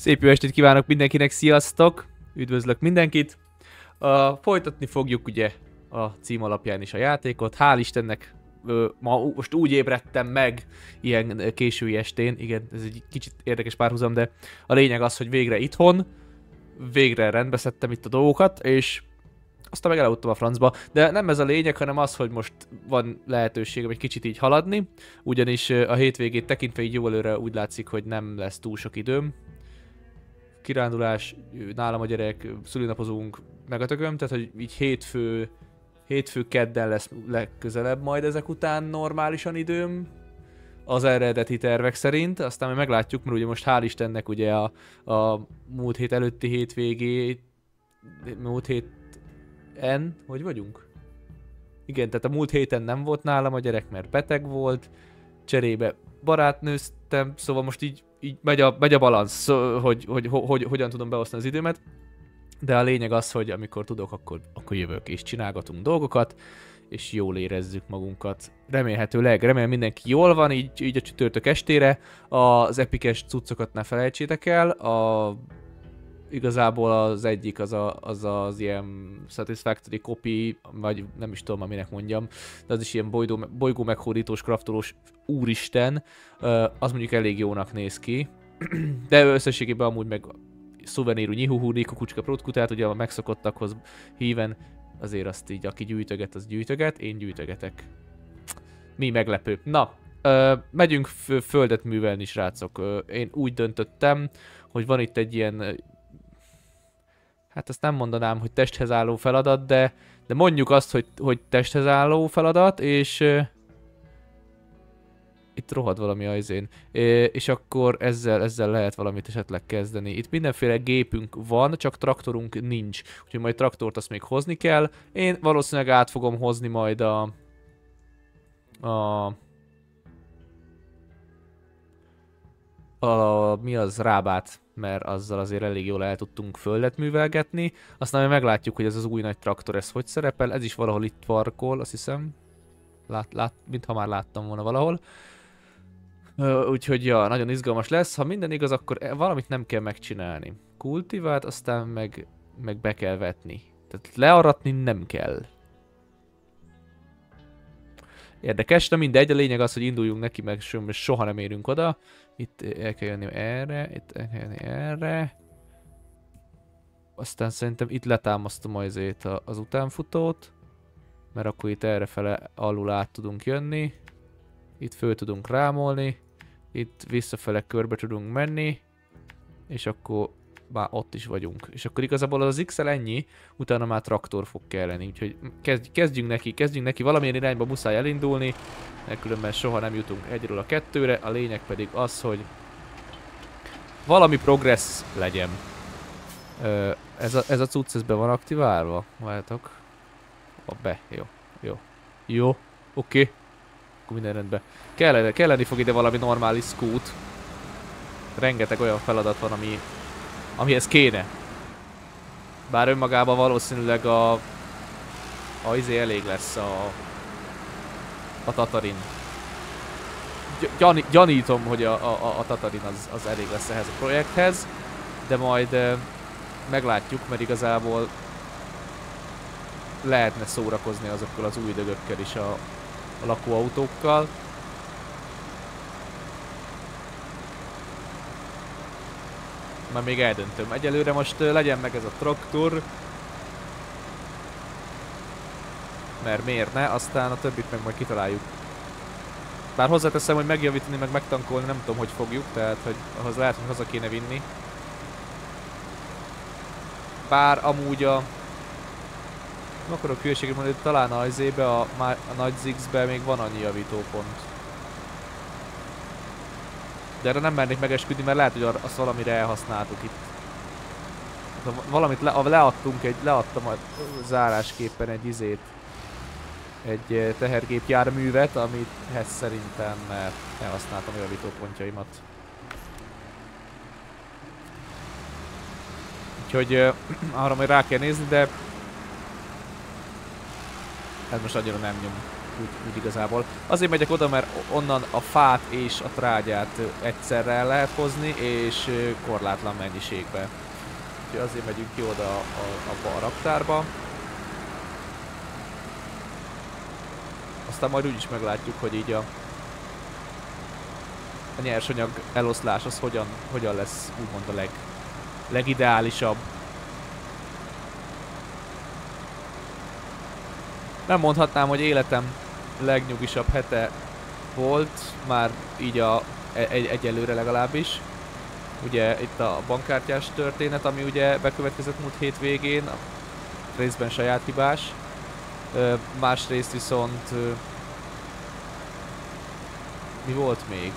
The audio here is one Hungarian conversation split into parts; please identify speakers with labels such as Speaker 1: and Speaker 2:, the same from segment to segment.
Speaker 1: Szép jó estét kívánok mindenkinek, sziasztok! Üdvözlök mindenkit! Uh, folytatni fogjuk ugye a cím alapján is a játékot. Hál' Istennek uh, ma most úgy ébredtem meg ilyen késői estén. Igen, ez egy kicsit érdekes párhuzam, de a lényeg az, hogy végre itthon, végre rendbeszedtem itt a dolgokat, és aztán meg elaludtam a francba, de nem ez a lényeg, hanem az, hogy most van lehetőségem egy kicsit így haladni, ugyanis a hétvégét tekintve így jó előre úgy látszik, hogy nem lesz túl sok időm, kirándulás, nálam a gyerek, szülinapozunk, meg a tököm, tehát hogy így hétfő, hétfő kedden lesz legközelebb majd ezek után normálisan időm, az eredeti tervek szerint, aztán majd meglátjuk, mert ugye most hál' Istennek ugye a, a múlt hét előtti hétvégé, múlt hét en, hogy vagyunk? Igen, tehát a múlt héten nem volt nálam a gyerek, mert beteg volt, cserébe barátnőztem, szóval most így így megy a, megy a balansz, hogy, hogy, hogy, hogy, hogyan tudom beosztani az időmet. De a lényeg az, hogy amikor tudok, akkor, akkor jövök és csinálgatunk dolgokat, és jól érezzük magunkat. Remélhetőleg, remélem mindenki jól van, így, így a csütörtök estére. Az epikes cuccokat ne felejtsétek el, a igazából az egyik az a, az, az ilyen satisfactory copy, vagy nem is tudom, aminek mondjam, de az is ilyen bolygó, bolygó meghódítós, kraftolós úristen, az mondjuk elég jónak néz ki, de összességében amúgy meg szuvenírú nyihuhú, kukucska protkutát, ugye a megszokottakhoz híven, azért azt így, aki gyűjtöget, az gyűjtöget, én gyűjtögetek. Mi meglepő. Na, megyünk földet művelni, srácok. Ö, én úgy döntöttem, hogy van itt egy ilyen hát azt nem mondanám, hogy testhez álló feladat, de, de mondjuk azt, hogy, hogy testhez álló feladat, és itt rohad valami ajzén, uh, és akkor ezzel, ezzel lehet valamit esetleg kezdeni. Itt mindenféle gépünk van, csak traktorunk nincs, úgyhogy majd traktort azt még hozni kell. Én valószínűleg át fogom hozni majd a... a a, mi az rábát mert azzal azért elég jól el tudtunk földet művelgetni. Aztán meglátjuk, hogy ez az új nagy traktor, ez hogy szerepel. Ez is valahol itt parkol, azt hiszem. Lát, lát, mintha már láttam volna valahol. Úgyhogy ja, nagyon izgalmas lesz. Ha minden igaz, akkor e, valamit nem kell megcsinálni. Kultivált, aztán meg, meg be kell vetni. Tehát learatni nem kell. Érdekes, de mindegy, a lényeg az, hogy induljunk neki, meg soha nem érünk oda. Itt el kell jönni erre, itt el kell jönni erre. Aztán szerintem itt letámasztom azért az utánfutót. Mert akkor itt errefele alul át tudunk jönni. Itt föl tudunk rámolni. Itt visszafele körbe tudunk menni. És akkor már ott is vagyunk. És akkor igazából az XL ennyi, utána már traktor fog kelleni, úgyhogy kezd, kezdjünk neki, kezdjünk neki, valamilyen irányba muszáj elindulni, mert különben soha nem jutunk egyről a kettőre, a lényeg pedig az, hogy valami progress legyen. Ö, ez, a, ez a cucc, ez be van aktiválva? Várjátok. A be, jó, jó. Jó, oké. Okay. Akkor minden rendben. Kellene, kelleni fog ide valami normális scoot. Rengeteg olyan feladat van, ami amihez kéne. Bár önmagában valószínűleg a, a izé elég lesz a, a Tatarin. Gyani, gyanítom, hogy a, a, a Tatarin az, az elég lesz ehhez a projekthez, de majd meglátjuk, mert igazából lehetne szórakozni azokkal az új dögökkel is a, a lakóautókkal. Már még eldöntöm. Egyelőre most legyen meg ez a traktor. Mert miért ne, aztán a többit meg majd kitaláljuk. Bár hozzáteszem, hogy megjavítani, meg megtankolni nem tudom, hogy fogjuk, tehát hogy ahhoz lehet, hogy haza kéne vinni. Bár amúgy a... Nem akarok hülyeséget mondani, talán a a, a nagy Ziggs-be még van annyi javítópont. De erre nem mernék megesküdni, mert lehet, hogy azt valamire elhasználtuk itt. Valamit le, leadtunk egy, leadtam a zárásképpen egy izét. Egy eh, tehergép járművet, amit szerintem elhasználtam javítópontjaimat. Úgyhogy uh, arra majd rá kell nézni, de ez most annyira nem nyom. Úgy, úgy igazából. Azért megyek oda, mert onnan a fát és a trágyát egyszerre el lehet hozni, és korlátlan mennyiségbe. Úgyhogy azért megyünk ki oda a, a, a raktárba. Aztán majd úgyis meglátjuk, hogy így a, a nyersanyag eloszlás az hogyan, hogyan lesz úgymond a leg, legideálisabb. Nem mondhatnám, hogy életem legnyugisabb hete volt, már így a, egy, egyelőre legalábbis. Ugye itt a bankkártyás történet, ami ugye bekövetkezett múlt hétvégén, részben saját hibás. Másrészt viszont... Mi volt még?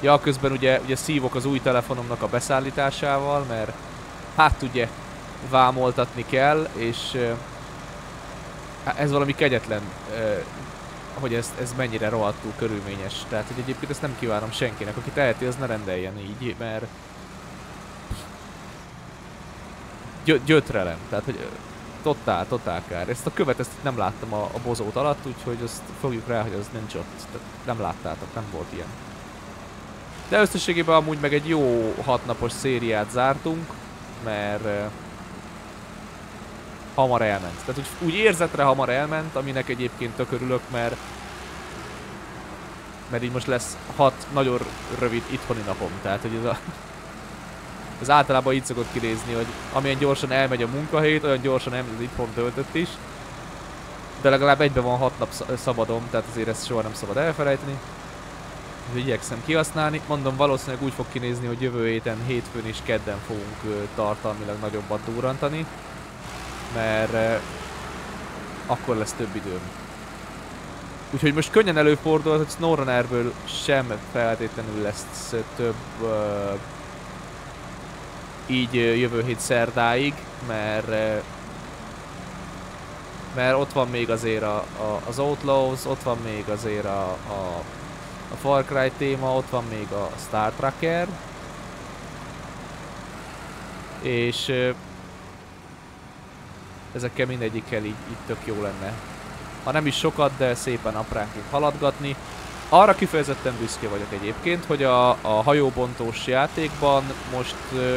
Speaker 1: Ja, közben ugye, ugye szívok az új telefonomnak a beszállításával, mert hát ugye vámoltatni kell, és ez valami kegyetlen, hogy ez, ez mennyire rohadtul körülményes. Tehát, hogy egyébként ezt nem kívánom senkinek. Aki teheti, az ne rendeljen így, mert Gy gyötrelem. Tehát, hogy totál, totál kár. Ezt a követ ezt nem láttam a, a bozót alatt, úgyhogy azt fogjuk rá, hogy az nincs ott. Tehát nem láttátok, nem volt ilyen. De összességében amúgy meg egy jó hatnapos szériát zártunk, mert hamar elment. Tehát úgy, úgy érzetre hamar elment, aminek egyébként tök mert mert így most lesz hat nagyon rövid itthoni napom. Tehát, hogy ez a... Ez általában így szokott kinézni, hogy amilyen gyorsan elmegy a munkahét, olyan gyorsan elmegy az itthon töltött is. De legalább egyben van hat nap szabadom, tehát azért ezt soha nem szabad elfelejteni. Úgyhogy igyekszem kihasználni. Mondom, valószínűleg úgy fog kinézni, hogy jövő héten, hétfőn és kedden fogunk tartalmilag nagyobbat durrantani mert uh, akkor lesz több időm. Úgyhogy most könnyen előfordul, hogy SnowRunnerből sem feltétlenül lesz több uh, így jövő hét szerdáig, mert uh, mert ott van még azért a, a, az Outlaws, ott van még azért a, a, a Far Cry téma, ott van még a Star Tracker, és ezekkel mindegyikkel így, így tök jó lenne. Ha nem is sokat, de szépen apránként haladgatni. Arra kifejezetten büszke vagyok egyébként, hogy a, a hajóbontós játékban most ö,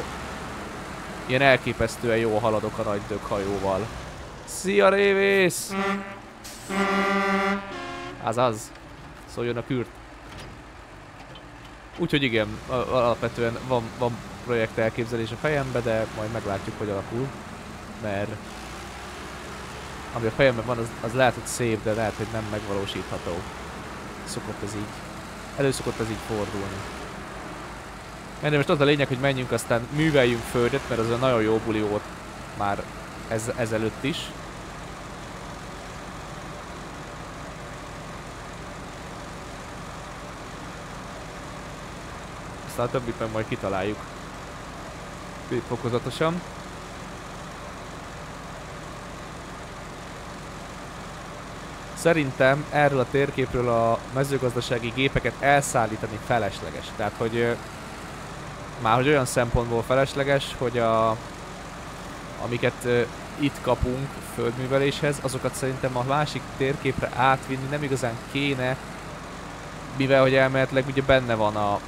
Speaker 1: ilyen elképesztően jó haladok a nagy hajóval. Szia Révész! Az. Szóljon a kürt. Úgyhogy igen, alapvetően van, van projekt elképzelés a fejembe, de majd meglátjuk, hogy alakul. Mert ami a fejemben van, az, az lehet, hogy szép, de lehet, hogy nem megvalósítható. Szokott ez így. Előszokott ez így fordulni. Mert most az a lényeg, hogy menjünk, aztán műveljünk földet, mert az a nagyon jó buli volt már ez, ezelőtt is. Aztán a többit meg majd kitaláljuk. Fokozatosan. Szerintem erről a térképről a mezőgazdasági gépeket elszállítani felesleges. Tehát, hogy már hogy olyan szempontból felesleges, hogy a, amiket itt kapunk földműveléshez, azokat szerintem a másik térképre átvinni nem igazán kéne, mivel hogy elméletileg ugye benne van a,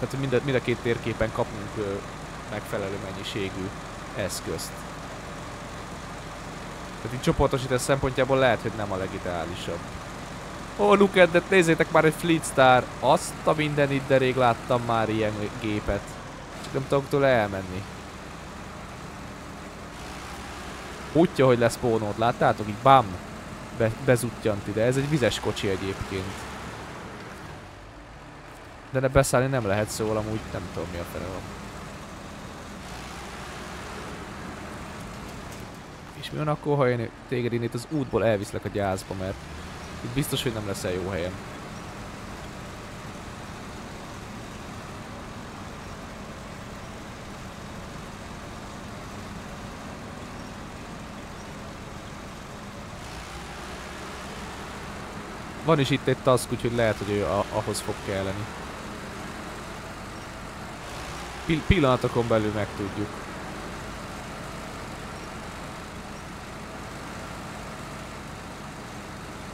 Speaker 1: tehát mind a, mind a két térképen kapunk megfelelő mennyiségű eszközt. Tehát így csoportosítás szempontjából lehet, hogy nem a legideálisabb. Ó, oh, look at that, nézzétek már egy Fleet Star. Azt a mindenit, de rég láttam már ilyen gépet. Csak nem tudok tőle elmenni. Útja, hogy lesz pónót, láttátok? Így bam! Be, bezuttyant ide. Ez egy vizes kocsi egyébként. De ne beszállni nem lehet szól, amúgy nem tudom mi a fele van. És mi van akkor, ha én téged itt az útból elviszlek a gyászba, mert itt biztos, hogy nem leszel jó helyem. Van is itt egy task, úgyhogy lehet, hogy ő ahhoz fog kelleni. Pill pillanatokon belül megtudjuk.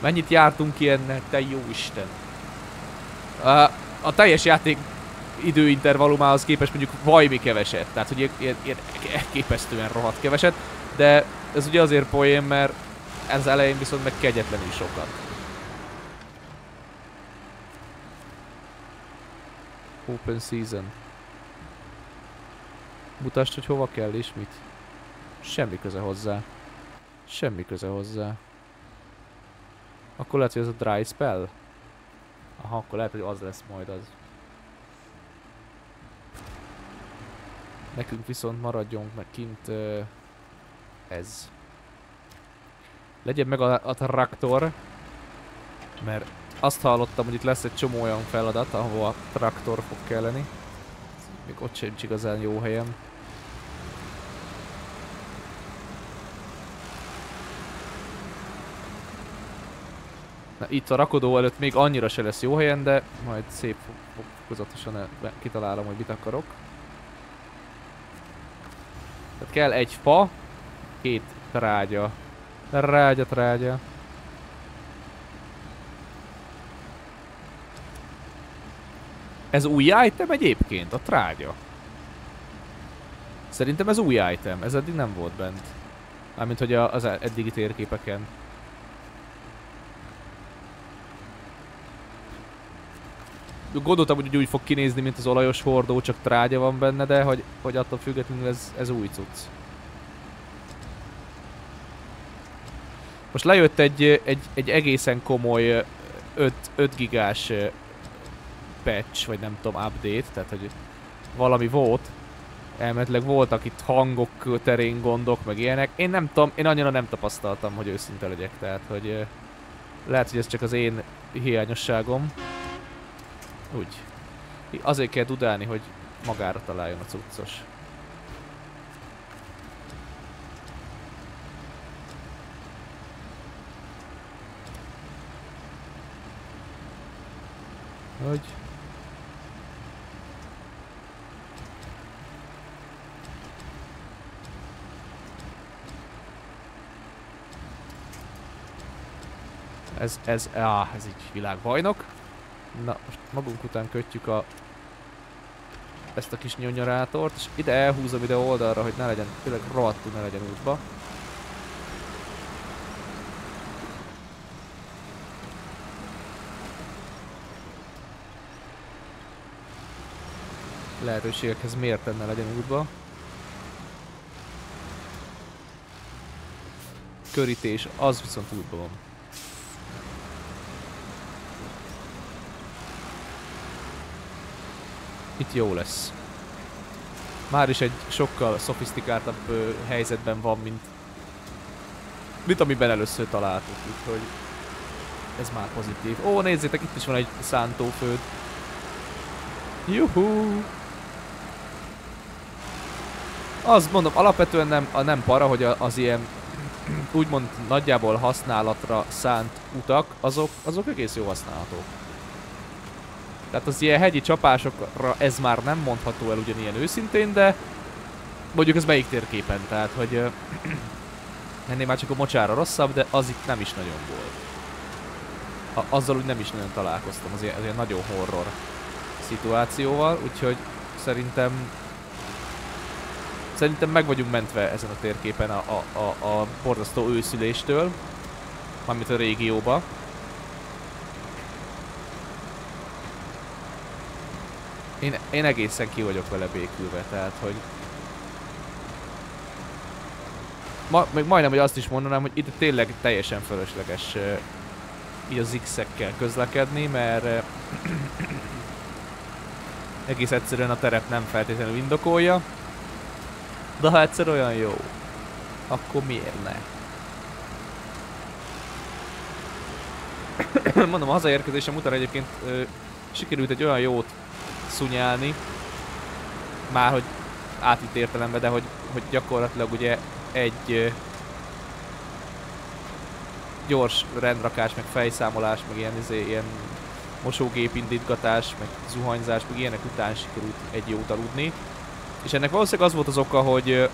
Speaker 1: Mennyit jártunk ilyennel, te jó Isten. A, teljes játék időintervallumához képest mondjuk vajmi keveset, tehát hogy ilyen, ilyen elképesztően rohadt keveset, de ez ugye azért poén, mert ez elején viszont meg kegyetlenül sokat. Open Season. Mutasd, hogy hova kell és mit. Semmi köze hozzá. Semmi köze hozzá. Akkor lehet, hogy ez a dry spell? Aha, akkor lehet, hogy az lesz majd az. Nekünk viszont maradjon meg kint uh, ez. Legyen meg a, a traktor, mert azt hallottam, hogy itt lesz egy csomó olyan feladat, ahol a traktor fog kelleni. Még ott sem igazán jó helyem. Na, itt a rakodó előtt még annyira se lesz jó helyen, de majd szép fokozatosan kitalálom, hogy mit akarok. Tehát kell egy fa, két trágya. Trágya, trágya. Ez új item egyébként, a trágya. Szerintem ez új item, ez eddig nem volt bent. Mármint hogy az eddigi térképeken. Gondoltam, hogy úgy fog kinézni, mint az olajos hordó, csak trágya van benne, de hogy, hogy attól függetlenül ez, ez új cucc. Most lejött egy, egy, egy egészen komoly 5, 5 gigás patch, vagy nem tudom, update, tehát hogy valami volt. Elméletileg voltak itt hangok terén gondok, meg ilyenek. Én nem tudom, én annyira nem tapasztaltam, hogy őszinte legyek, tehát hogy lehet, hogy ez csak az én hiányosságom. Úgy. Azért kell dudálni, hogy magára találjon a cuccos. Hogy? Ez, ez, áh, ez így világbajnok. Na, most magunk után kötjük a ezt a kis nyonyarátort, és ide elhúzom ide oldalra, hogy ne legyen, tényleg rohadtul ne legyen útba. Lehetőségekhez miért ne legyen útba. Körítés, az viszont útba van. Itt jó lesz. Már is egy sokkal szofisztikáltabb ö, helyzetben van, mint, mint amiben először találtuk, úgyhogy ez már pozitív. Ó, nézzétek, itt is van egy szántóföld. Juhú! Azt mondom, alapvetően nem, a nem para, hogy az ilyen úgymond nagyjából használatra szánt utak, azok, azok egész jó használhatók. Tehát az ilyen hegyi csapásokra ez már nem mondható el ugyanilyen őszintén, de mondjuk ez melyik térképen, tehát hogy ennél már csak a mocsára rosszabb, de az itt nem is nagyon volt. A, azzal úgy nem is nagyon találkoztam, az ilyen, az ilyen nagyon horror szituációval, úgyhogy szerintem szerintem meg vagyunk mentve ezen a térképen a, a, a, a borzasztó őszüléstől, mármint a régióba. Én, én egészen ki vagyok vele békülve, tehát hogy... Ma, még majdnem, hogy azt is mondanám, hogy itt tényleg teljesen fölösleges uh, így az X-ekkel közlekedni, mert uh, egész egyszerűen a terep nem feltétlenül indokolja. De ha egyszer olyan jó, akkor miért ne? Mondom, a hazaérkezésem után egyébként uh, sikerült egy olyan jót szunyálni. Már hogy átvitt értelemben, de hogy, hogy gyakorlatilag ugye egy gyors rendrakás, meg fejszámolás, meg ilyen, izé, ilyen mosógép indítgatás, meg zuhanyzás, meg ilyenek után sikerült egy jót aludni. És ennek valószínűleg az volt az oka, hogy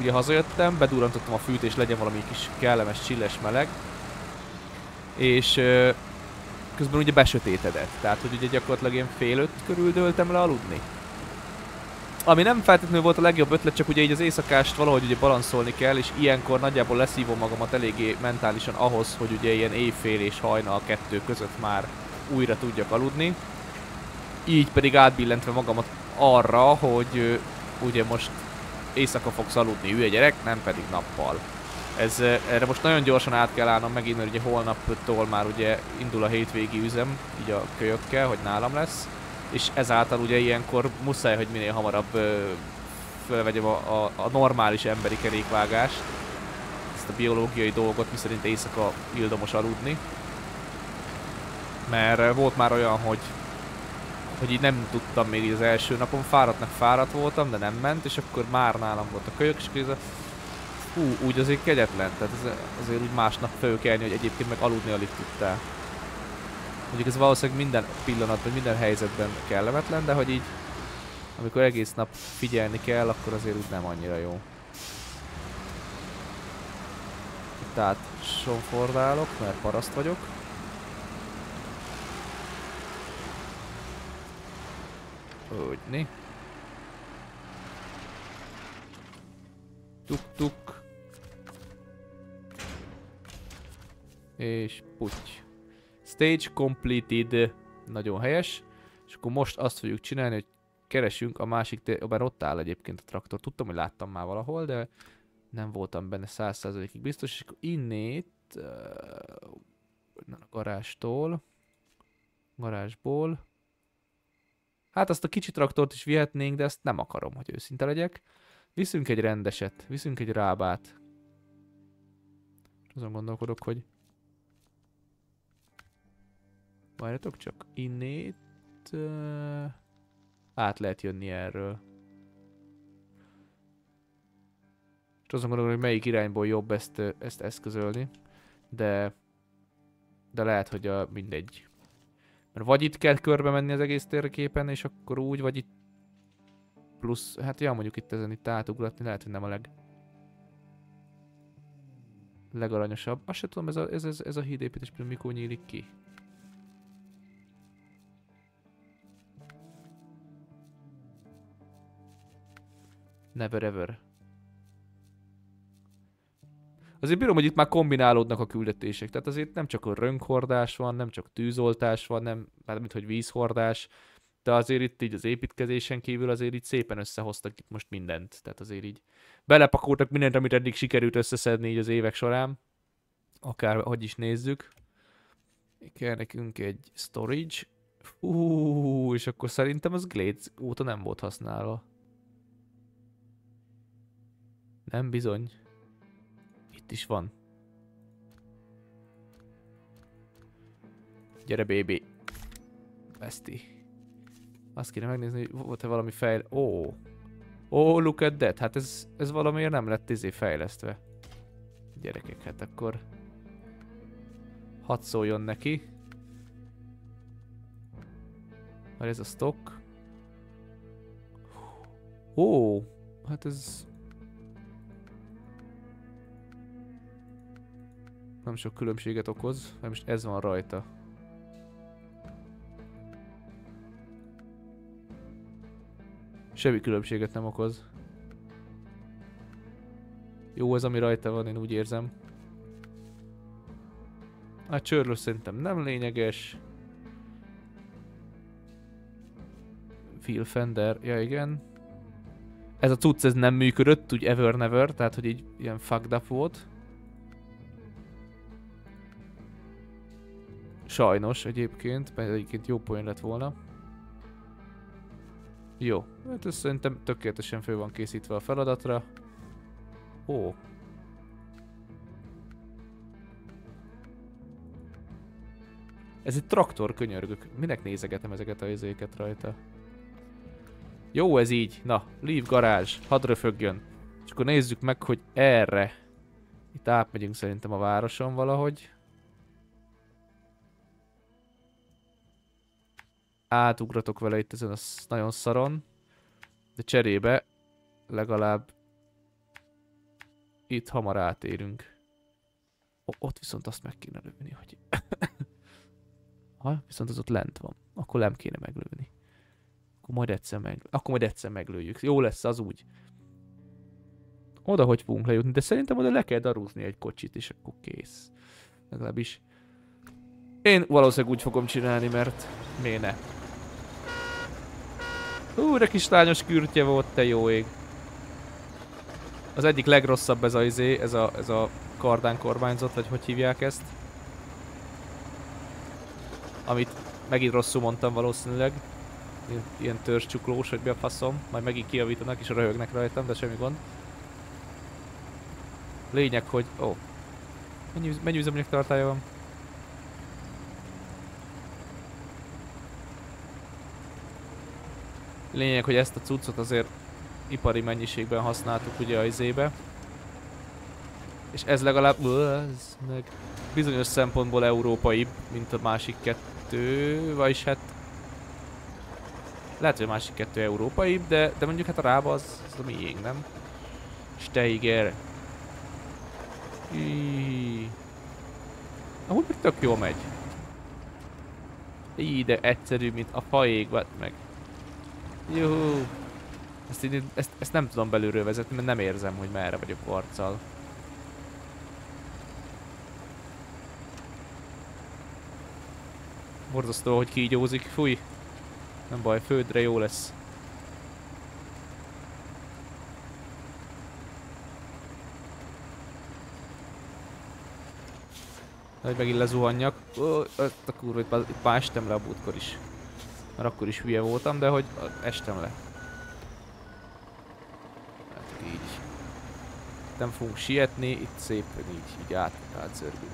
Speaker 1: ugye hazajöttem, bedurrantottam a fűt és legyen valami kis kellemes, csilles meleg. és közben ugye besötétedett. Tehát, hogy ugye gyakorlatilag én fél öt körül dőltem le aludni. Ami nem feltétlenül volt a legjobb ötlet, csak ugye így az éjszakást valahogy ugye balanszolni kell, és ilyenkor nagyjából leszívom magamat eléggé mentálisan ahhoz, hogy ugye ilyen éjfél és hajnal kettő között már újra tudjak aludni. Így pedig átbillentve magamat arra, hogy ugye most éjszaka fogsz aludni, ő gyerek, nem pedig nappal. Ez, erre most nagyon gyorsan át kell állnom megint, mert ugye holnaptól már ugye indul a hétvégi üzem, így a kölyökkel, hogy nálam lesz. És ezáltal ugye ilyenkor muszáj, hogy minél hamarabb ö, fölvegyem a, a, a normális emberi kerékvágást. Ezt a biológiai dolgot, miszerint éjszaka ildomos aludni. Mert volt már olyan, hogy hogy így nem tudtam még így az első napon, fáradtnak fáradt voltam, de nem ment, és akkor már nálam volt a kölyök, és Hú, úgy azért kegyetlen, tehát ez, azért úgy másnap fölkelni, hogy egyébként meg aludni alig tudtál. Mondjuk ez valószínűleg minden pillanatban, minden helyzetben kellemetlen, de hogy így amikor egész nap figyelni kell, akkor azért úgy nem annyira jó. Tehát sonfordálok, mert paraszt vagyok. Úgyni. Tuk-tuk. És puty. Stage completed. Nagyon helyes. És akkor most azt fogjuk csinálni, hogy keresünk a másik, tér, bár ott áll egyébként a traktor. Tudtam, hogy láttam már valahol, de nem voltam benne 100%-ig biztos. És akkor innét, uh, a garástól, garázsból, hát azt a kicsi traktort is vihetnénk, de ezt nem akarom, hogy őszinte legyek. Viszünk egy rendeset, viszünk egy rábát. Azon gondolkodok, hogy Várjatok csak, innét uh, át lehet jönni erről. És azon gondolom, hogy melyik irányból jobb ezt, ezt eszközölni. De, de lehet, hogy a mindegy. Mert vagy itt kell körbe menni az egész térképen, és akkor úgy, vagy itt plusz, hát ja, mondjuk itt ezen itt átugratni, lehet, hogy nem a leg legaranyosabb. Azt sem tudom, ez a, ez, ez, ez a hídépítés mikor nyílik ki. Never ever. Azért bírom, hogy itt már kombinálódnak a küldetések. Tehát azért nem csak a rönkhordás van, nem csak tűzoltás van, nem, mint hogy vízhordás, de azért itt így az építkezésen kívül azért így szépen összehoztak itt most mindent. Tehát azért így belepakoltak mindent, amit eddig sikerült összeszedni így az évek során. Akár hogy is nézzük. Kell nekünk egy storage. Hú, és akkor szerintem az Glades óta nem volt használva. Nem bizony. Itt is van. Gyere, baby. Besti. Azt kéne megnézni, hogy volt-e valami fejl... Ó. Oh. Oh, look at that. Hát ez, ez valamiért nem lett izé fejlesztve. Gyerekek, hát akkor... Hadd szóljon neki. Már ez a stock. Ó, oh, hát ez nem sok különbséget okoz, mert most ez van rajta. Semmi különbséget nem okoz. Jó az, ami rajta van, én úgy érzem. A csörlő szerintem nem lényeges. Phil Fender, ja igen. Ez a cucc ez nem működött, úgy ever never, tehát hogy így ilyen fucked up volt. Sajnos egyébként, mert egyébként jó poén lett volna. Jó, hát ez szerintem tökéletesen fő van készítve a feladatra. Ó. Ez egy traktor, könyörgök. Minek nézegetem ezeket a izéket rajta? Jó ez így. Na, leave garázs. Hadd röfögjön. És akkor nézzük meg, hogy erre. Itt átmegyünk szerintem a városon valahogy. Átugratok vele itt ezen a nagyon szaron. De cserébe legalább itt hamar átérünk. ott viszont azt meg kéne lőni, hogy... ha, viszont az ott lent van. Akkor nem kéne meglőni. Akkor majd egyszer meg... Akkor majd egyszer meglőjük. Jó lesz az úgy. Oda hogy fogunk lejutni, de szerintem oda le kell darúzni egy kocsit, és akkor kész. Legalábbis. Én valószínűleg úgy fogom csinálni, mert miért? Hú, de kislányos kürtje volt, te jó ég. Az egyik legrosszabb ez a izé, ez a, ez a kardán kormányzat, vagy hogy hívják ezt. Amit megint rosszul mondtam valószínűleg. Ilyen, törzscsuklós, hogy mi a faszom. Majd megint kiavítanak és röhögnek rajtam, de semmi gond. Lényeg, hogy... Ó. Oh. Mennyi, mennyi üzemanyag tartálya van? Lényeg, hogy ezt a cuccot azért ipari mennyiségben használtuk ugye a izébe. És ez legalább ez meg bizonyos szempontból európai, mint a másik kettő, vagyis hát lehet, hogy a másik kettő európai, de, de mondjuk hát a rába az, az a miénk, nem? Steiger. Amúgy meg tök jól megy. Így, de egyszerű, mint a faég, meg. Juhu. Ezt, én, ezt, ezt nem tudom belülről vezetni, mert nem érzem, hogy merre vagyok arccal. Borzasztó, hogy kígyózik. Fúj. Nem baj, földre jó lesz. Hogy megint lezuhanjak. Ó, a kurva, itt, estem le a bútkor is. Mert akkor is hülye voltam, de hogy estem le. Hát így. Nem fogunk sietni, itt szépen így, így át, átzörgünk.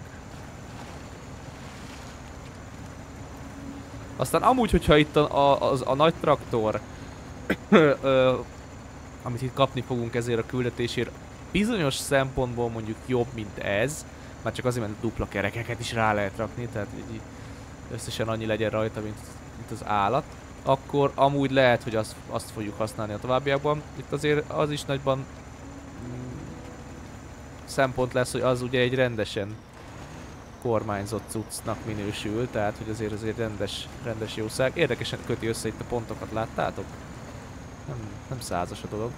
Speaker 1: Aztán amúgy, hogyha itt a, a, az, a nagy traktor, amit itt kapni fogunk ezért a küldetésért, bizonyos szempontból mondjuk jobb, mint ez, már csak azért, mert dupla kerekeket is rá lehet rakni, tehát így összesen annyi legyen rajta, mint, mint az állat, akkor amúgy lehet, hogy azt, azt fogjuk használni a továbbiakban. Itt azért az is nagyban mm, szempont lesz, hogy az ugye egy rendesen kormányzott cuccnak minősül, tehát hogy azért azért rendes, rendes jószág. Érdekesen köti össze itt a pontokat, láttátok? Nem, nem százas a dolog.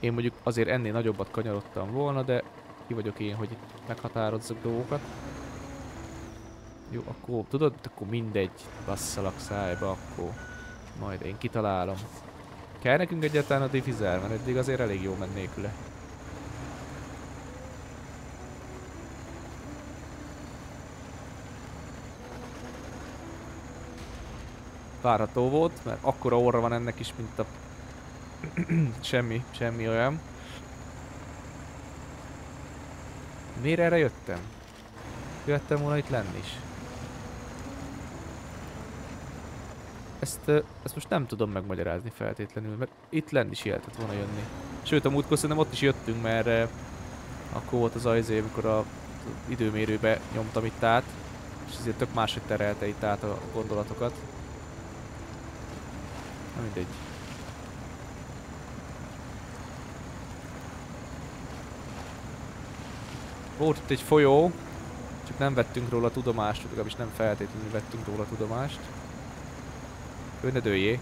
Speaker 1: Én mondjuk azért ennél nagyobbat kanyarodtam volna, de ki vagyok én, hogy meghatározzak dolgokat. Jó, akkor tudod, akkor mindegy, basszalak szájba, akkor majd én kitalálom. Kell nekünk egyáltalán a diffizer, mert eddig azért elég jó ment nélküle. Várható volt, mert akkora orra van ennek is, mint a... semmi, semmi olyan. Miért erre jöttem? Jöttem volna itt lenni is. Ezt, ezt most nem tudom megmagyarázni feltétlenül, mert itt lenni is lehetett volna jönni. Sőt, a múltkor szerintem ott is jöttünk, mert akkor volt az ajzé, amikor a időmérőbe nyomtam itt át, és ezért tök máshogy terelte itt át a gondolatokat. Na mindegy. Volt itt egy folyó, csak nem vettünk róla tudomást, legalábbis nem feltétlenül vettünk róla tudomást. Ő ne dőljé.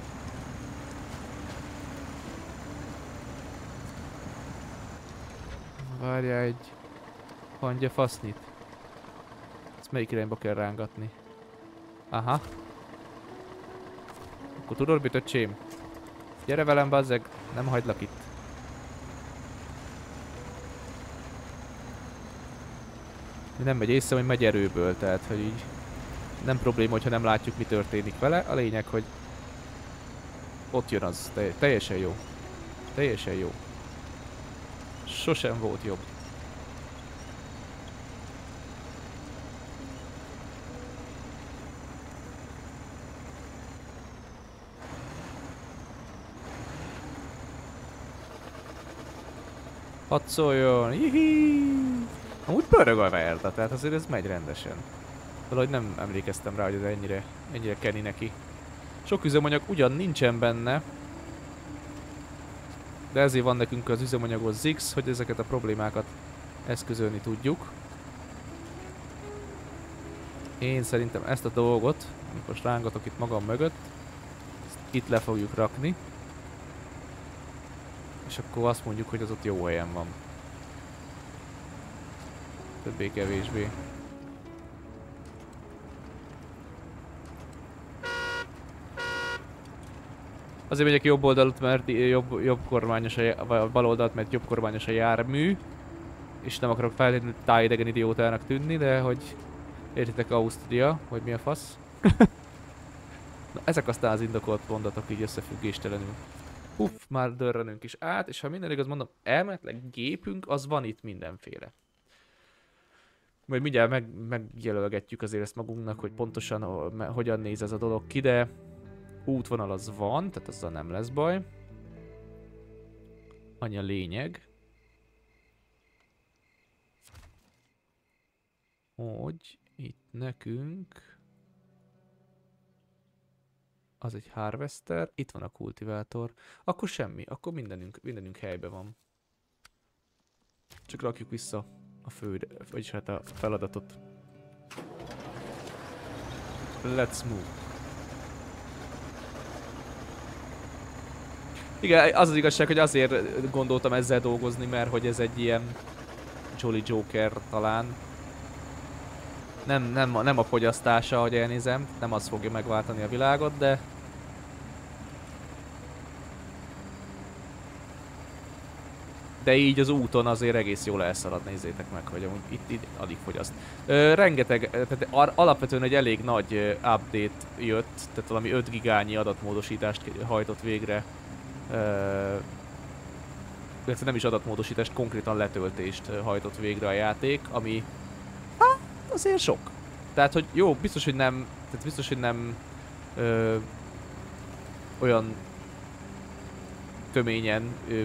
Speaker 1: Várjál egy hangya fasznit. Ezt melyik irányba kell rángatni? Aha. Akkor tudod mit, öcsém? Gyere velem, bazzeg, nem hagylak itt. Nem megy észre, hogy megy erőből, tehát hogy így nem probléma, hogyha nem látjuk mi történik vele. A lényeg, hogy ott jön az. Te teljesen jó. Teljesen jó. Sosem volt jobb. Hadd szóljon! Hihi! Amúgy pörög a verda, tehát azért ez megy rendesen. Valahogy nem emlékeztem rá, hogy ez ennyire, ennyire keni neki. Sok üzemanyag ugyan nincsen benne, de ezért van nekünk az üzemanyagos Zix, hogy ezeket a problémákat eszközölni tudjuk. Én szerintem ezt a dolgot, amikor rángatok itt magam mögött, itt le fogjuk rakni. És akkor azt mondjuk, hogy az ott jó helyen van. Többé-kevésbé. Azért megyek jobb oldalt, mert jobb, jobb kormányos a, bal oldalt, mert jobb kormányos a jármű. És nem akarok feltétlenül tájidegen idiótának tűnni, de hogy értitek Ausztria, hogy mi a fasz. Na, ezek aztán az indokolt mondatok így összefüggéstelenül. Puff, már dörrenünk is át, és ha minden igaz mondom, elmetleg gépünk, az van itt mindenféle. Majd mindjárt meg, megjelölgetjük azért ezt magunknak, hogy pontosan hogyan néz ez a dolog ki, de útvonal az van, tehát azzal nem lesz baj. Annyi a lényeg. Hogy itt nekünk az egy harvester, itt van a kultivátor, akkor semmi, akkor mindenünk, mindenünk helyben van. Csak rakjuk vissza a fő, vagyis hát a feladatot. Let's move. Igen, az az igazság, hogy azért gondoltam ezzel dolgozni, mert hogy ez egy ilyen Jolly Joker talán. Nem, nem, nem a fogyasztása, hogy elnézem, nem az fogja megváltani a világot, de... De így az úton azért egész jól elszalad, nézzétek meg, hogy amúgy itt, itt alig fogyaszt. Ö, rengeteg, tehát alapvetően egy elég nagy update jött, tehát valami 5 gigányi adatmódosítást hajtott végre illetve nem is adatmódosítást, konkrétan letöltést hajtott végre a játék, ami hát azért sok. Tehát, hogy jó, biztos, hogy nem, tehát biztos, hogy nem ö, olyan töményen ö,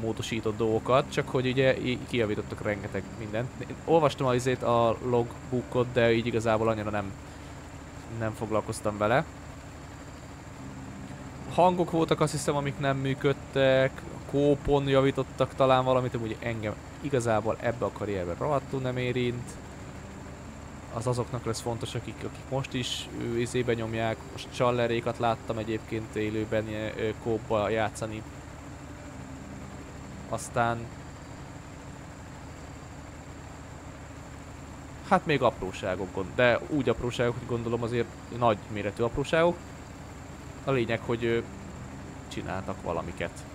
Speaker 1: módosított dolgokat, csak hogy ugye kijavítottak rengeteg mindent. Én olvastam azért a logbookot, de így igazából annyira nem, nem foglalkoztam vele hangok voltak azt hiszem, amik nem működtek, kópon javítottak talán valamit, hogy engem igazából ebbe a karrierbe rohadtul nem érint. Az azoknak lesz fontos, akik, akik most is izébe nyomják. Most csallerékat láttam egyébként élőben kópba játszani. Aztán... Hát még apróságok, de úgy apróságok, hogy gondolom azért nagy méretű apróságok. A lényeg, hogy csináltak valamiket.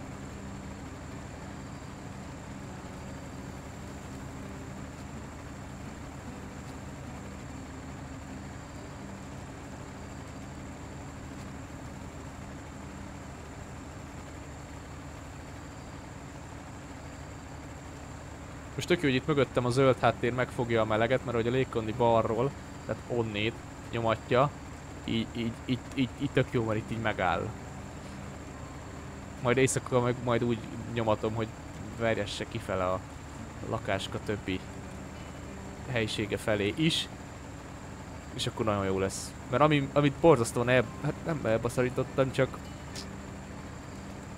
Speaker 1: Most tök jó, hogy itt mögöttem a zöld háttér megfogja a meleget, mert hogy a légkondi balról, tehát onnét nyomatja, így, így, így, így, így tök jó, mert itt így megáll. Majd éjszaka meg majd úgy nyomatom, hogy verjesse kifele a lakáska többi helyisége felé is. És akkor nagyon jó lesz. Mert ami, amit borzasztóan el, hát nem elbaszarítottam, csak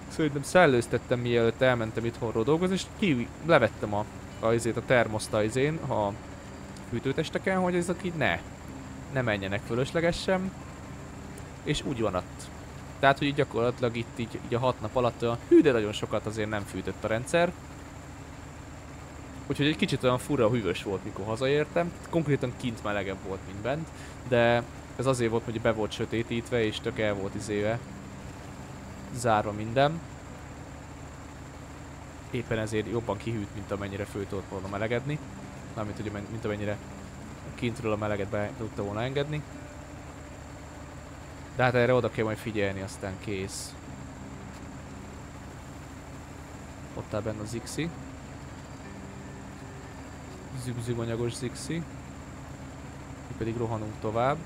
Speaker 1: szerintem szellőztettem mielőtt elmentem itthonról dolgozni, és ki levettem a, a, izét, a termoszt a izén, a fűtőtesteken, hogy ezek így ne ne menjenek fölöslegesen, és úgy van ott. Tehát, hogy gyakorlatilag itt így, így a hat nap alatt a hű, de nagyon sokat azért nem fűtött a rendszer. Úgyhogy egy kicsit olyan fura hűvös volt, mikor hazaértem. Konkrétan kint melegebb volt, mint bent, de ez azért volt, hogy be volt sötétítve, és tök el volt izéve zárva minden. Éppen ezért jobban kihűt, mint amennyire föl tudott volna melegedni. Mármint, hogy mint amennyire kintről a meleget be tudta volna engedni. De hát erre oda kell majd figyelni, aztán kész. Ott áll benne az Zixi. Zümzümanyagos Zixi. Mi pedig rohanunk tovább.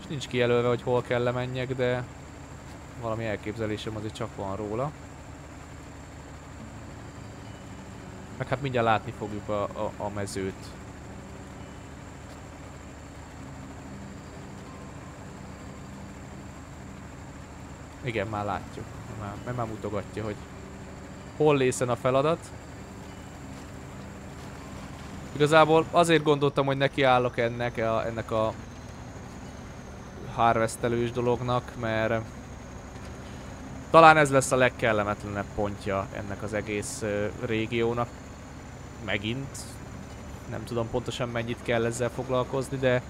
Speaker 1: És nincs kijelölve, hogy hol kell lemenjek, de valami elképzelésem azért csak van róla. Meg hát mindjárt látni fogjuk a, a, a mezőt. Igen, már látjuk. Már, mert már mutogatja, hogy hol lészen a feladat. Igazából azért gondoltam, hogy nekiállok ennek a, ennek a harvestelős dolognak, mert talán ez lesz a legkellemetlenebb pontja ennek az egész régiónak. Megint. Nem tudom pontosan mennyit kell ezzel foglalkozni, de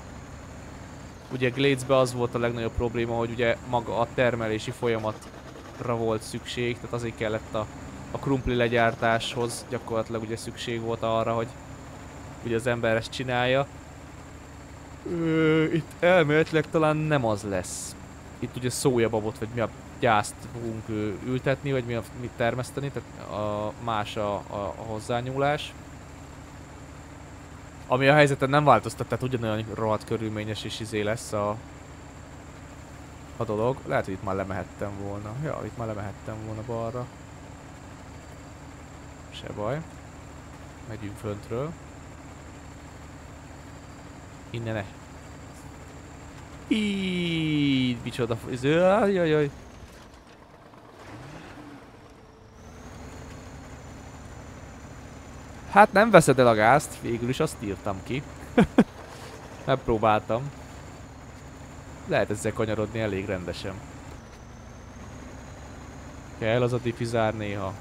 Speaker 1: ugye Gladesbe az volt a legnagyobb probléma, hogy ugye maga a termelési folyamatra volt szükség, tehát azért kellett a, a krumpli legyártáshoz gyakorlatilag ugye szükség volt arra, hogy ugye az ember ezt csinálja. Ö, itt elméletileg talán nem az lesz. Itt ugye szójababot, vagy mi a gyászt fogunk ültetni, vagy mi a, mit termeszteni, tehát a, más a, a, a hozzányúlás. Ami a helyzeten nem változtat, tehát ugyanolyan rohadt körülményes és izé lesz a, a dolog. Lehet, hogy itt már lemehettem volna. Ja, itt már lemehettem volna balra. Se baj. Megyünk föntről. Innen ne. Így, micsoda, jaj, Hát nem veszed el a gázt, végül is azt írtam ki. Megpróbáltam. Lehet ezzel kanyarodni elég rendesen. Kell az a diffizár néha.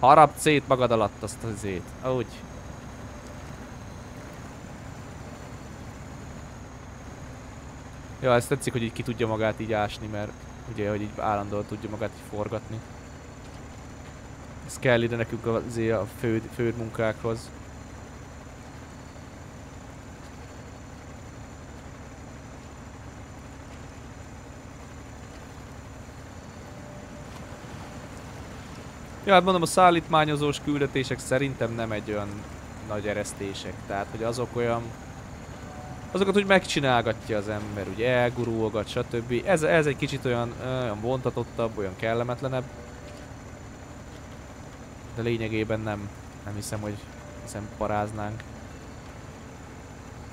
Speaker 1: Harap szét magad alatt azt az zét. Úgy. Ja, ez tetszik, hogy így ki tudja magát így ásni, mert ugye, hogy így állandóan tudja magát így forgatni. Ez kell ide nekünk azért a fő, fő munkákhoz. Ja, hát mondom, a szállítmányozós küldetések szerintem nem egy olyan nagy eresztések. Tehát, hogy azok olyan... Azokat úgy megcsinálgatja az ember, ugye elgurulgat, stb. Ez, ez egy kicsit olyan, olyan vontatottabb, olyan kellemetlenebb de lényegében nem, nem hiszem, hogy hiszem paráznánk.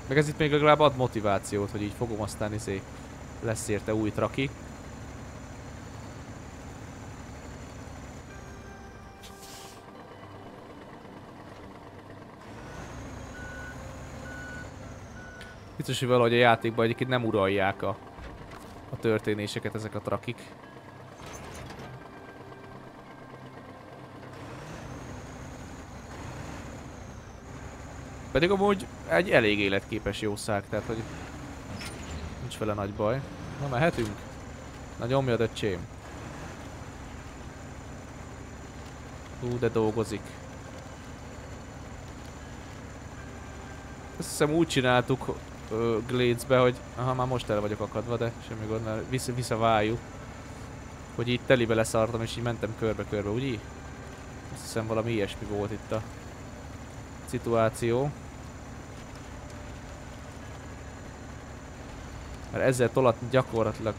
Speaker 1: Meg ez itt még legalább ad motivációt, hogy így fogom aztán izé lesz érte új traki. Biztos, hogy valahogy a játékban egyébként nem uralják a, a történéseket ezek a trakik. Pedig amúgy egy elég életképes jószág, tehát hogy nincs vele nagy baj. Na mehetünk? Na nyomjad öcsém. Hú, de dolgozik. Azt hiszem úgy csináltuk uh, Glades-be, hogy... Aha, már most el vagyok akadva, de semmi gond, mert vissza, visszaváljuk. Hogy itt telibe leszartam, és így mentem körbe-körbe, ugye? Azt hiszem valami ilyesmi volt itt a szituáció. Mert ezzel tolatni gyakorlatilag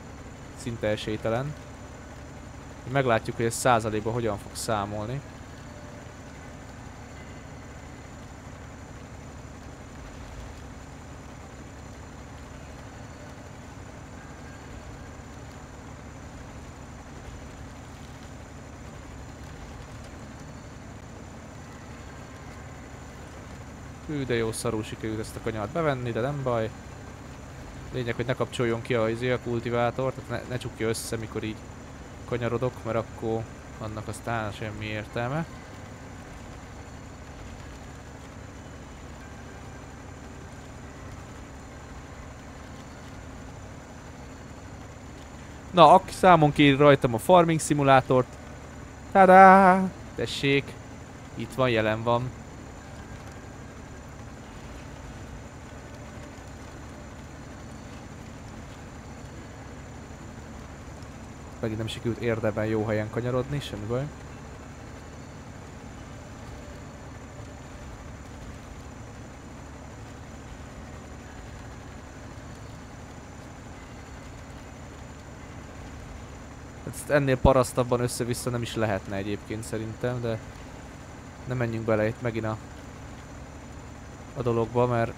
Speaker 1: szinte esélytelen. Meglátjuk, hogy ez százalékban hogyan fog számolni. Hű, de jó szarul sikerült ezt a kanyart bevenni, de nem baj. Lényeg, hogy ne kapcsoljon ki a, izé, a kultivátor, tehát ne, ne csukja össze, mikor így kanyarodok, mert akkor annak aztán semmi értelme. Na, aki számon kér rajtam a farming szimulátort. Tadá! Tessék! Itt van, jelen van. Megint nem sikerült érdemben jó helyen kanyarodni, semmi baj. Ezt ennél parasztabban össze-vissza nem is lehetne egyébként szerintem, de nem menjünk bele itt megint a, a dologba, mert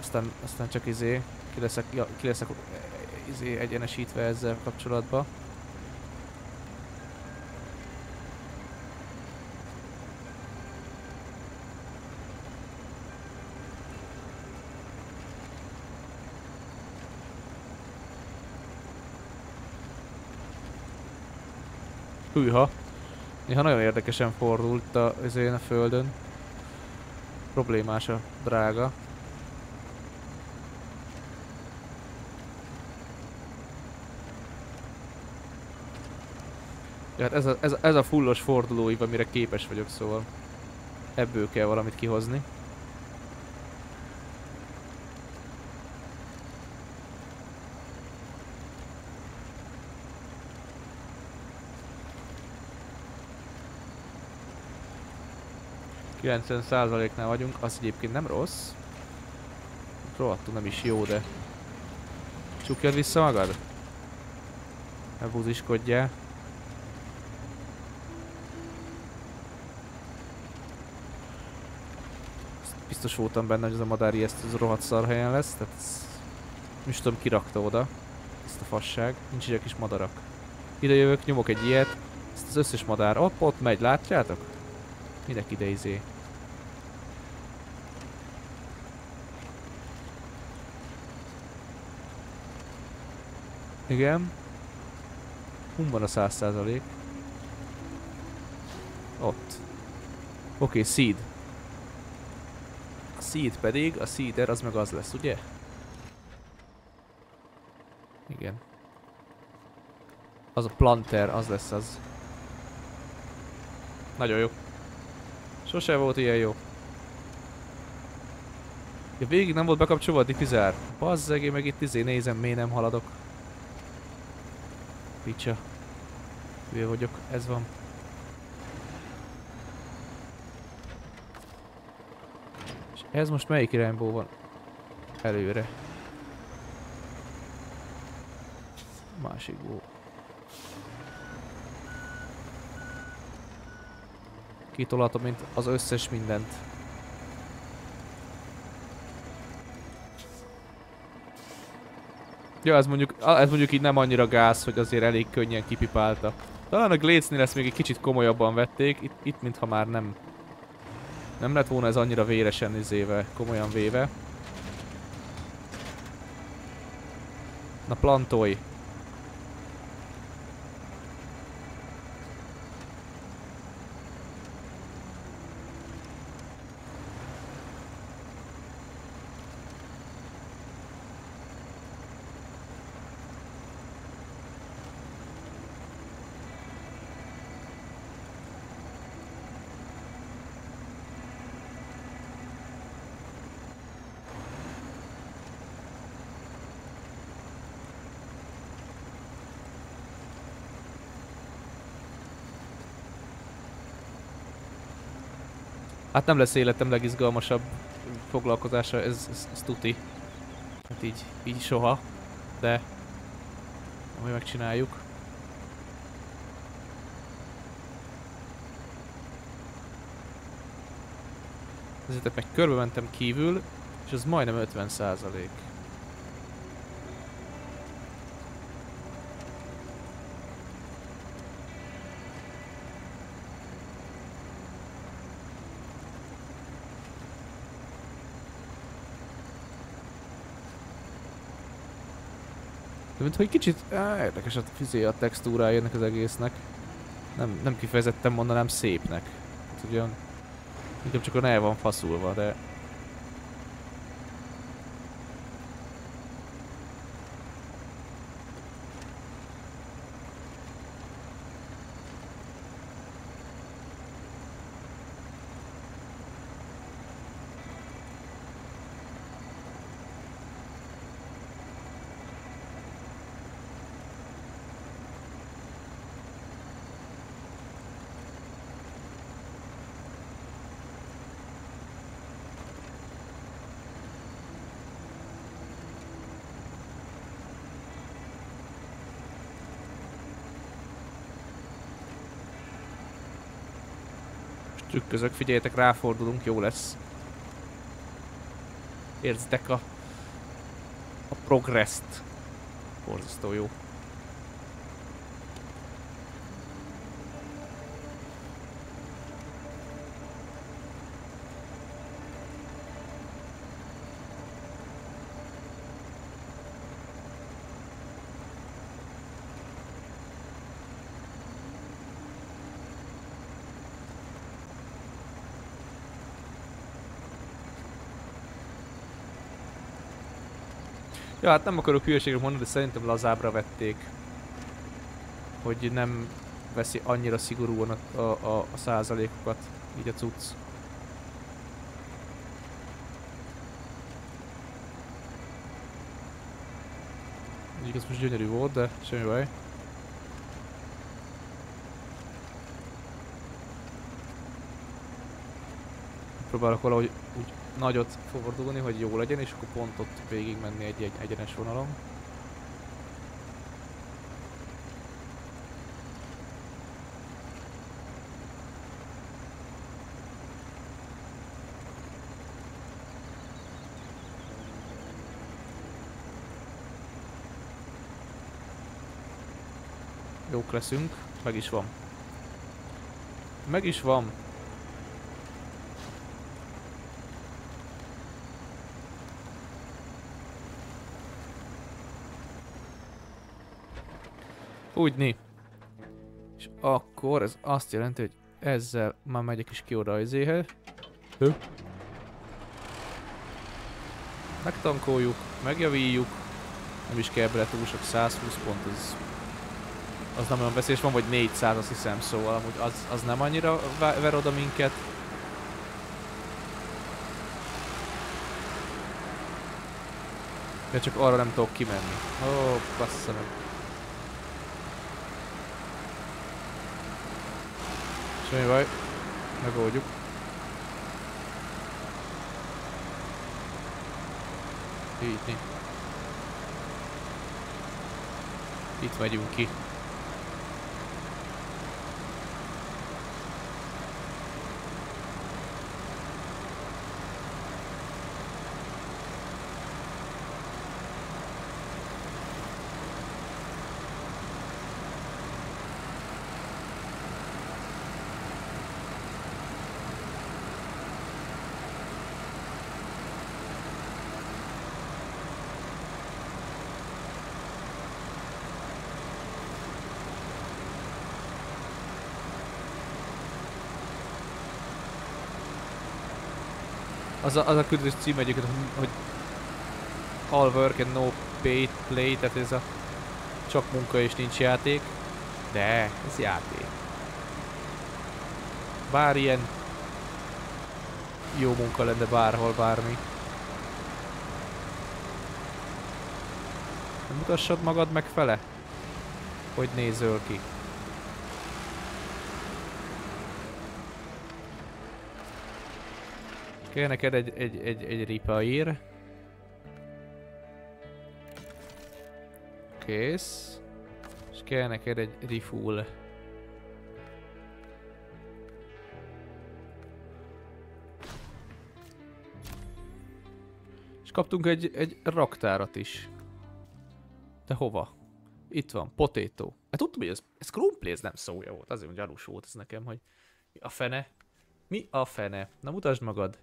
Speaker 1: aztán, aztán csak izé, ki leszek, ja, ki leszek izé egyenesítve ezzel kapcsolatban. Hűha. Néha nagyon érdekesen fordult a, ezén a földön. Problémás a drága. Ja, hát ez a, ez, a, ez a fullos fordulóiv, amire képes vagyok, szóval ebből kell valamit kihozni. 90%-nál vagyunk, az egyébként nem rossz. Rohadtul nem is jó, de... Csukjad vissza magad? Ne búziskodjál. Biztos voltam benne, hogy ez a madári ezt az rohadt szar helyen lesz, tehát ez... Nem is tudom, kirakta oda ezt a fasság. Nincs egy kis madarak. Ide jövök, nyomok egy ilyet, ezt az összes madár, ott, ott megy, látjátok? Mindenki ide izé. Igen. Hon van a száz százalék? Ott. Oké, okay, seed. A seed pedig, a seeder az meg az lesz, ugye? Igen. Az a planter, az lesz az. Nagyon jó. Sose volt ilyen jó. Ja, végig nem volt bekapcsolva a diffizár. Bazzeg, meg itt izé nézem, miért nem haladok. Picsa. Hülye vagyok, ez van. És ez most melyik irányból van? Előre. Másikból. Kitolatom, mint az összes mindent. Ja, ez mondjuk, ez mondjuk így nem annyira gáz, hogy azért elég könnyen kipipálta. Talán a Glades-nél ezt még egy kicsit komolyabban vették, itt, itt mintha már nem... Nem lett volna ez annyira véresen izéve, komolyan véve. Na plantolj! Hát nem lesz életem legizgalmasabb foglalkozása, ez, ez, ez tuti. Hát így, így soha, de majd megcsináljuk. Ezért meg körbe mentem kívül, és az majdnem 50 százalék. Mint hogy kicsit á, érdekes a fizé a textúrája ennek az egésznek. Nem, nem kifejezetten mondanám szépnek. Hát ugyan inkább csak a el van faszulva, de trükközök, figyeljetek, ráfordulunk, jó lesz. Érzitek a, a progresszt. Borzasztó jó. Ja, hát nem akarok hülyeséget mondani, de szerintem lazábra vették. Hogy nem veszi annyira szigorúan a, a, a, a százalékokat, így a cucc. Mondjuk ez most gyönyörű volt, de semmi baj. Próbálok valahogy úgy nagyot fordulni, hogy jó legyen, és akkor pont ott végig menni egy, egy egyenes vonalon. Jók leszünk, meg is van. Meg is van. Úgyni. És akkor ez azt jelenti, hogy ezzel már megyek is ki oda az izéhez. Hő. Megtankoljuk, megjavítjuk. Nem is kell bele túl sok 120 pont, az, az nem olyan veszélyes, van vagy 400 azt hiszem, szóval amúgy az, az nem annyira ver oda minket. De csak arra nem tudok kimenni. Ó, oh, bassza meg. Semmi baj. Megoldjuk. Így. Itt megyünk ki. Az a, az a küldés cím egyébként, hogy all work and no pay play, tehát ez a csak munka és nincs játék. De, ez játék. Bár ilyen jó munka lenne bárhol, bármi. Mutassad magad meg fele? Hogy nézöl ki? Kell neked egy, egy, egy, egy repair. Kész. És kell neked egy refuel. És kaptunk egy, egy raktárat is. De hova? Itt van, potato. Hát tudtam, hogy ez, ez ez nem szója volt. Azért gyanús volt ez nekem, hogy a fene? Mi a fene? Na mutasd magad.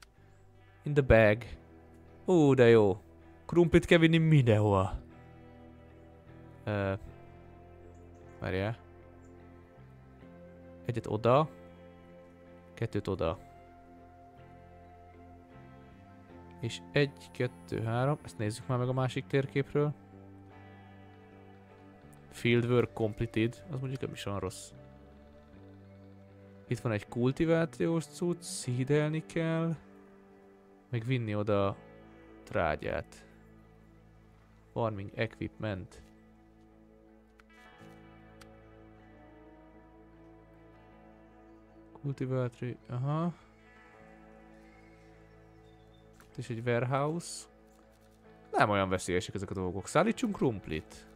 Speaker 1: In the bag. Ó, de jó. Krumplit kell vinni mindenhova. Várjál. Egyet oda. Kettőt oda. És egy, kettő, három. Ezt nézzük már meg a másik térképről. Fieldwork completed. Az mondjuk nem is olyan rossz. Itt van egy kultivációs cucc, szídelni kell. Meg vinni oda a trágyát. Farming equipment. Cultivatory, aha. Itt is egy warehouse. Nem olyan veszélyesek ezek a dolgok. Szállítsunk krumplit.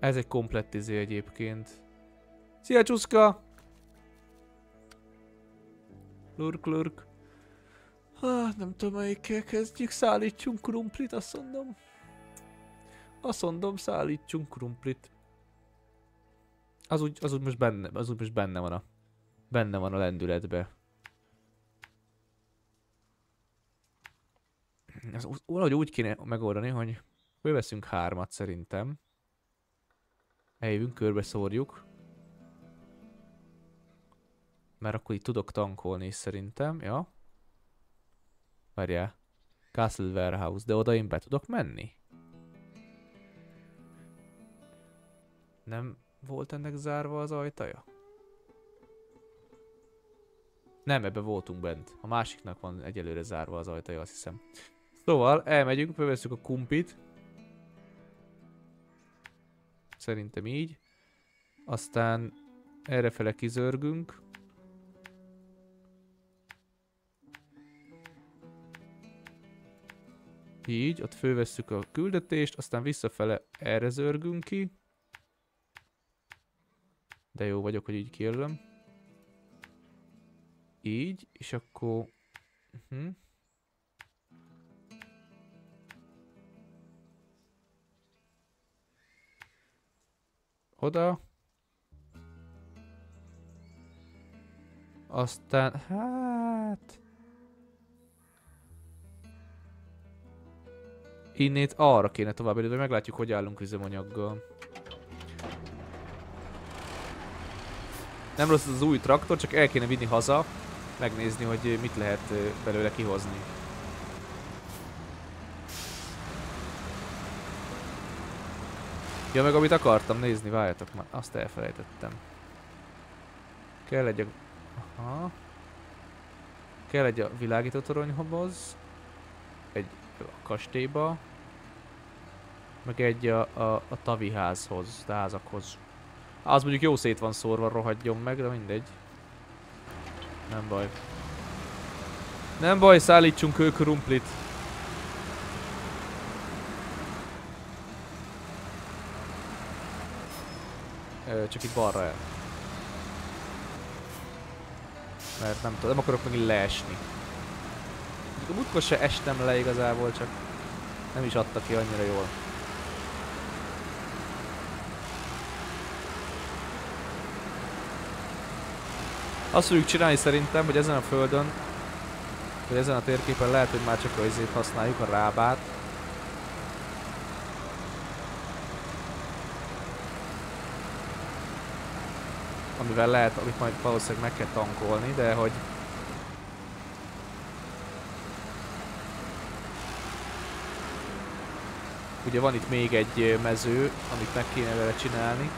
Speaker 1: Ez egy komplett izé egyébként. Szia Csuszka! Lurk, lurk. Ah, nem tudom melyikkel kezdjük, szállítsunk krumplit, azt mondom. Azt mondom, szállítsunk krumplit. Az úgy, az úgy most benne, az úgy most benne van a, benne van a lendületbe. Ez valahogy úgy kéne megoldani, hogy fölveszünk hármat szerintem. Eljövünk, körbe szórjuk. Mert akkor itt tudok tankolni szerintem, ja. Várjál. Castle Warehouse, de oda én be tudok menni? Nem volt ennek zárva az ajtaja? Nem, ebbe voltunk bent. A másiknak van egyelőre zárva az ajtaja, azt hiszem. Szóval elmegyünk, felveszünk a kumpit. Szerintem így. Aztán errefele kizörgünk. Így, ott fölvesszük a küldetést, aztán visszafele erre zörgünk ki. De jó vagyok, hogy így kérdem. Így, és akkor... Uh mhm. -huh. Oda. Aztán, hát... Innét arra kéne tovább de meglátjuk, hogy állunk üzemanyaggal. Nem rossz az új traktor, csak el kéne vinni haza, megnézni, hogy mit lehet belőle kihozni. Ja, meg amit akartam nézni, várjatok már, azt elfelejtettem. Kell egy a... Aha. Kell egy a világító toronyhoz. Egy a kastélyba. Meg egy a, a, a tavi házhoz, a házakhoz. Az mondjuk jó szét van szórva, rohadjon meg, de mindegy. Nem baj. Nem baj, szállítsunk ő krumplit. Csak itt balra el. Mert nem tudom, nem akarok megint leesni. A múltkor se estem le igazából, csak nem is adta ki annyira jól. Azt fogjuk csinálni szerintem, hogy ezen a földön, vagy ezen a térképen lehet, hogy már csak a izét használjuk, a rábát. Amivel lehet, amit majd valószínűleg meg kell tankolni, de hogy Ugye van itt még egy mező, amit meg kéne vele csinálni.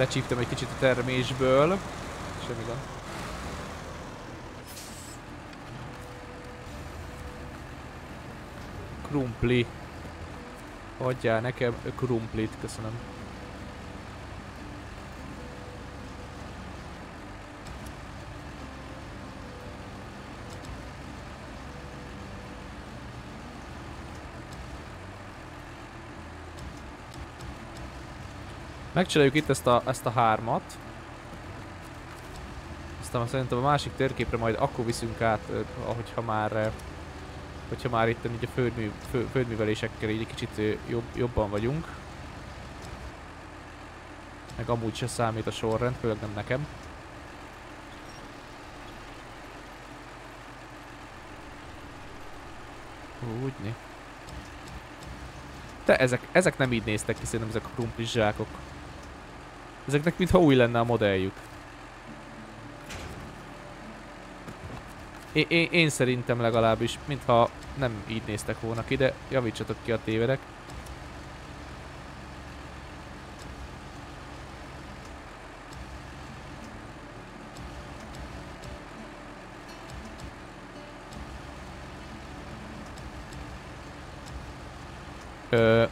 Speaker 1: Lecsíptem egy kicsit a termésből. Semmi gond. Krumpli. Adjál nekem krumplit, köszönöm. Megcsináljuk itt ezt a, ezt a hármat. Aztán szerintem a másik térképre majd akkor viszünk át, ahogyha már hogyha már itt így a földmű, fő, földművelésekkel így egy kicsit jobb, jobban vagyunk. Meg amúgy se számít a sorrend, főleg nem nekem. Úgyni. Te, ezek, ezek nem így néztek ki, szerintem ezek a krumplis zsákok. Ezeknek mintha új lenne a modelljük. É én, én szerintem legalábbis, mintha nem így néztek volna ki, javítsatok ki a tévedek. Ö...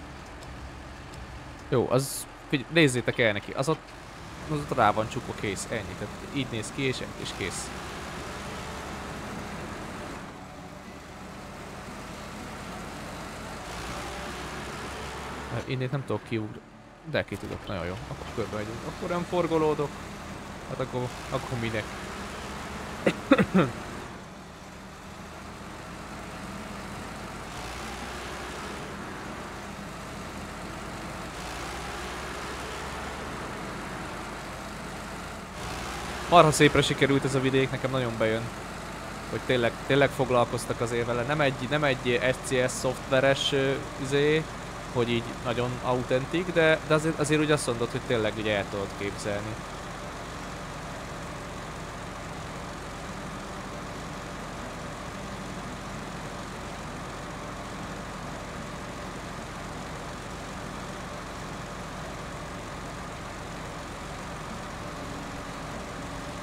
Speaker 1: Jó, az Figy- nézzétek el neki, az ott, az ott rá van csukva, kész, ennyi. Tehát így néz ki, és, és kész. Mert innét nem tudok kiugrani. De ki tudok, nagyon jó. Akkor körbe megyünk. Akkor nem forgolódok. Hát akkor, akkor minek? Marha szépre sikerült ez a vidék, nekem nagyon bejön. Hogy tényleg, tényleg foglalkoztak azért vele. Nem egy, nem egy SCS szoftveres izé, hogy így nagyon autentik, de, de azért, azért úgy azt mondod, hogy tényleg ugye el tudod képzelni.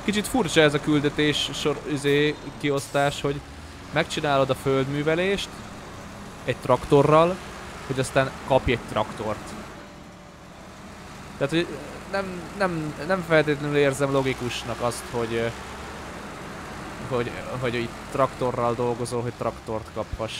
Speaker 1: Kicsit furcsa ez a küldetés sor, izé, kiosztás, hogy megcsinálod a földművelést egy traktorral, hogy aztán kapj egy traktort. Tehát, hogy nem, nem, nem feltétlenül érzem logikusnak azt, hogy, hogy, hogy itt traktorral dolgozol, hogy traktort kaphass.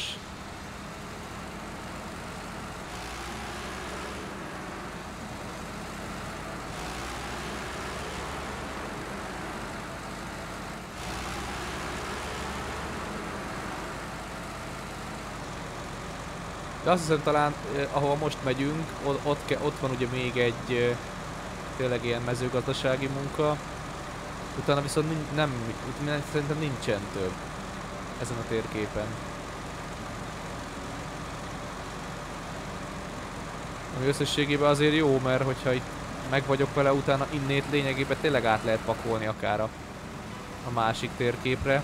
Speaker 1: De azt hiszem talán, eh, ahova most megyünk, ott, ott, van ugye még egy eh, tényleg ilyen mezőgazdasági munka. Utána viszont nin, nem, nem, szerintem nincsen több ezen a térképen. Ami összességében azért jó, mert hogyha itt meg vagyok vele, utána innét lényegében tényleg át lehet pakolni akár a, a másik térképre.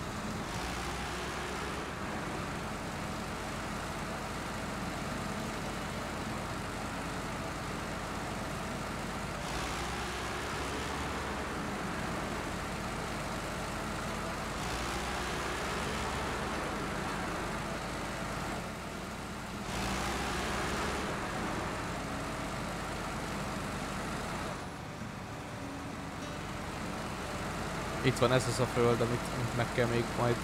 Speaker 1: Itt van ez az a föld, amit meg kell még majd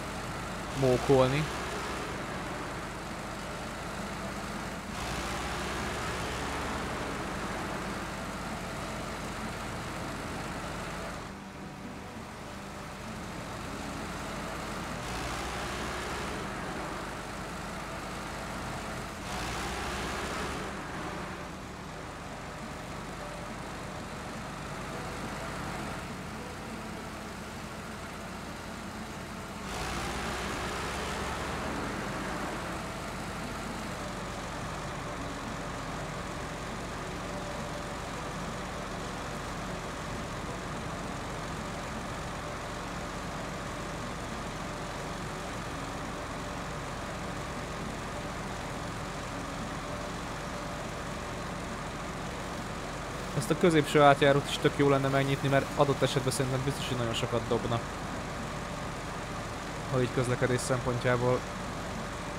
Speaker 1: mókolni. Ezt a középső átjárót is tök jó lenne megnyitni, mert adott esetben szerintem biztos, hogy nagyon sokat dobna. Ha így közlekedés szempontjából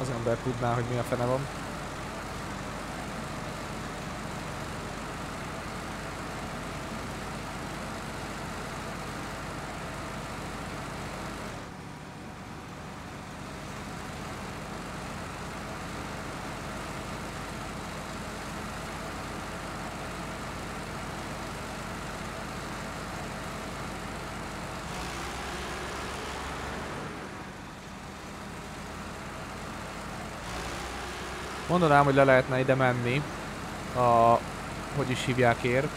Speaker 1: az ember tudná, hogy mi a fene van. Mondanám, hogy le lehetne ide menni a... hogy is hívják ér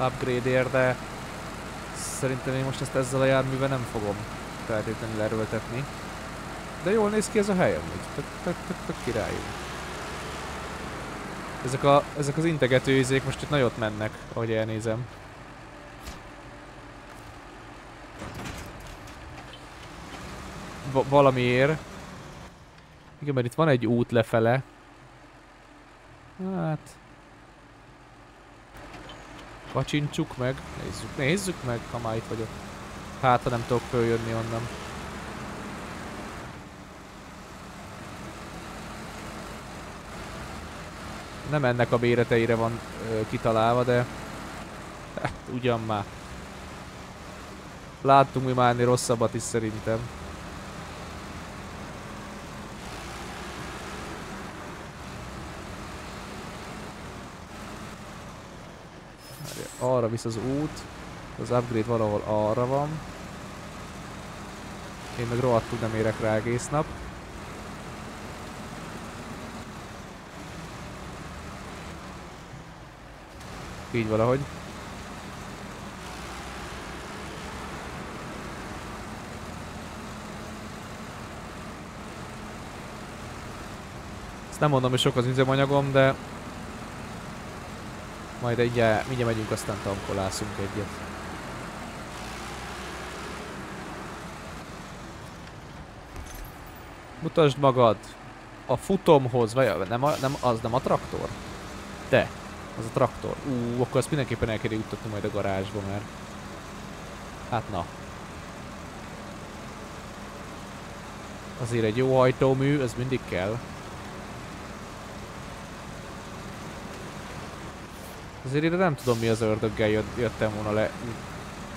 Speaker 1: upgrade-ért, de szerintem én most ezt ezzel a járművel nem fogom feltétlenül erőltetni. De jól néz ki ez a hely amúgy, tök, tök, tök, tök királyú. Ezek, a, ezek az integető izék most itt nagyot mennek, ahogy elnézem. Va valamiért. Igen, mert itt van egy út lefele. Hát... Kacsincsuk meg. Nézzük, nézzük meg, ha már itt vagyok. Hát, ha nem tudok följönni onnan. nem ennek a méreteire van ö, kitalálva, de hát, ugyan már. Láttunk mi már ennél rosszabbat is szerintem. Arra visz az út. Az upgrade valahol arra van. Én meg rohadtul nem érek rá egész nap. Így valahogy. Ezt nem mondom, hogy sok az üzemanyagom, de majd egy, mindjárt megyünk, aztán tankolászunk egyet. Mutasd magad a futomhoz, vagy nem, a, nem, az nem a traktor? De, az a traktor. Ú, akkor ezt mindenképpen el kell juttatni majd a garázsba, mert... Hát na. Azért egy jó hajtómű, ez mindig kell. Azért ide nem tudom mi az ördöggel jött, jöttem volna le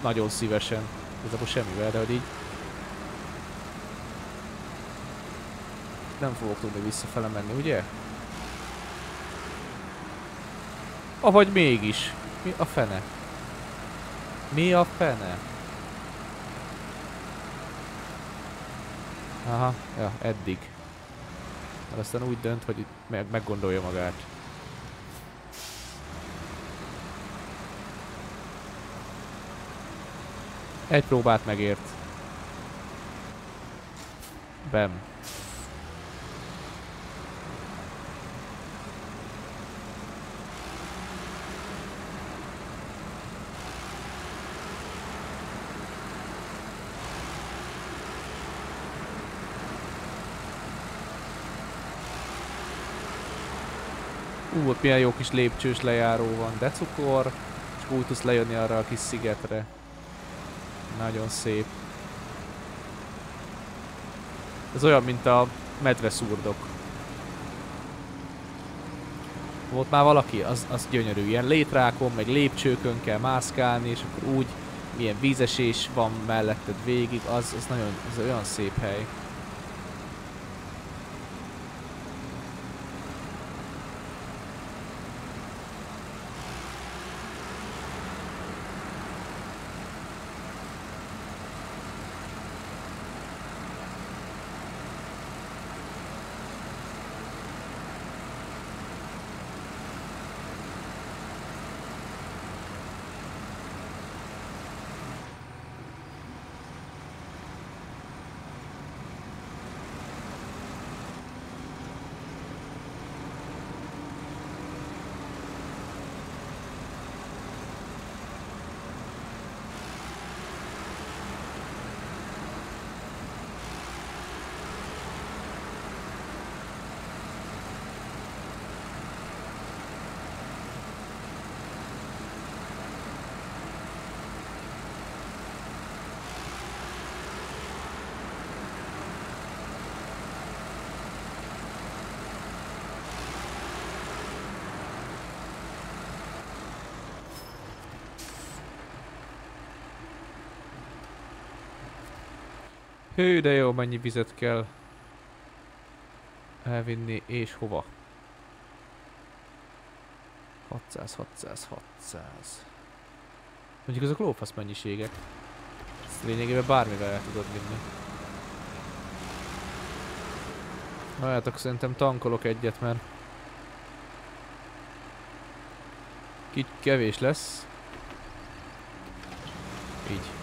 Speaker 1: nagyon szívesen. Igazából semmivel, de hogy így... Nem fogok tudni visszafele menni, ugye? Avagy mégis. Mi a fene? Mi a fene? Aha, ja, eddig. Aztán úgy dönt, hogy meg meggondolja magát. Egy próbát megért. Bem. Ú, ott milyen jó kis lépcsős lejáró van, de cukor, és úgy tudsz lejönni arra a kis szigetre. Nagyon szép. Ez olyan, mint a medveszurdok. Volt már valaki? Az, az gyönyörű. Ilyen létrákon, meg lépcsőkön kell mászkálni, és akkor úgy milyen vízesés van melletted végig, az, az nagyon, az olyan szép hely. Hű, de jó, mennyi vizet kell elvinni, és hova? 600, 600, 600. Mondjuk azok lófasz mennyiségek. Ezt lényegében bármivel el tudod vinni. Na hát akkor szerintem tankolok egyet, mert Kicsit kevés lesz. Így.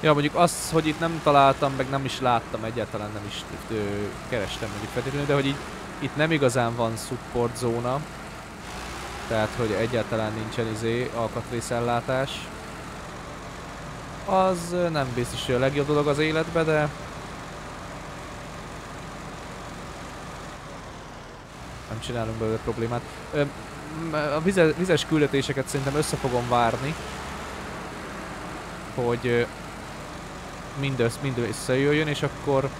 Speaker 1: Ja, mondjuk az, hogy itt nem találtam, meg nem is láttam, egyáltalán nem is ö, kerestem mondjuk feltétlenül, de hogy így itt nem igazán van support zóna. Tehát, hogy egyáltalán nincsen izé alkatrészellátás. Az nem biztos, hogy a legjobb dolog az életbe, de... Nem csinálunk belőle problémát. A vizes küldetéseket szerintem össze fogom várni. Hogy mindössz, mind összejöjjön, és akkor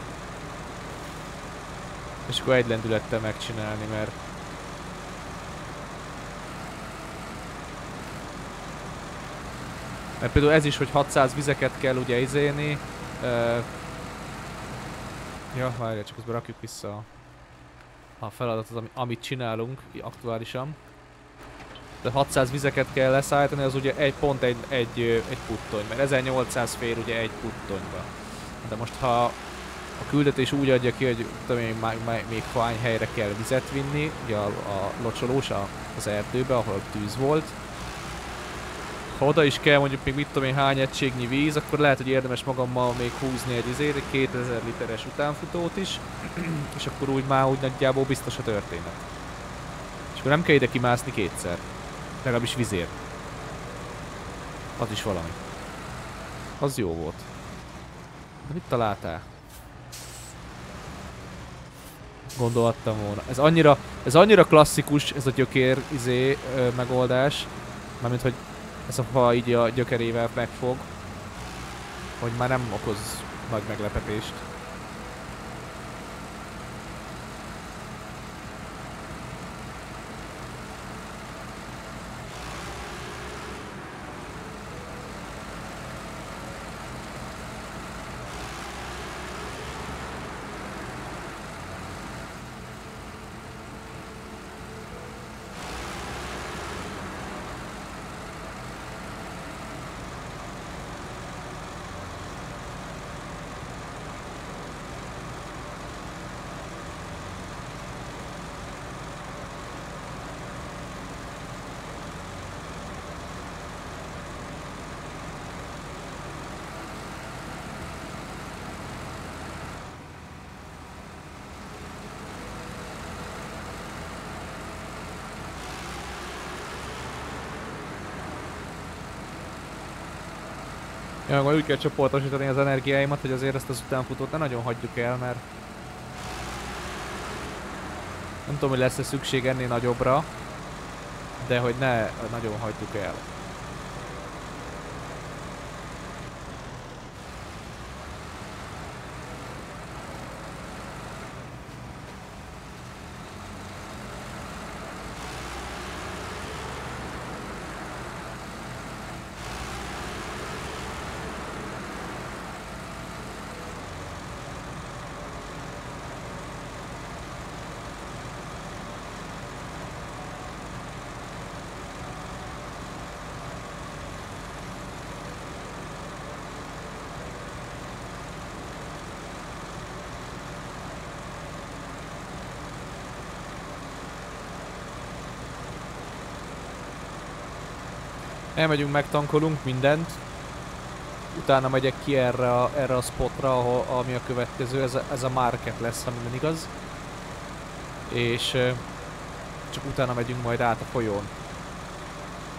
Speaker 1: és akkor egy lendülettel megcsinálni, mert Mert például ez is, hogy 600 vizeket kell ugye izélni. Uh, ja, várjál, csak közben rakjuk vissza a feladatot, amit csinálunk aktuálisan. De 600 vizeket kell leszállítani, az ugye egy pont egy, egy, egy puttony, mert 1800 fér ugye egy puttonyba. De most ha a küldetés úgy adja ki, hogy tudom én, még hány helyre kell vizet vinni, ugye a, a locsolós az erdőbe, ahol tűz volt, ha oda is kell mondjuk még mit tudom én hány egységnyi víz, akkor lehet, hogy érdemes magammal még húzni egy egy 2000 literes utánfutót is, és akkor úgy már úgy nagyjából biztos a történet. És akkor nem kell ide kimászni kétszer. Legalábbis vizér. Az is valami. Az jó volt. De mit találtál? Gondolhattam volna. Ez annyira, ez annyira klasszikus, ez a gyökér izé, ö, megoldás. Mármint, hogy ez a fa így a gyökerével megfog, hogy már nem okoz nagy meglepetést. Ja, majd úgy kell csoportosítani az energiáimat, hogy azért ezt az utánfutót ne nagyon hagyjuk el, mert nem tudom, hogy lesz-e szükség ennél nagyobbra, de hogy ne nagyon hagyjuk el. Elmegyünk, megtankolunk mindent. Utána megyek ki erre a, erre a spotra, ahol, ami a következő, ez a, ez a market lesz, ha minden igaz. És csak utána megyünk majd át a folyón.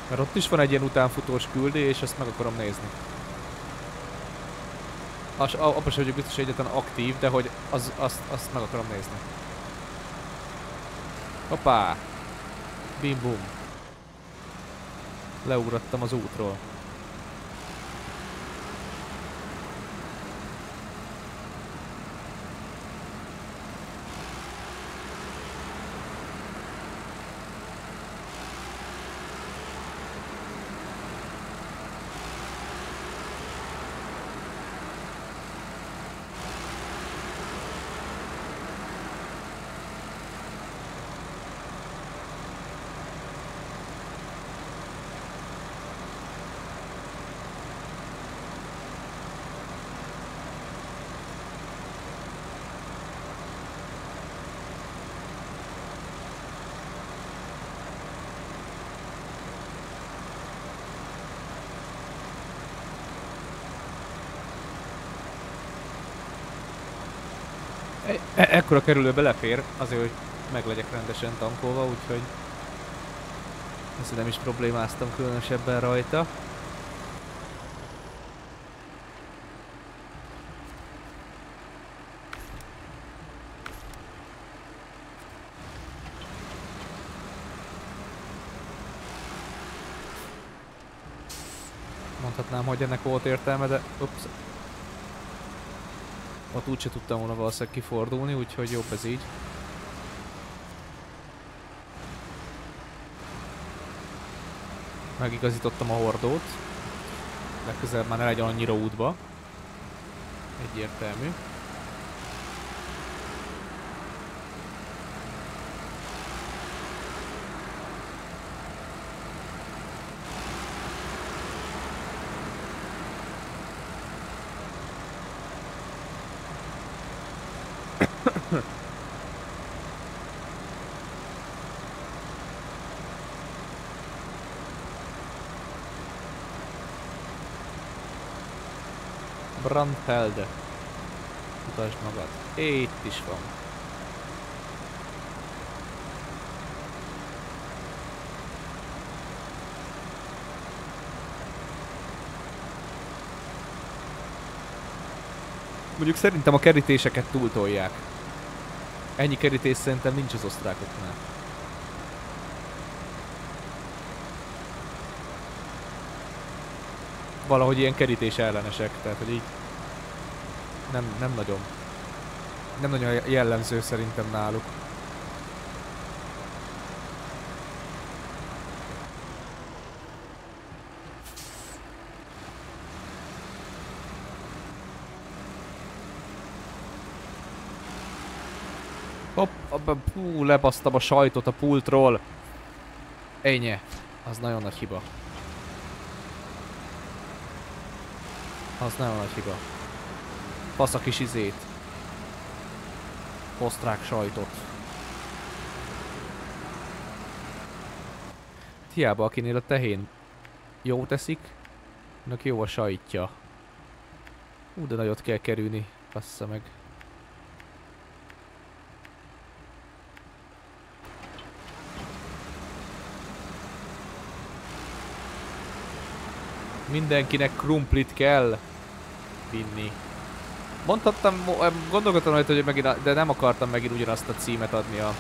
Speaker 1: Mert ott is van egy ilyen utánfutós küldé, és ezt meg akarom nézni. Az, abban sem vagyok biztos, egyetlen aktív, de hogy az, azt, azt meg akarom nézni. Hoppá! Bim bum leugrattam az útról. E ekkora kerülő belefér, azért, hogy meg legyek rendesen tankolva, úgyhogy ezt nem is problémáztam különösebben rajta. Mondhatnám, hogy ennek volt értelme, de ups, Ott úgyse tudtam volna valószínűleg kifordulni, úgyhogy jobb ez így. Megigazítottam a hordót. Legközelebb már ne legyen annyira útba. Egyértelmű. Brandfelde. Mutasd magad. É, itt is van. Mondjuk szerintem a kerítéseket túltolják. Ennyi kerítés szerintem nincs az osztrákoknál. Valahogy ilyen kerítés ellenesek, tehát hogy így nem, nem nagyon. Nem nagyon jellemző szerintem náluk. Hopp, abba, pú, lebasztam a sajtot a pultról. Ennyi. Az nagyon nagy hiba. Az nagyon nagy hiba. Fasz a kis izét. Osztrák sajtot. Hiába akinél a tehén jó teszik, annak jó a sajtja. Ú, de nagyot kell kerülni, passza meg. Mindenkinek krumplit kell vinni. Mondhattam, gondolkodtam rajta, hogy megint, de nem akartam megint ugyanazt a címet adni a,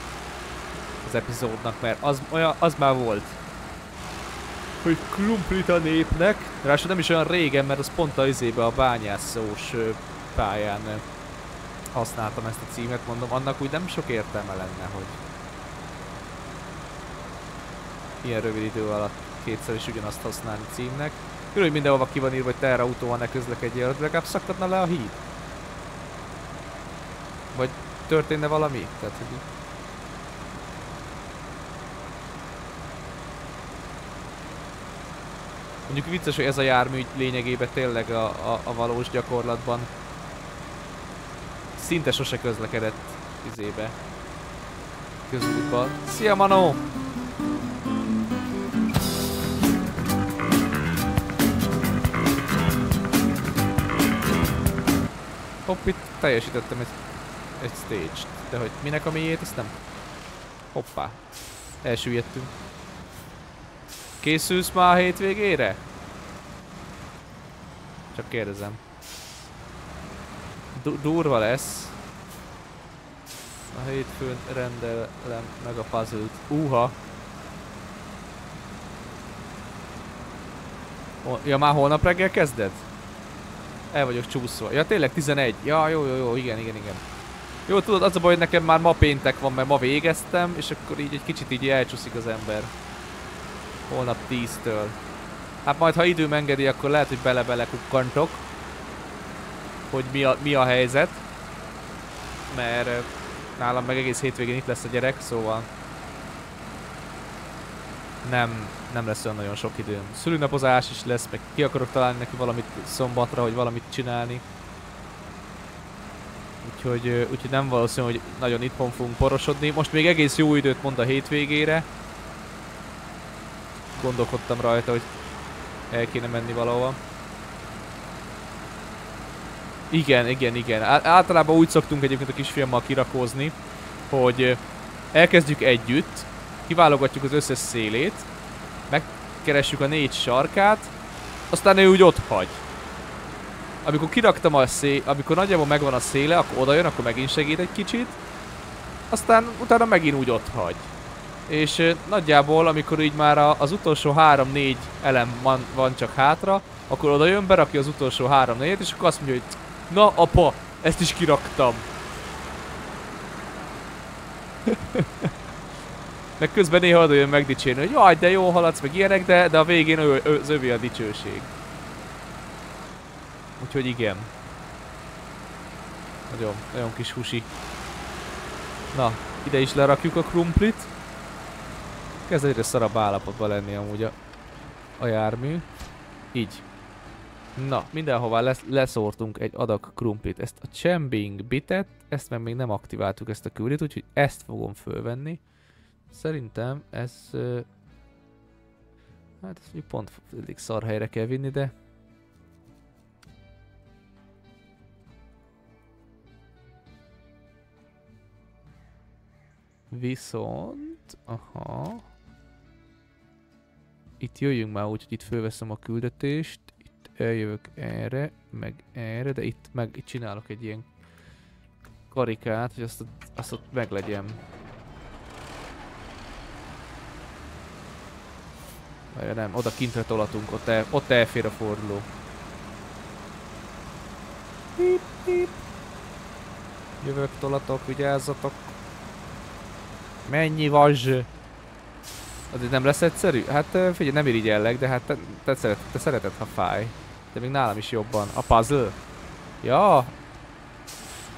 Speaker 1: az epizódnak, mert az, olyan, az már volt. Hogy krumplit a népnek. Ráadásul nem is olyan régen, mert az pont a izébe a bányászós pályán használtam ezt a címet, mondom, annak úgy nem sok értelme lenne, hogy ilyen rövid idő alatt kétszer is ugyanazt használni címnek. Külön, hogy mindenhova ki van írva, hogy terrautóval ne közlekedjél, de legalább szakadna le a híd. Történne valami? Tehát, hogy Mondjuk vicces, hogy ez a jármű lényegében tényleg a, a, a valós gyakorlatban szinte sose közlekedett izébe. Közútba. Szia Manó! Hopp, itt teljesítettem egy, egy stage-t. De hogy minek a miért, ezt nem... Hoppá. Elsüllyedtünk. Készülsz már a hétvégére? Csak kérdezem. Du durva lesz. A hétfőn rendelem meg a puzzle-t. Uha! Ja, már holnap reggel kezded? El vagyok csúszva. Ja, tényleg 11. Ja, jó, jó, jó, igen, igen, igen. Jó, tudod, az a baj, hogy nekem már ma péntek van, mert ma végeztem, és akkor így egy kicsit így elcsúszik az ember. Holnap 10-től. Hát majd, ha időm engedi, akkor lehet, hogy bele-bele kukkantok. Hogy mi a, mi a helyzet. Mert nálam meg egész hétvégén itt lesz a gyerek, szóval nem, nem lesz olyan nagyon sok időm. Szülőnapozás is lesz, meg ki akarok találni neki valamit szombatra, hogy valamit csinálni. Úgyhogy, úgyhogy nem valószínű, hogy nagyon itthon fogunk porosodni. Most még egész jó időt mond a hétvégére. Gondolkodtam rajta, hogy el kéne menni valahova. Igen, igen, igen. Általában úgy szoktunk egyébként a kisfiammal kirakózni, hogy elkezdjük együtt, kiválogatjuk az összes szélét, megkeressük a négy sarkát, aztán ő úgy ott hagy. Amikor kiraktam a szé, amikor nagyjából megvan a széle, akkor oda jön, akkor megint segít egy kicsit, aztán utána megint úgy ott hagy. És nagyjából, amikor így már az utolsó 3-4 elem van, van csak hátra, akkor oda jön, berakja az utolsó 3 4 és akkor azt mondja, hogy na apa, Ezt is kiraktam. meg közben néha oda jön megdicsérni, hogy jaj, de jó haladsz, meg ilyenek, de, de a végén ő, ő, az övé a dicsőség. Úgyhogy igen. Nagyon, nagyon kis husi. Na, ide is lerakjuk a krumplit. Kezd egyre szarabb állapotban lenni amúgy a, a jármű. Így. Na, mindenhová lesz, leszórtunk egy adag krumplit. Ezt a Chambing bitet, ezt meg még nem aktiváltuk ezt a küldét, úgyhogy ezt fogom fölvenni. Szerintem ez... Hát ezt pont elég szar helyre kell vinni, de... Viszont... Aha... Itt jöjjünk már úgy, hogy itt fölveszem a küldetést eljövök erre, meg erre, de itt meg itt csinálok egy ilyen karikát, hogy azt, azt ott meglegyen. Vagy nem, oda kintre tolatunk, ott, el, ott elfér a forduló. Pip, pip. Jövök, tolatok, vigyázzatok. Mennyi vazs? Azért nem lesz egyszerű? Hát figyelj, nem irigyellek, de hát te, te, szeret, te szereted, ha fáj. De még nálam is jobban. A puzzle? Ja.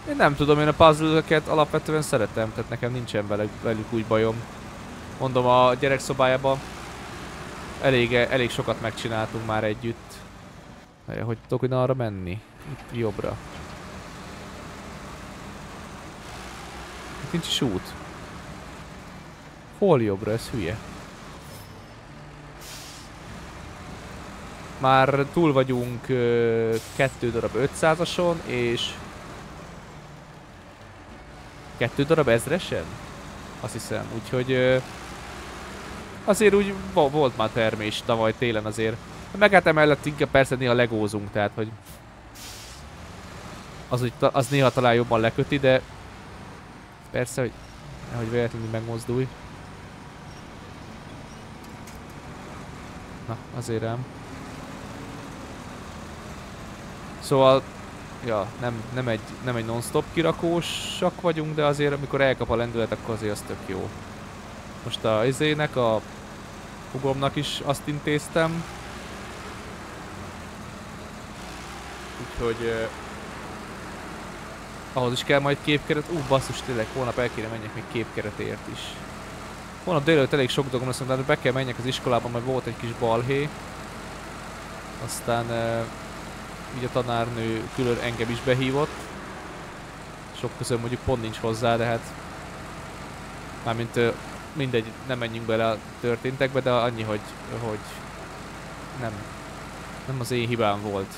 Speaker 1: Én nem tudom, én a puzzle-öket alapvetően szeretem, tehát nekem nincsen velük, velük úgy bajom. Mondom, a gyerekszobájában elég, elég sokat megcsináltunk már együtt. Hogy tudok hogy arra menni? Itt jobbra. Itt nincs is út. Hol jobbra? Ez hülye. Már túl vagyunk uh, kettő darab 500-ason, és kettő darab ezresen? Azt hiszem, úgyhogy uh, azért úgy volt már termés tavaly télen azért. Meg hát emellett inkább persze néha legózunk, tehát hogy az, hogy az néha talán jobban leköti, de persze, hogy nehogy véletlenül megmozdulj. Na, azért ám. Szóval, ja, nem, nem egy, nem egy non-stop kirakósak vagyunk, de azért amikor elkap a lendület, akkor azért az tök jó. Most a izének, a hugomnak is azt intéztem. Úgyhogy eh, ahhoz is kell majd képkeret. Ú, basszus, tényleg holnap el kéne menjek még képkeretért is. Holnap délelőtt elég sok dolgom lesz, de be kell menjek az iskolába, mert volt egy kis balhé. Aztán eh, így a tanárnő külön engem is behívott. Sok közön mondjuk pont nincs hozzá, de hát mármint mindegy, nem menjünk bele a történtekbe, de annyi, hogy, hogy nem, nem az én hibám volt.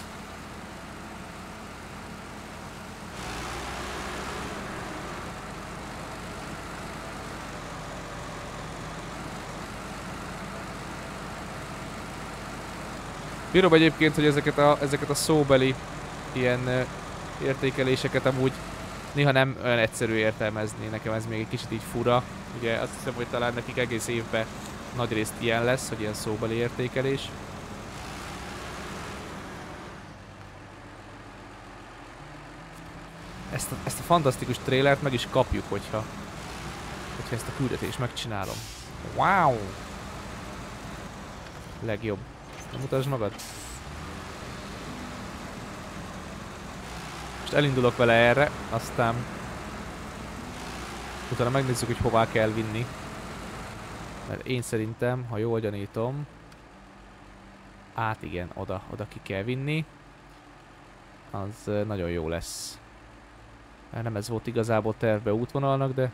Speaker 1: Bírom egyébként, hogy ezeket a, ezeket a szóbeli ilyen értékeléseket amúgy néha nem olyan egyszerű értelmezni, nekem ez még egy kicsit így fura. Ugye azt hiszem, hogy talán nekik egész évben nagy részt ilyen lesz, hogy ilyen szóbeli értékelés. Ezt a, ezt a fantasztikus trélert meg is kapjuk, hogyha, hogyha ezt a küldetést megcsinálom. Wow! Legjobb. Mutasd magad. Most elindulok vele erre, aztán utána megnézzük, hogy hová kell vinni. Mert én szerintem, ha jól gyanítom, át igen, oda, oda ki kell vinni. Az nagyon jó lesz. Nem ez volt igazából tervbe útvonalnak, de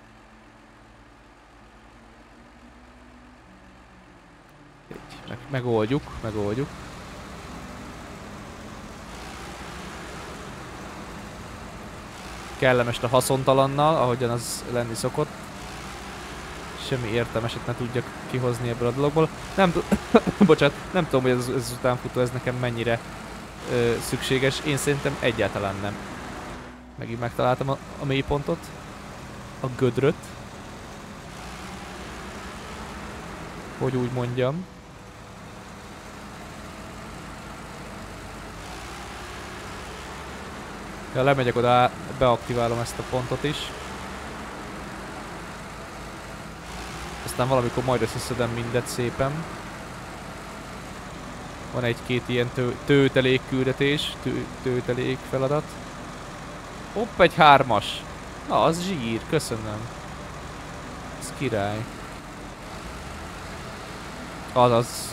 Speaker 1: Meg, megoldjuk, megoldjuk. Kellemes a haszontalannal, ahogyan az lenni szokott. Semmi értelmeset ne tudjak kihozni ebből a dologból. Nem bocsánat, nem tudom, hogy ez, ez utánfutó, ez nekem mennyire ö, szükséges. Én szerintem egyáltalán nem. Megint megtaláltam a, a mélypontot. A gödröt. Hogy úgy mondjam. Ja, lemegyek oda, beaktiválom ezt a pontot is. Aztán valamikor majd összeszedem mindet szépen. Van egy-két ilyen tő, tőtelék küldetés, tő, tőtelék feladat. Hopp, egy hármas. Na, az zsír, köszönöm. Ez király. Azaz.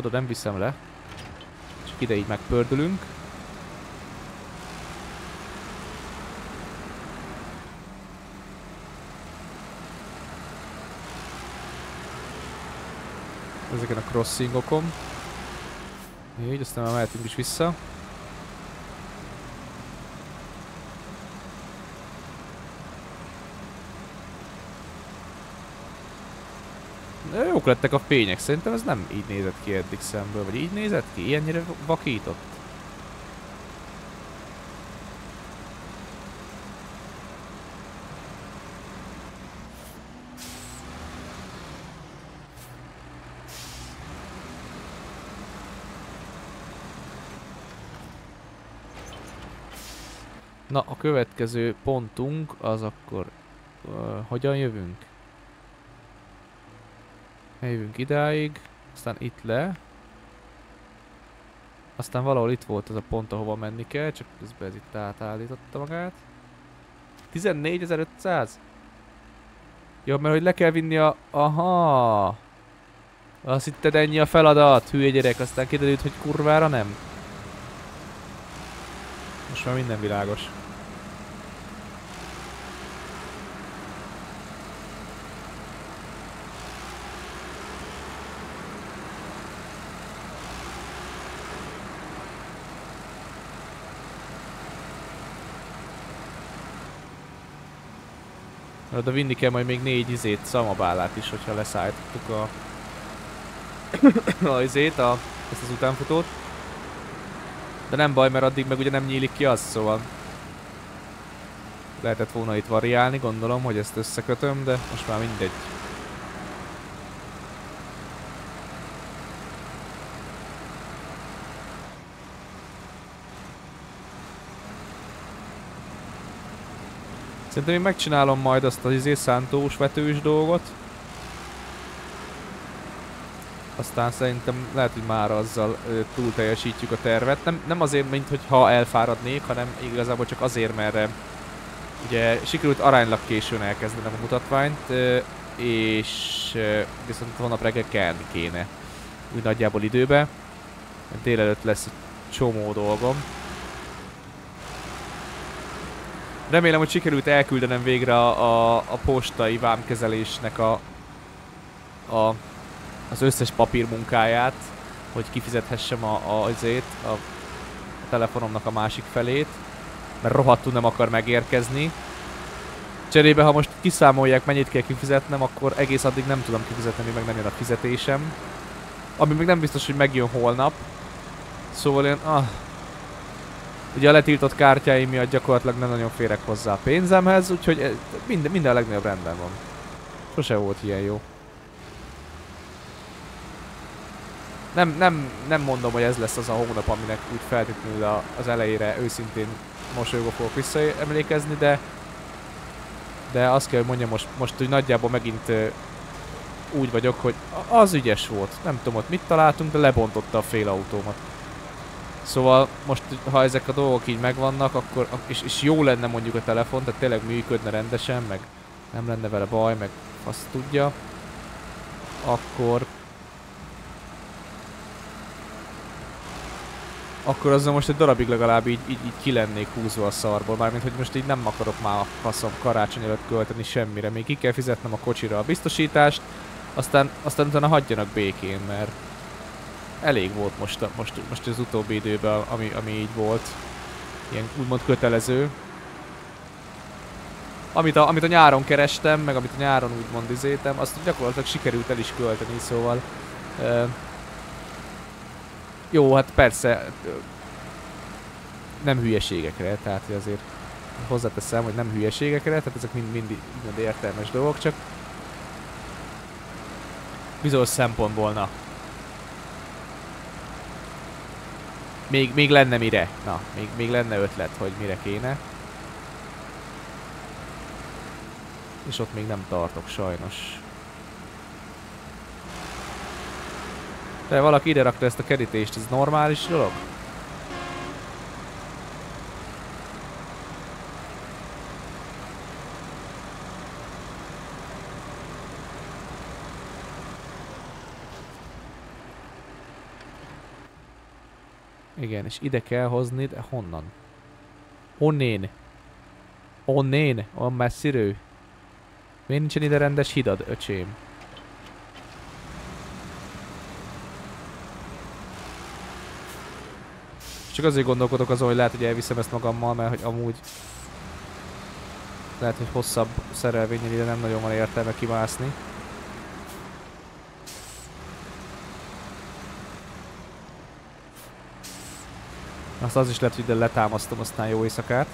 Speaker 1: Oda nem viszem le. Csak ide így megpördülünk. Ezeken a crossingokon. Így, aztán már mehetünk is vissza. Jók lettek a fények, szerintem ez nem így nézett ki eddig szemből, vagy így nézett ki? Ilyennyire vakított? Na, a következő pontunk az akkor... Uh, hogyan jövünk? Eljövünk idáig, aztán itt le. Aztán valahol itt volt ez a pont, ahova menni kell, csak közben ez itt átállította magát. 14.500? Jó, mert hogy le kell vinni a... Aha! Azt hitted ennyi a feladat, hülye gyerek, aztán kiderült, hogy kurvára nem. Most már minden világos. De vinni kell majd még négy izét, szamabálát is, hogyha leszállítottuk a... a izét, a... ezt az utánfutót. De nem baj, mert addig meg ugye nem nyílik ki az, szóval... Lehetett volna itt variálni, gondolom, hogy ezt összekötöm, de most már mindegy. Szerintem én megcsinálom majd azt az izé szántós vetős dolgot. Aztán szerintem lehet, hogy már azzal túl teljesítjük a tervet. Nem, nem azért, mint hogy ha elfáradnék, hanem igazából csak azért, mert ugye sikerült aránylag későn elkezdenem a mutatványt, és ö, viszont holnap reggel kelni kéne. Úgy nagyjából időbe. Délelőtt lesz egy csomó dolgom. Remélem, hogy sikerült elküldenem végre a, a, a postai vámkezelésnek a, a, az összes papírmunkáját, hogy kifizethessem a, a, azért, a, a telefonomnak a másik felét, mert rohadtul nem akar megérkezni. Cserébe, ha most kiszámolják, mennyit kell kifizetnem, akkor egész addig nem tudom kifizetni, még meg nem jön a fizetésem. Ami még nem biztos, hogy megjön holnap. Szóval én... Ah, Ugye a letiltott kártyáim miatt gyakorlatilag nem nagyon férek hozzá a pénzemhez, úgyhogy minden, minden a legnagyobb rendben van. Sose volt ilyen jó. Nem, nem, nem mondom, hogy ez lesz az a hónap, aminek úgy feltétlenül a, az elejére őszintén mosolygó fogok visszaemlékezni, de de azt kell, hogy mondjam, most, most úgy nagyjából megint úgy vagyok, hogy az ügyes volt. Nem tudom, ott mit találtunk, de lebontotta a fél autómat. Szóval most, ha ezek a dolgok így megvannak, akkor, és, és jó lenne mondjuk a telefon, tehát tényleg működne rendesen, meg nem lenne vele baj, meg azt tudja, akkor akkor azzal most egy darabig legalább így, így, így ki lennék húzva a szarból, mármint hogy most így nem akarok már faszom karácsony előtt költeni semmire, még ki kell fizetnem a kocsira a biztosítást, aztán, aztán utána hagyjanak békén, mert elég volt most, most, most az utóbbi időben, ami, ami így volt. Ilyen úgymond kötelező. Amit a, amit a nyáron kerestem, meg amit a nyáron úgymond izétem, azt gyakorlatilag sikerült el is költeni, szóval... Uh, jó, hát persze... nem hülyeségekre, tehát azért hozzáteszem, hogy nem hülyeségekre, tehát ezek mind, mind, mind értelmes dolgok, csak bizonyos szempontból, na. Még, még lenne mire, na, még, még lenne ötlet, hogy mire kéne. És ott még nem tartok sajnos. De valaki ide rakta ezt a kerítést, ez normális dolog? Igen, és ide kell hozni, de honnan? Onnén. Onnén? Olyan messziről? Miért nincsen ide rendes hidad, öcsém? Csak azért gondolkodok azon, hogy lehet, hogy elviszem ezt magammal, mert hogy amúgy lehet, hogy hosszabb szerelvényen ide nem nagyon van értelme kimászni. Azt az is lehet, hogy ide letámasztom aztán jó éjszakát.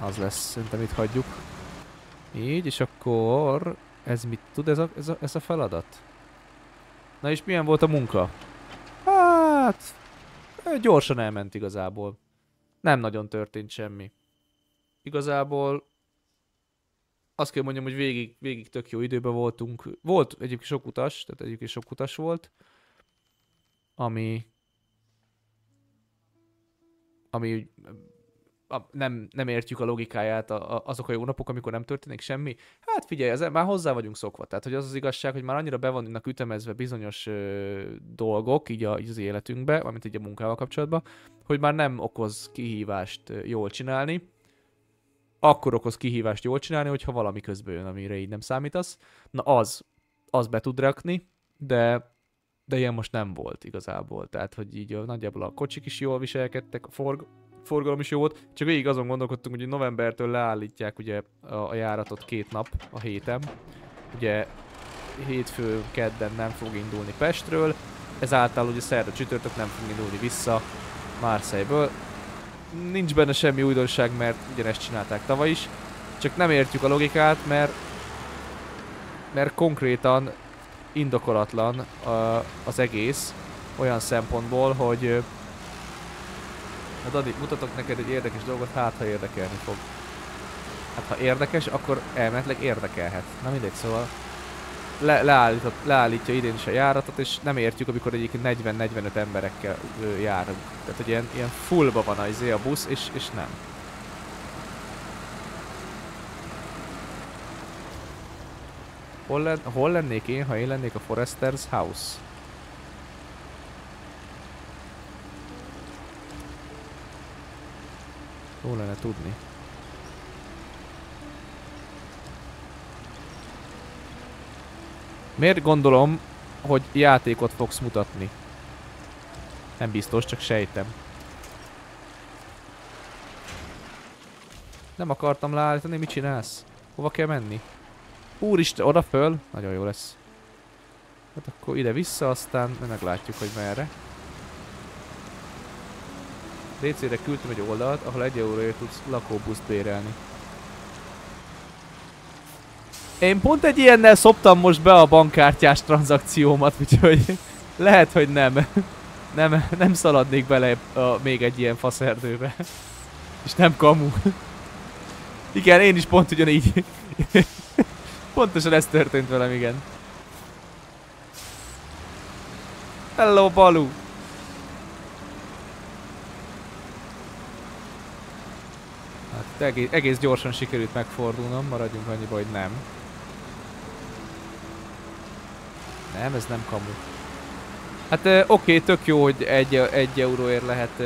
Speaker 1: Az lesz, szerintem itt hagyjuk. Így, és akkor ez mit tud ez a, ez a, ez a feladat? Na és milyen volt a munka? Hát... Gyorsan elment igazából. Nem nagyon történt semmi. Igazából azt kell mondjam, hogy végig, végig tök jó időben voltunk. Volt egyébként sok utas, tehát egyébként sok utas volt, ami ami nem, nem értjük a logikáját, a, a, azok a jó napok, amikor nem történik semmi. Hát figyelj, ez, már hozzá vagyunk szokva. Tehát, hogy az az igazság, hogy már annyira be vannak ütemezve bizonyos ö, dolgok így, a, így az életünkbe, amit így a munkával kapcsolatban, hogy már nem okoz kihívást jól csinálni akkor okoz kihívást jól csinálni, hogyha valami közben jön, amire így nem számítasz. Na az, az be tud rakni, de, de ilyen most nem volt igazából. Tehát, hogy így nagyjából a kocsik is jól viselkedtek, a forg, forgalom is jó volt, csak végig azon gondolkodtunk, hogy novembertől leállítják ugye a, járatot két nap a héten. Ugye hétfő, kedden nem fog indulni Pestről, ezáltal ugye szerda csütörtök nem fog indulni vissza Marseille-ből, nincs benne semmi újdonság, mert ugyanezt csinálták tavaly is. Csak nem értjük a logikát, mert mert konkrétan indokolatlan a, az egész olyan szempontból, hogy Hát Adi, mutatok neked egy érdekes dolgot, hát ha érdekelni fog. Hát ha érdekes, akkor elméletileg érdekelhet. Na mindegy, szóval le, leállítja idén is a járatot, és nem értjük, amikor egyébként 40-45 emberekkel járunk. Tehát, hogy ilyen, ilyen fullba van az a busz, és, és nem. Hol, len, hol lennék én, ha én lennék a Forester's House? Hol lenne tudni. Miért gondolom, hogy játékot fogsz mutatni? Nem biztos, csak sejtem. Nem akartam leállítani, mit csinálsz? Hova kell menni? Úristen, oda föl? Nagyon jó lesz. Hát akkor ide-vissza, aztán meglátjuk, hogy merre. DC-re küldtem egy oldalt, ahol egy euróért tudsz lakóbuszt bérelni. Én pont egy ilyennel szoptam most be a bankkártyás tranzakciómat, úgyhogy lehet, hogy nem. Nem, nem szaladnék bele a, még egy ilyen faszerdőbe. És nem kamu. Igen, én is pont ugyanígy. Pontosan ez történt velem, igen. Hello, Balu! Hát egész, egész gyorsan sikerült megfordulnom, maradjunk annyiba, hogy nem. Nem, ez nem kamu. Hát oké, okay, tök jó, hogy egy, egy euróért lehet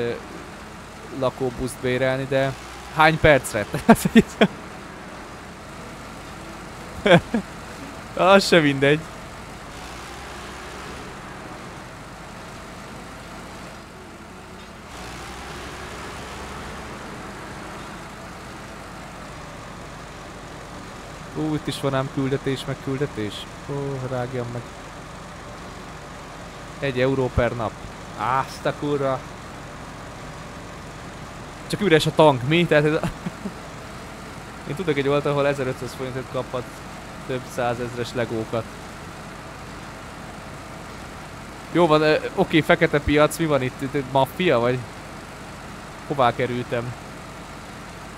Speaker 1: lakóbuszt bérelni, de hány percre? Az se mindegy. Ú, itt is van ám küldetés, meg küldetés. Ó, rágjam meg. Egy euró per nap. Azt a kurva. Csak üres a tank, mi? Tehát ez... Én tudok egy oldal, ahol 1500 forintot kaphat több százezres legókat. Jó van, oké, fekete piac, mi van itt? itt maffia vagy? Hová kerültem?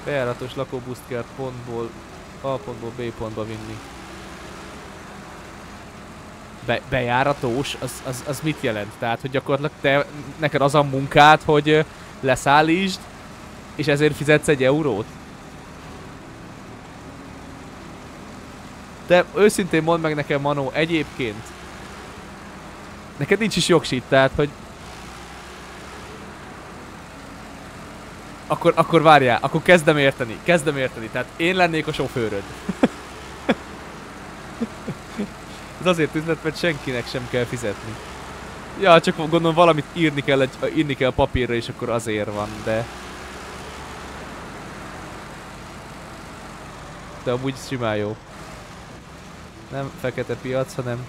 Speaker 1: Bejáratos lakóbuszt kell pontból, A pontból B pontba vinni. Be, bejáratós, az, az, az mit jelent? Tehát, hogy gyakorlatilag te, neked az a munkád, hogy leszállítsd, és ezért fizetsz egy eurót? De őszintén mondd meg nekem, Manó, egyébként Neked nincs is jogsít, tehát, hogy... Akkor, akkor várjál, akkor kezdem érteni, kezdem érteni, tehát én lennék a sofőröd. Ez azért üzlet, mert senkinek sem kell fizetni. Ja, csak gondolom valamit írni kell, egy, írni kell papírra, és akkor azért van, de... De amúgy simán jó. Nem fekete piac, hanem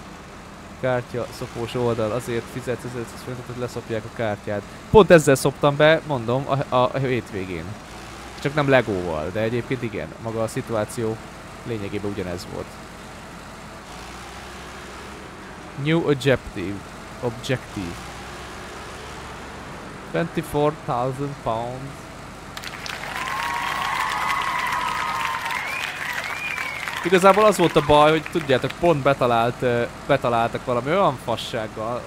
Speaker 1: kártya szopós oldal, azért fizetsz 1500 forintot, hogy leszopják a kártyát. Pont ezzel szoptam be, mondom, a, a, a hétvégén. Csak nem legóval, de egyébként igen, maga a szituáció lényegében ugyanez volt. New objective. Objective. 24,000 pounds. Igazából az volt a baj, hogy tudjátok, pont betalált, betaláltak valami olyan fassággal,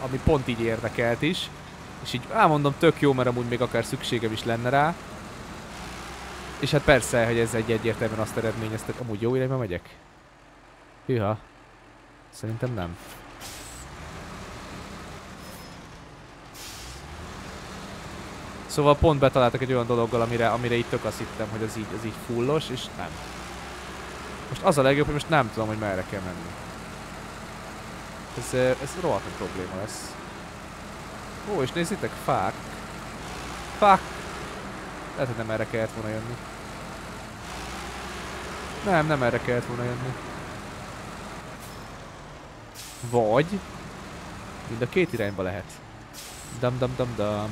Speaker 1: ami pont így érdekelt is. És így elmondom, tök jó, mert amúgy még akár szükségem is lenne rá. És hát persze, hogy ez egy egyértelműen azt eredményezte, amúgy jó irányba megyek? Hűha. Szerintem nem. Szóval pont betaláltak egy olyan dologgal, amire, amire itt tök azt hittem, hogy az így, az így fullos, és nem. Most az a legjobb, hogy most nem tudom, hogy merre kell menni. Ez, ez rohadt probléma lesz. Ó, és nézzétek, fák. Fák! Lehet, hogy nem erre kellett volna jönni. Nem, nem erre kellett volna jönni. Vagy... Mind a két irányba lehet. Dam dam dam dam.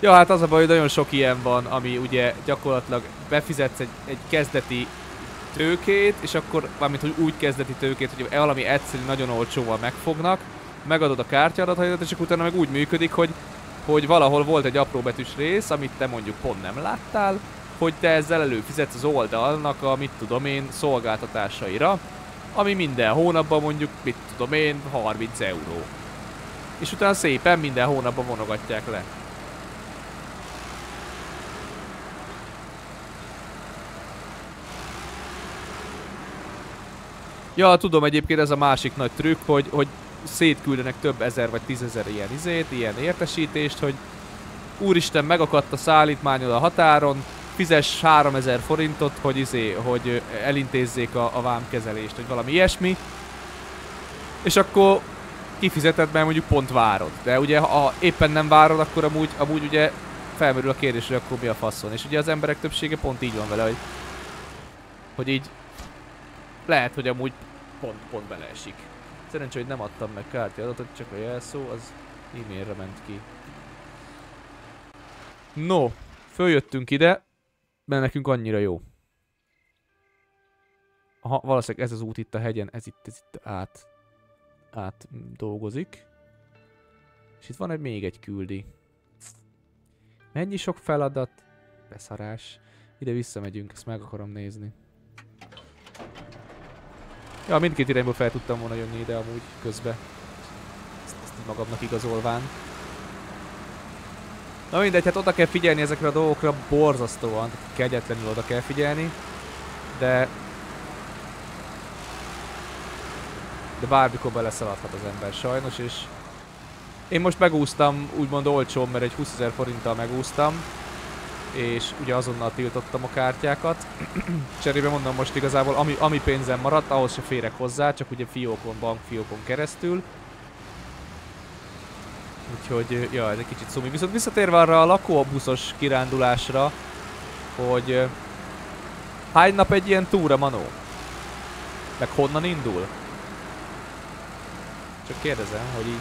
Speaker 1: Ja, hát az a baj, hogy nagyon sok ilyen van, ami ugye gyakorlatilag befizetsz egy, egy kezdeti tőkét, és akkor, valamint hogy úgy kezdeti tőkét, hogy valami egyszerű, nagyon olcsóval megfognak, megadod a kártyadataidat, és akkor utána meg úgy működik, hogy, hogy valahol volt egy apró betűs rész, amit te mondjuk pont nem láttál, hogy te ezzel előfizetsz az oldalnak a, mit tudom én, szolgáltatásaira, ami minden hónapban mondjuk, mit tudom én, 30 euró. És utána szépen minden hónapban vonogatják le. Ja, tudom egyébként ez a másik nagy trükk, hogy, hogy szétküldenek több ezer vagy tízezer ilyen izét, ilyen értesítést, hogy úristen megakadt a szállítmányod a határon, fizes 3000 forintot, hogy izé, hogy elintézzék a, a vámkezelést, vagy valami ilyesmi. És akkor kifizeted, mert mondjuk pont várod. De ugye ha éppen nem várod, akkor amúgy, amúgy ugye felmerül a kérdés, hogy akkor mi a faszon. És ugye az emberek többsége pont így van vele, hogy, hogy így lehet, hogy amúgy pont, pont beleesik. Szerencsé, hogy nem adtam meg kártya adatot, csak a jelszó az e-mailre ment ki. No, följöttünk ide, mert nekünk annyira jó. Aha, valószínűleg ez az út itt a hegyen, ez itt, ez itt át, át dolgozik. És itt van egy még egy küldi. Mennyi sok feladat? Beszarás. Ide visszamegyünk, ezt meg akarom nézni. Ja, mindkét irányból fel tudtam volna jönni ide amúgy közbe. Ezt, ezt magamnak igazolván. Na mindegy, hát oda kell figyelni ezekre a dolgokra borzasztóan, kegyetlenül oda kell figyelni. De... De bármikor beleszaladhat az ember sajnos, és... Én most megúsztam, úgymond olcsón, mert egy 20 ezer forinttal megúsztam és ugye azonnal tiltottam a kártyákat. Cserébe mondom most igazából, ami, ami pénzem maradt, ahhoz se férek hozzá, csak ugye fiókon, bankfiókon keresztül. Úgyhogy, ja, ez egy kicsit szumi. Viszont visszatérve arra a lakóbuszos kirándulásra, hogy hány nap egy ilyen túra, Manó? Meg honnan indul? Csak kérdezem, hogy így...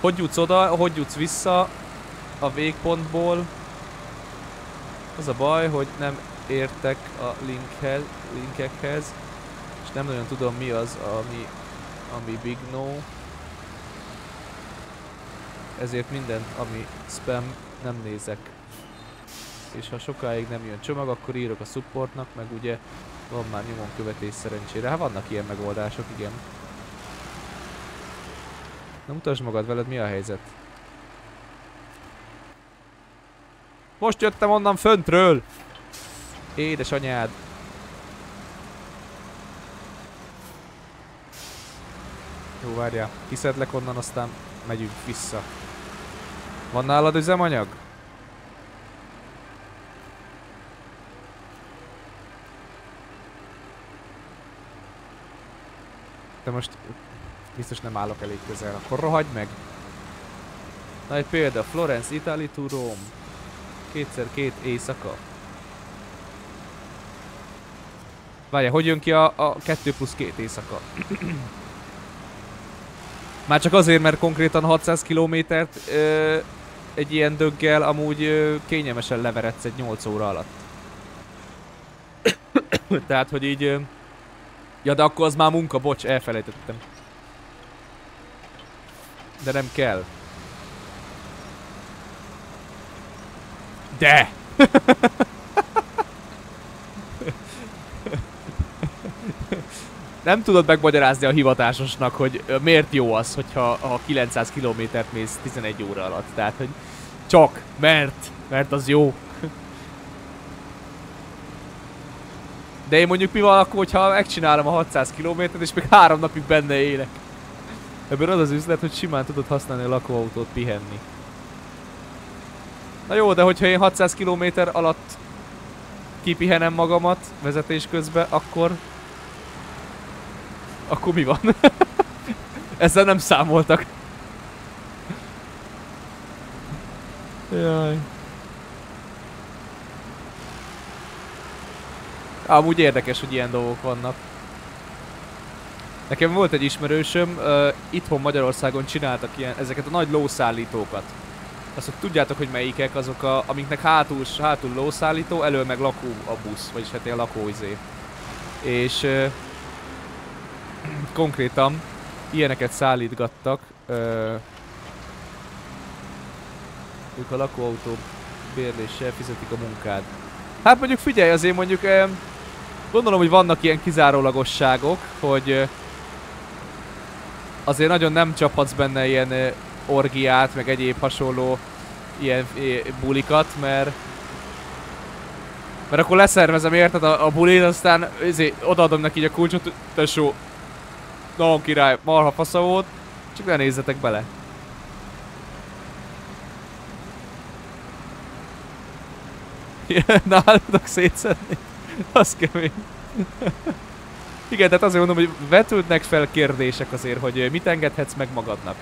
Speaker 1: Hogy jutsz oda, hogy jutsz vissza a végpontból? Az a baj, hogy nem értek a linkhez, linkekhez, és nem nagyon tudom mi az, ami, ami Big No. Ezért minden, ami spam, nem nézek. És ha sokáig nem jön csomag, akkor írok a supportnak, meg ugye van már nyomon követés szerencsére. Hát vannak ilyen megoldások, igen. Na mutasd magad veled, mi a helyzet? Most jöttem onnan föntről! Édes anyád! Jó, várjál. Kiszedlek onnan, aztán megyünk vissza. Van nálad üzemanyag? De most biztos nem állok elég közel, akkor rohagy meg. Na egy példa, Florence, Italy to Rome. Kétszer két éjszaka. Várja, hogy jön ki a, a 2 plusz 2 éjszaka? Már csak azért, mert konkrétan 600 kilométert egy ilyen döggel amúgy ö, kényelmesen leveredsz egy 8 óra alatt. Tehát, hogy így... Ö, ja, de akkor az már munka, bocs, elfelejtettem. De nem kell. De! nem tudod megmagyarázni a hivatásosnak, hogy miért jó az, hogyha a 900 kilométert mész 11 óra alatt. Tehát, hogy csak, mert, mert az jó. De én mondjuk mi van akkor, hogyha megcsinálom a 600 kilométert, és még három napig benne élek. Ebből az az üzlet, hogy simán tudod használni a lakóautót pihenni. Na jó, de hogyha én 600 km alatt kipihenem magamat vezetés közben, akkor... Akkor mi van? Ezzel nem számoltak. Jaj. Amúgy érdekes, hogy ilyen dolgok vannak. Nekem volt egy ismerősöm, uh, itthon Magyarországon csináltak ilyen, ezeket a nagy lószállítókat. Azt tudjátok, hogy melyikek azok, a, amiknek hátul, hátul lószállító, elő meg lakó a busz, vagyis hát ilyen lakóizé. És uh, konkrétan ilyeneket szállítgattak. Uh, ők a lakóautó bérléssel fizetik a munkád. Hát mondjuk figyelj, azért mondjuk uh, gondolom, hogy vannak ilyen kizárólagosságok, hogy uh, azért nagyon nem csaphatsz benne ilyen uh, orgiát, meg egyéb hasonló ilyen bulikat, mert mert akkor leszervezem érted a, a bulin, aztán ezért odaadom neki a kulcsot, tesó, nagyon király, marha fasza volt, csak ne nézzetek bele. Nálatok szétszedni. Az kemény. Igen, tehát azért mondom, hogy vetődnek fel kérdések azért, hogy mit engedhetsz meg magadnak.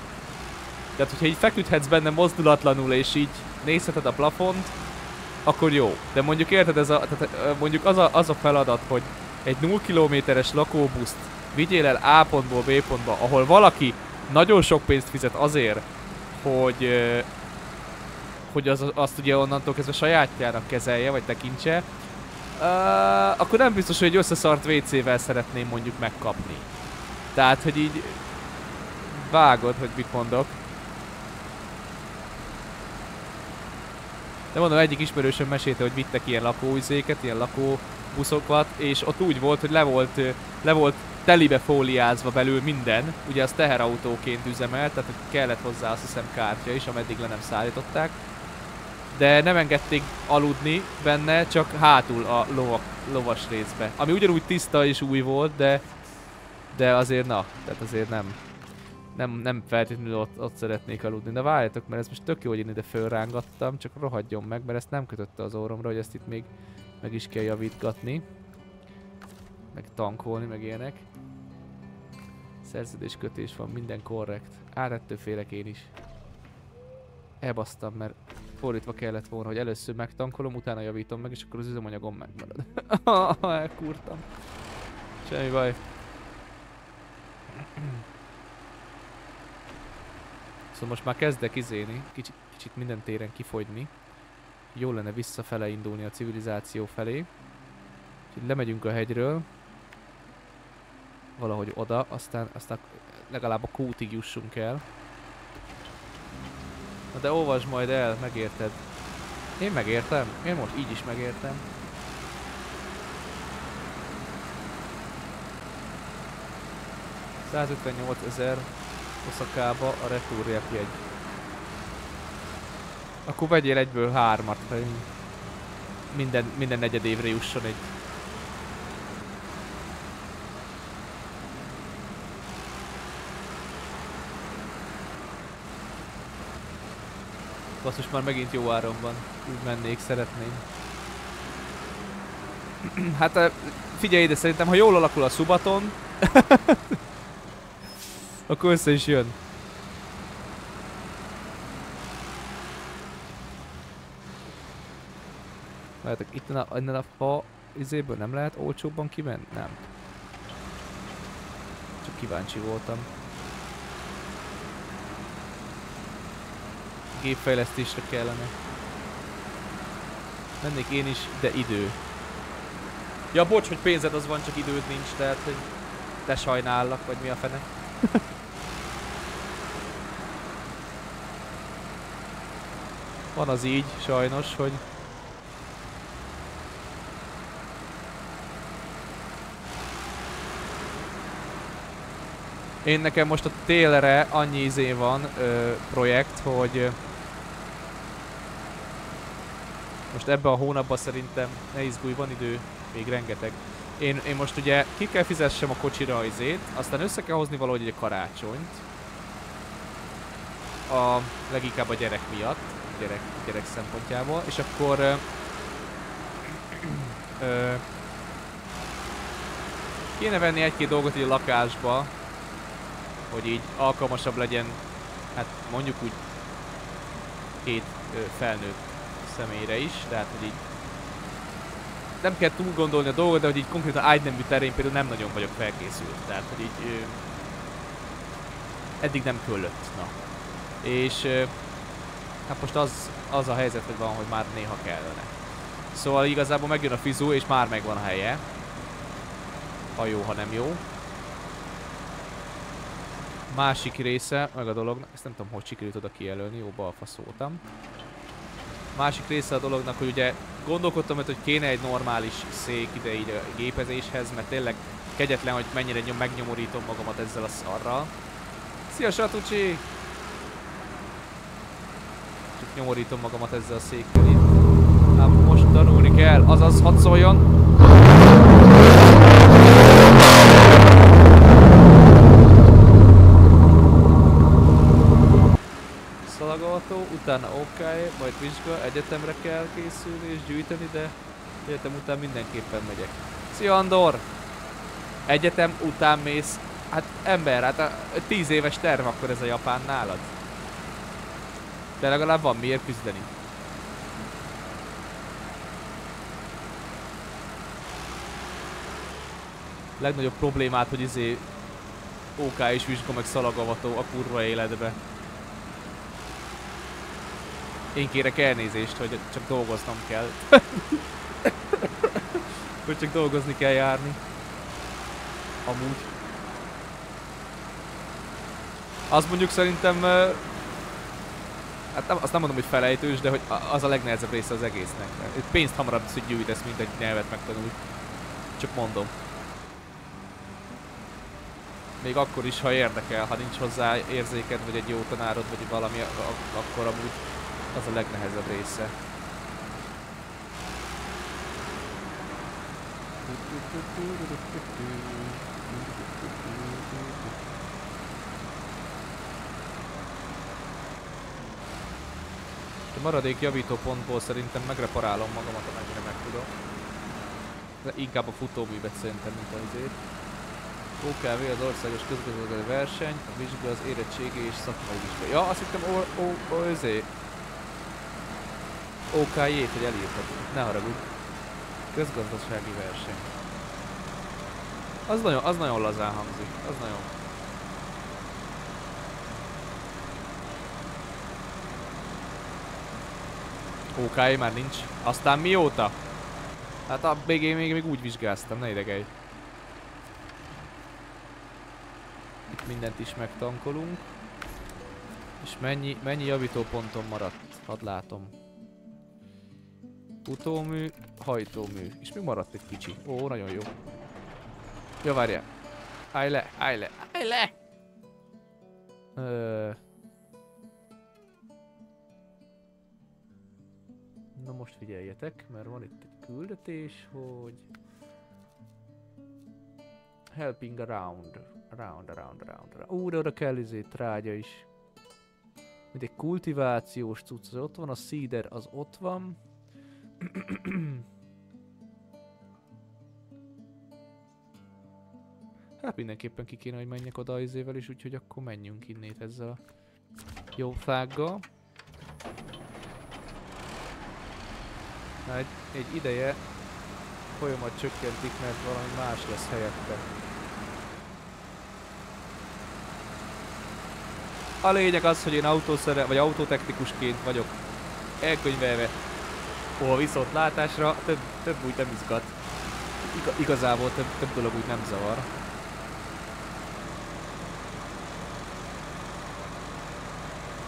Speaker 1: Tehát, hogyha így feküdhetsz benne mozdulatlanul, és így nézheted a plafont, akkor jó. De mondjuk érted, ez a, tehát mondjuk az a, az a feladat, hogy egy 0 kilométeres lakóbuszt vigyél el A pontból B pontba, ahol valaki nagyon sok pénzt fizet azért, hogy, hogy az, azt ugye onnantól kezdve sajátjának kezelje, vagy tekintse, uh, akkor nem biztos, hogy egy összeszart WC-vel szeretném mondjuk megkapni. Tehát, hogy így vágod, hogy mit mondok. De mondom, egyik ismerősöm mesélte, hogy vittek ilyen lakóüzéket, ilyen lakóbuszokat, és ott úgy volt, hogy le volt, le volt telibe fóliázva belül minden, ugye az teherautóként üzemelt, tehát kellett hozzá azt hiszem kártya is, ameddig le nem szállították. De nem engedték aludni benne, csak hátul a lovak, lovas részbe. Ami ugyanúgy tiszta és új volt, de, de azért na, tehát azért nem, nem, nem feltétlenül ott, ott szeretnék aludni. De várjatok, mert ez most tök jó, hogy én ide fölrángattam, csak rohadjon meg, mert ezt nem kötötte az orromra, hogy ezt itt még meg is kell javítgatni. Meg tankolni, meg ilyenek. Szerződéskötés van, minden korrekt. Át ettől félek én is. Elbasztam, mert fordítva kellett volna, hogy először megtankolom, utána javítom meg, és akkor az üzemanyagom megmarad. Elkurtam. Semmi baj. Szóval most már kezdek izéni, kicsit, kicsit minden téren kifogyni. Jó lenne visszafele indulni a civilizáció felé. Úgyhogy lemegyünk a hegyről. Valahogy oda, aztán, aztán legalább a kútig jussunk el. Na de olvasd majd el, megérted. Én megértem, én most így is megértem. ...158 ezer Oszakába a retur jegy. Akkor vegyél egyből hármat, hogy minden, minden negyed évre jusson egy Basszus már megint jó áron van. Úgy mennék, szeretném. hát eh, figyelj ide, szerintem ha jól alakul a Subaton, akkor össze is jön. Várjátok, itt a, innen a fa izéből nem lehet olcsóbban kimenni? Nem. Csak kíváncsi voltam. Gépfejlesztésre kellene. Mennék én is, de idő. Ja, bocs, hogy pénzed az van, csak időd nincs, tehát hogy te sajnállak, vagy mi a fene. van az így, sajnos, hogy Én nekem most a télre annyi izé van ö, projekt, hogy most ebben a hónapban szerintem ne izgulj, van idő, még rengeteg. Én, én most ugye ki kell fizessem a kocsira izét, aztán össze kell hozni valahogy egy karácsonyt. A, leginkább a gyerek miatt, gyerek, gyerek szempontjából, és akkor ö, ö, kéne venni egy-két dolgot így a lakásba, hogy így alkalmasabb legyen, hát mondjuk úgy két ö, felnőtt személyre is, tehát hogy így nem kell túl gondolni a dolgot, de hogy így konkrétan ágynemű terén például nem nagyon vagyok felkészült, tehát hogy így ö, eddig nem köllött, na. És ö, hát most az, az a helyzet, hogy van, hogy már néha kellene. Szóval igazából megjön a fizú, és már megvan a helye. Ha jó, ha nem jó másik része, meg a dolognak, ezt nem tudom, hogy sikerült oda kijelölni, jó balfa szóltam. Másik része a dolognak, hogy ugye gondolkodtam, hogy kéne egy normális szék ide így a gépezéshez, mert tényleg kegyetlen, hogy mennyire nyom, megnyomorítom magamat ezzel a szarral. Szia Satucsi! Csak nyomorítom magamat ezzel a székkel itt. Hát most tanulni kell, azaz hadd szóljon! Szalagolható, utána OK, majd vizsga, egyetemre kell készülni és gyűjteni, de egyetem után mindenképpen megyek. Szia Andor! Egyetem után mész, hát ember, hát a 10 éves terv akkor ez a japán nálad. De legalább van miért küzdeni. Legnagyobb problémát, hogy izé OK és vizsga meg szalagavató a kurva életbe. Én kérek elnézést, hogy csak dolgoznom kell. hogy csak dolgozni kell járni. Amúgy. Az mondjuk szerintem... Hát nem, azt nem mondom, hogy felejtős, de hogy az a legnehezebb része az egésznek. Pénzt hamarabb hogy gyűjtesz, mint egy nyelvet megtanulj. Csak mondom. Még akkor is, ha érdekel, ha nincs hozzá érzéked, vagy egy jó tanárod, vagy valami, akkor amúgy az a legnehezebb része. A maradék javító pontból szerintem megreparálom magamat, amennyire meg tudom. De inkább a futóművet szerintem, mint az azért. OKV az országos közgazdasági verseny, a vizsga az érettségi és szakmai vizsga. Ja, azt hittem o, OK-jét, hogy elírtad. Ne haragudj. Közgazdasági verseny. Az nagyon, az nagyon lazán hangzik. Az nagyon Ok, már nincs. Aztán mióta? Hát a végén még, még úgy vizsgáztam, ne idegelj. Itt mindent is megtankolunk. És mennyi, mennyi javítóponton maradt? Hadd látom. Utómű, hajtómű. És még maradt egy kicsi. Ó, nagyon jó. Jó, várjál. Állj le, állj le, állj le! Ö... Na most figyeljetek, mert van itt egy küldetés, hogy... Helping around. Around, around, around, around. Ú, de oda kell izé trágya is. Mint egy kultivációs cucc, az ott van, a cedar az ott van. Hát mindenképpen ki kéne, hogy menjek oda izével is, úgyhogy akkor menjünk innét ezzel a jó fággal. Na egy, egy ideje folyamat csökkentik, mert valami más lesz helyette. A lényeg az, hogy én autószere, vagy autótechnikusként vagyok elkönyvelve hol viszont látásra több, több úgy nem izgat. Iga, igazából több, több dolog úgy nem zavar.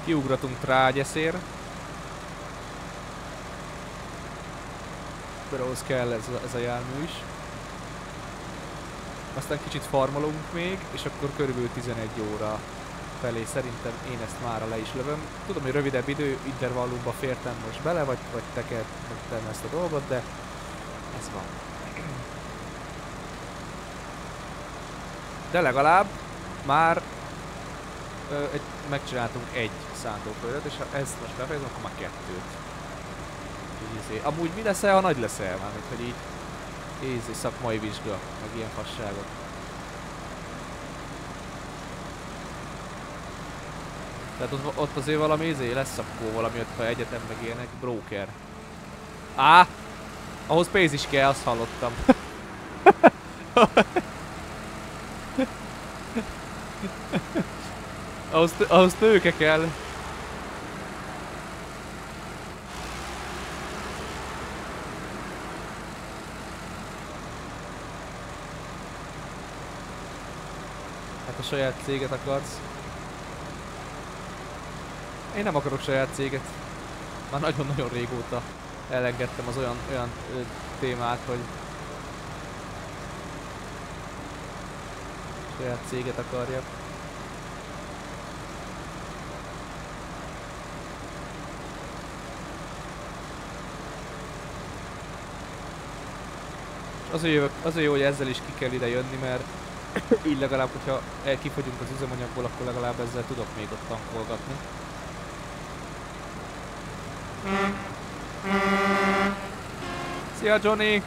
Speaker 1: Kiugratunk trágyeszér. Mert ahhoz kell ez ez a jármű is. Aztán kicsit farmolunk még, és akkor körülbelül 11 óra felé szerintem én ezt mára le is lövöm. Tudom, hogy rövidebb idő intervallumba fértem most bele, vagy, vagy tekertem ezt a dolgot, de ez van. De legalább már ö, egy, megcsináltunk egy szántóföldet, és ha ezt most befejezem, akkor már kettőt. Így, Amúgy mi lesz -e, ha nagy lesz-e? Mármint, hogy így easy szakmai vizsga, meg ilyen fasságok. Tehát ott, ott azért valami izé lesz akkor valami, ott, ha egyetem meg ilyenek, broker. Á! Ahhoz pénz is kell, azt hallottam. ahhoz, ahhoz tőke kell. Hát a saját céget akarsz. Én nem akarok saját céget. Már nagyon-nagyon régóta elengedtem az olyan, olyan ö, témát, hogy saját céget akarjak. Azért, jövök, azért jó, hogy ezzel is ki kell ide jönni, mert így legalább, hogyha kifogyunk az üzemanyagból, akkor legalább ezzel tudok még ott tankolgatni. Szia Johnny!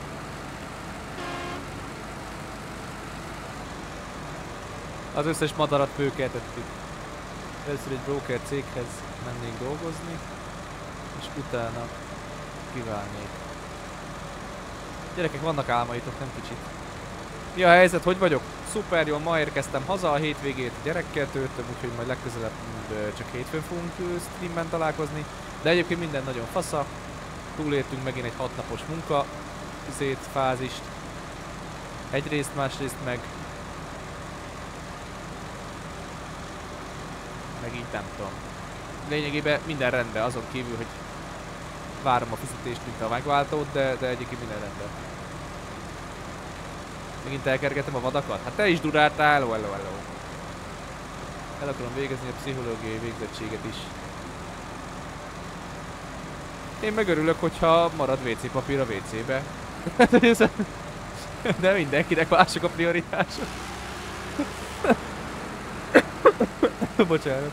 Speaker 1: Az összes madarat főkeltettük. Először egy broker céghez mennénk dolgozni, és utána kiválnék. Gyerekek, vannak álmaitok, nem kicsit. Mi a helyzet, hogy vagyok? Szuper, jól ma érkeztem haza, a hétvégét gyerekkel töltöm, úgyhogy majd legközelebb csak hétfőn fogunk streamben találkozni. De egyébként minden nagyon fasza. Túléltünk megint egy hatnapos munka szét, fázist. Egyrészt, másrészt meg meg így nem tudom. Lényegében minden rendben, azon kívül, hogy várom a fizetést, mint a megváltót, de, de egyébként minden rendben. Megint elkergetem a vadakat? Hát te is duráltál, hello, hello, hello. El akarom végezni a pszichológiai végzettséget is. Én meg örülök, hogyha marad WC papír a WC-be. De mindenkinek mások a prioritások. Bocsánat.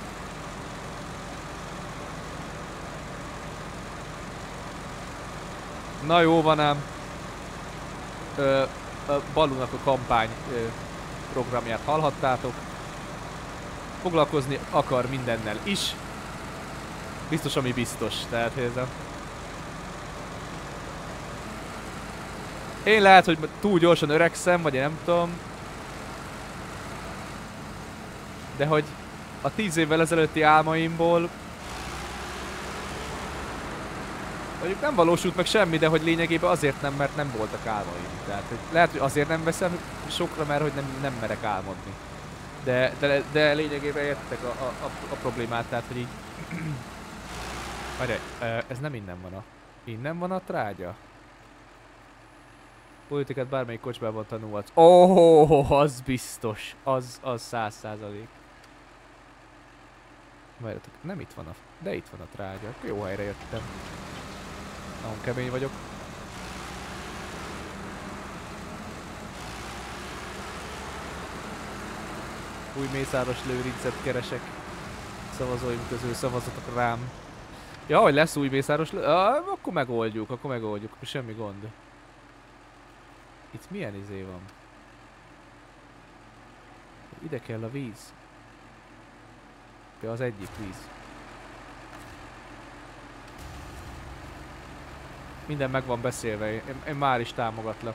Speaker 1: Na jó van ám. A Balunak a kampány ö, programját hallhattátok. Foglalkozni akar mindennel is. Biztos, ami biztos. Tehát ez a... Én lehet, hogy túl gyorsan öregszem, vagy én nem tudom. De hogy a tíz évvel ezelőtti álmaimból Mondjuk nem valósult meg semmi, de hogy lényegében azért nem, mert nem voltak álmaim. Tehát hogy lehet, hogy azért nem veszem sokra, mert hogy nem, nem merek álmodni. De, de, de lényegében értek a, a, a, a problémát, tehát hogy így... Várj, ez nem innen van a... Innen van a trágya? Politikát bármelyik kocsmában tanulhatsz. Oh, az biztos. Az, az száz százalék. Várjatok, nem itt van a... De itt van a trágya. Jó helyre jöttem. Nagyon kemény vagyok. Új Mészáros Lőrincet keresek. Szavazóim közül szavazatok rám. Ja, hogy lesz új Mészáros Lő... Ah, akkor megoldjuk, akkor megoldjuk. Semmi gond. Itt milyen izé van? Ide kell a víz. Ja, az egyik víz. Minden meg van beszélve, én, én már is támogatlak.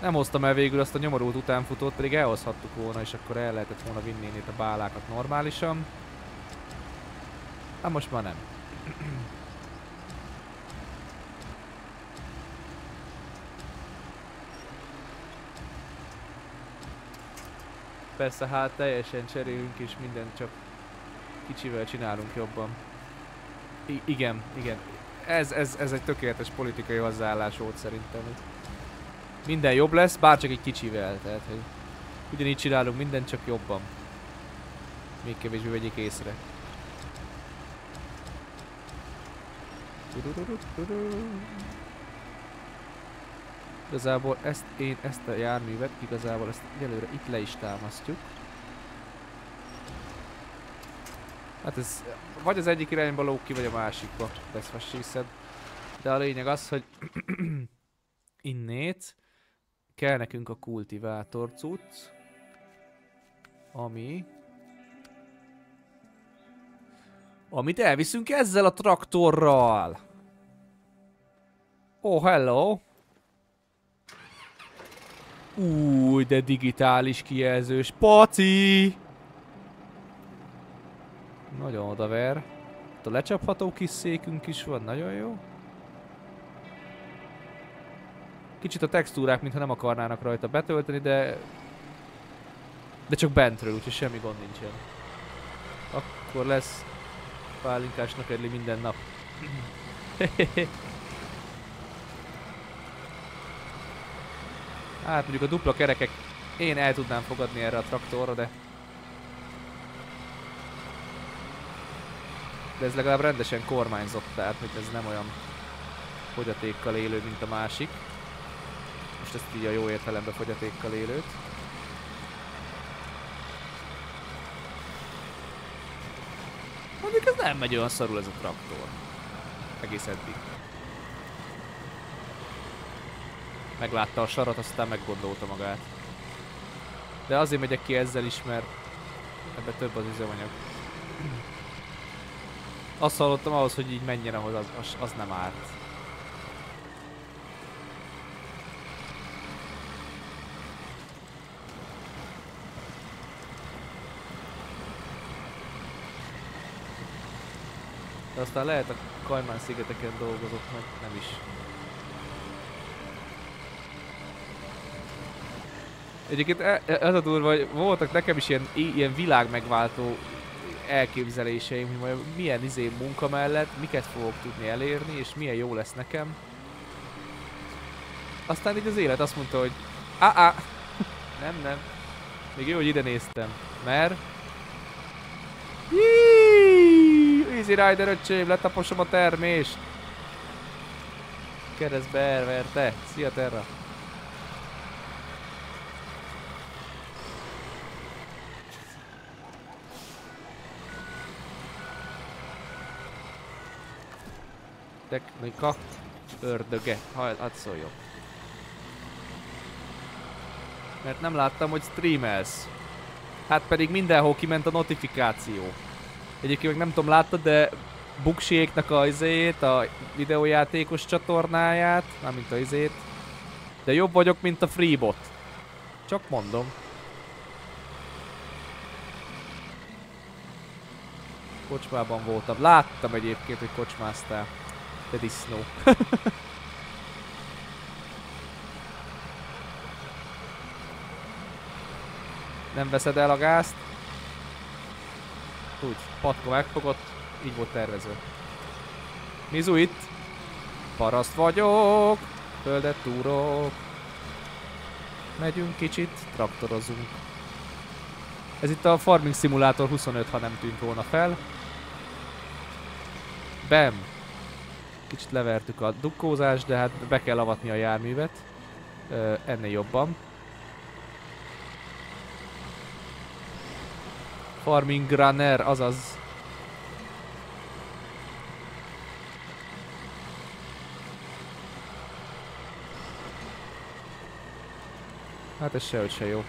Speaker 1: Nem hoztam el végül azt a nyomorult utánfutót, pedig elhozhattuk volna, és akkor el lehetett volna vinni itt a bálákat normálisan. Hát most már nem. Persze hát teljesen cserélünk és mindent csak kicsivel csinálunk jobban. I igen, igen. Ez, ez, ez egy tökéletes politikai hozzáállás volt szerintem. Minden jobb lesz, bár csak egy kicsivel, tehát hogy ugyanígy csinálunk mindent, csak jobban. Még kevésbé vegyék észre. Igazából ezt én, ezt a járművet, igazából ezt egyelőre itt le is támasztjuk. Hát ez vagy az egyik irányba lók ki, vagy a másikba. That's what. De a lényeg az, hogy innét kell nekünk a kultivátor cucc, ami amit elviszünk ezzel a traktorral. Oh, hello! Új, de digitális kijelzős. Paci! Nagyon odaver. Itt a lecsapható kis székünk is van, nagyon jó. Kicsit a textúrák, mintha nem akarnának rajta betölteni, de... De csak bentről, úgyhogy semmi gond nincsen. Akkor lesz pálinkásnak edli minden nap. Hát mondjuk a dupla kerekek én el tudnám fogadni erre a traktorra, de... De ez legalább rendesen kormányzott, tehát hogy ez nem olyan fogyatékkal élő, mint a másik. Most ezt így a jó értelemben fogyatékkal élőt. Mondjuk ez nem megy olyan szarul ez a traktor. Egész eddig. Meglátta a sarat, aztán meggondolta magát. De azért megyek ki ezzel is, mert ebbe több az üzemanyag. Azt hallottam ahhoz, hogy így menjen, ahhoz az, az, az nem árt. De aztán lehet a Kajmán szigeteken dolgozott meg, nem is. Egyébként e, e, ez a durva, hogy voltak nekem is ilyen, ilyen világ megváltó elképzeléseim, hogy majd milyen izé munka mellett, miket fogok tudni elérni, és milyen jó lesz nekem. Aztán így az élet azt mondta, hogy á, á, nem, nem. Még jó, hogy ide néztem, mert... Easy Rider öcsém, letaposom a termést. Keresztbe elverte. Szia Terra. Technika ördöge. Hajl, hát szóljon. Mert nem láttam, hogy streamelsz. Hát pedig mindenhol kiment a notifikáció. Egyébként meg nem tudom, láttad, de Buksiéknak a izét, a videójátékos csatornáját, mármint a izét. De jobb vagyok, mint a Freebot. Csak mondom. Kocsmában voltam. Láttam egyébként, hogy kocsmáztál. Te disznó. Nem veszed el a gázt? Úgy, patka megfogott, így volt tervezve. Mizu itt? Paraszt vagyok, földet túrok. Megyünk kicsit, traktorozunk. Ez itt a Farming Simulator 25, ha nem tűnt volna fel. Bem! Kicsit levertük a dukkózást, de hát be kell avatni a járművet. Ennél jobban. Farming Runner, azaz. Hát ez sehogy se jó.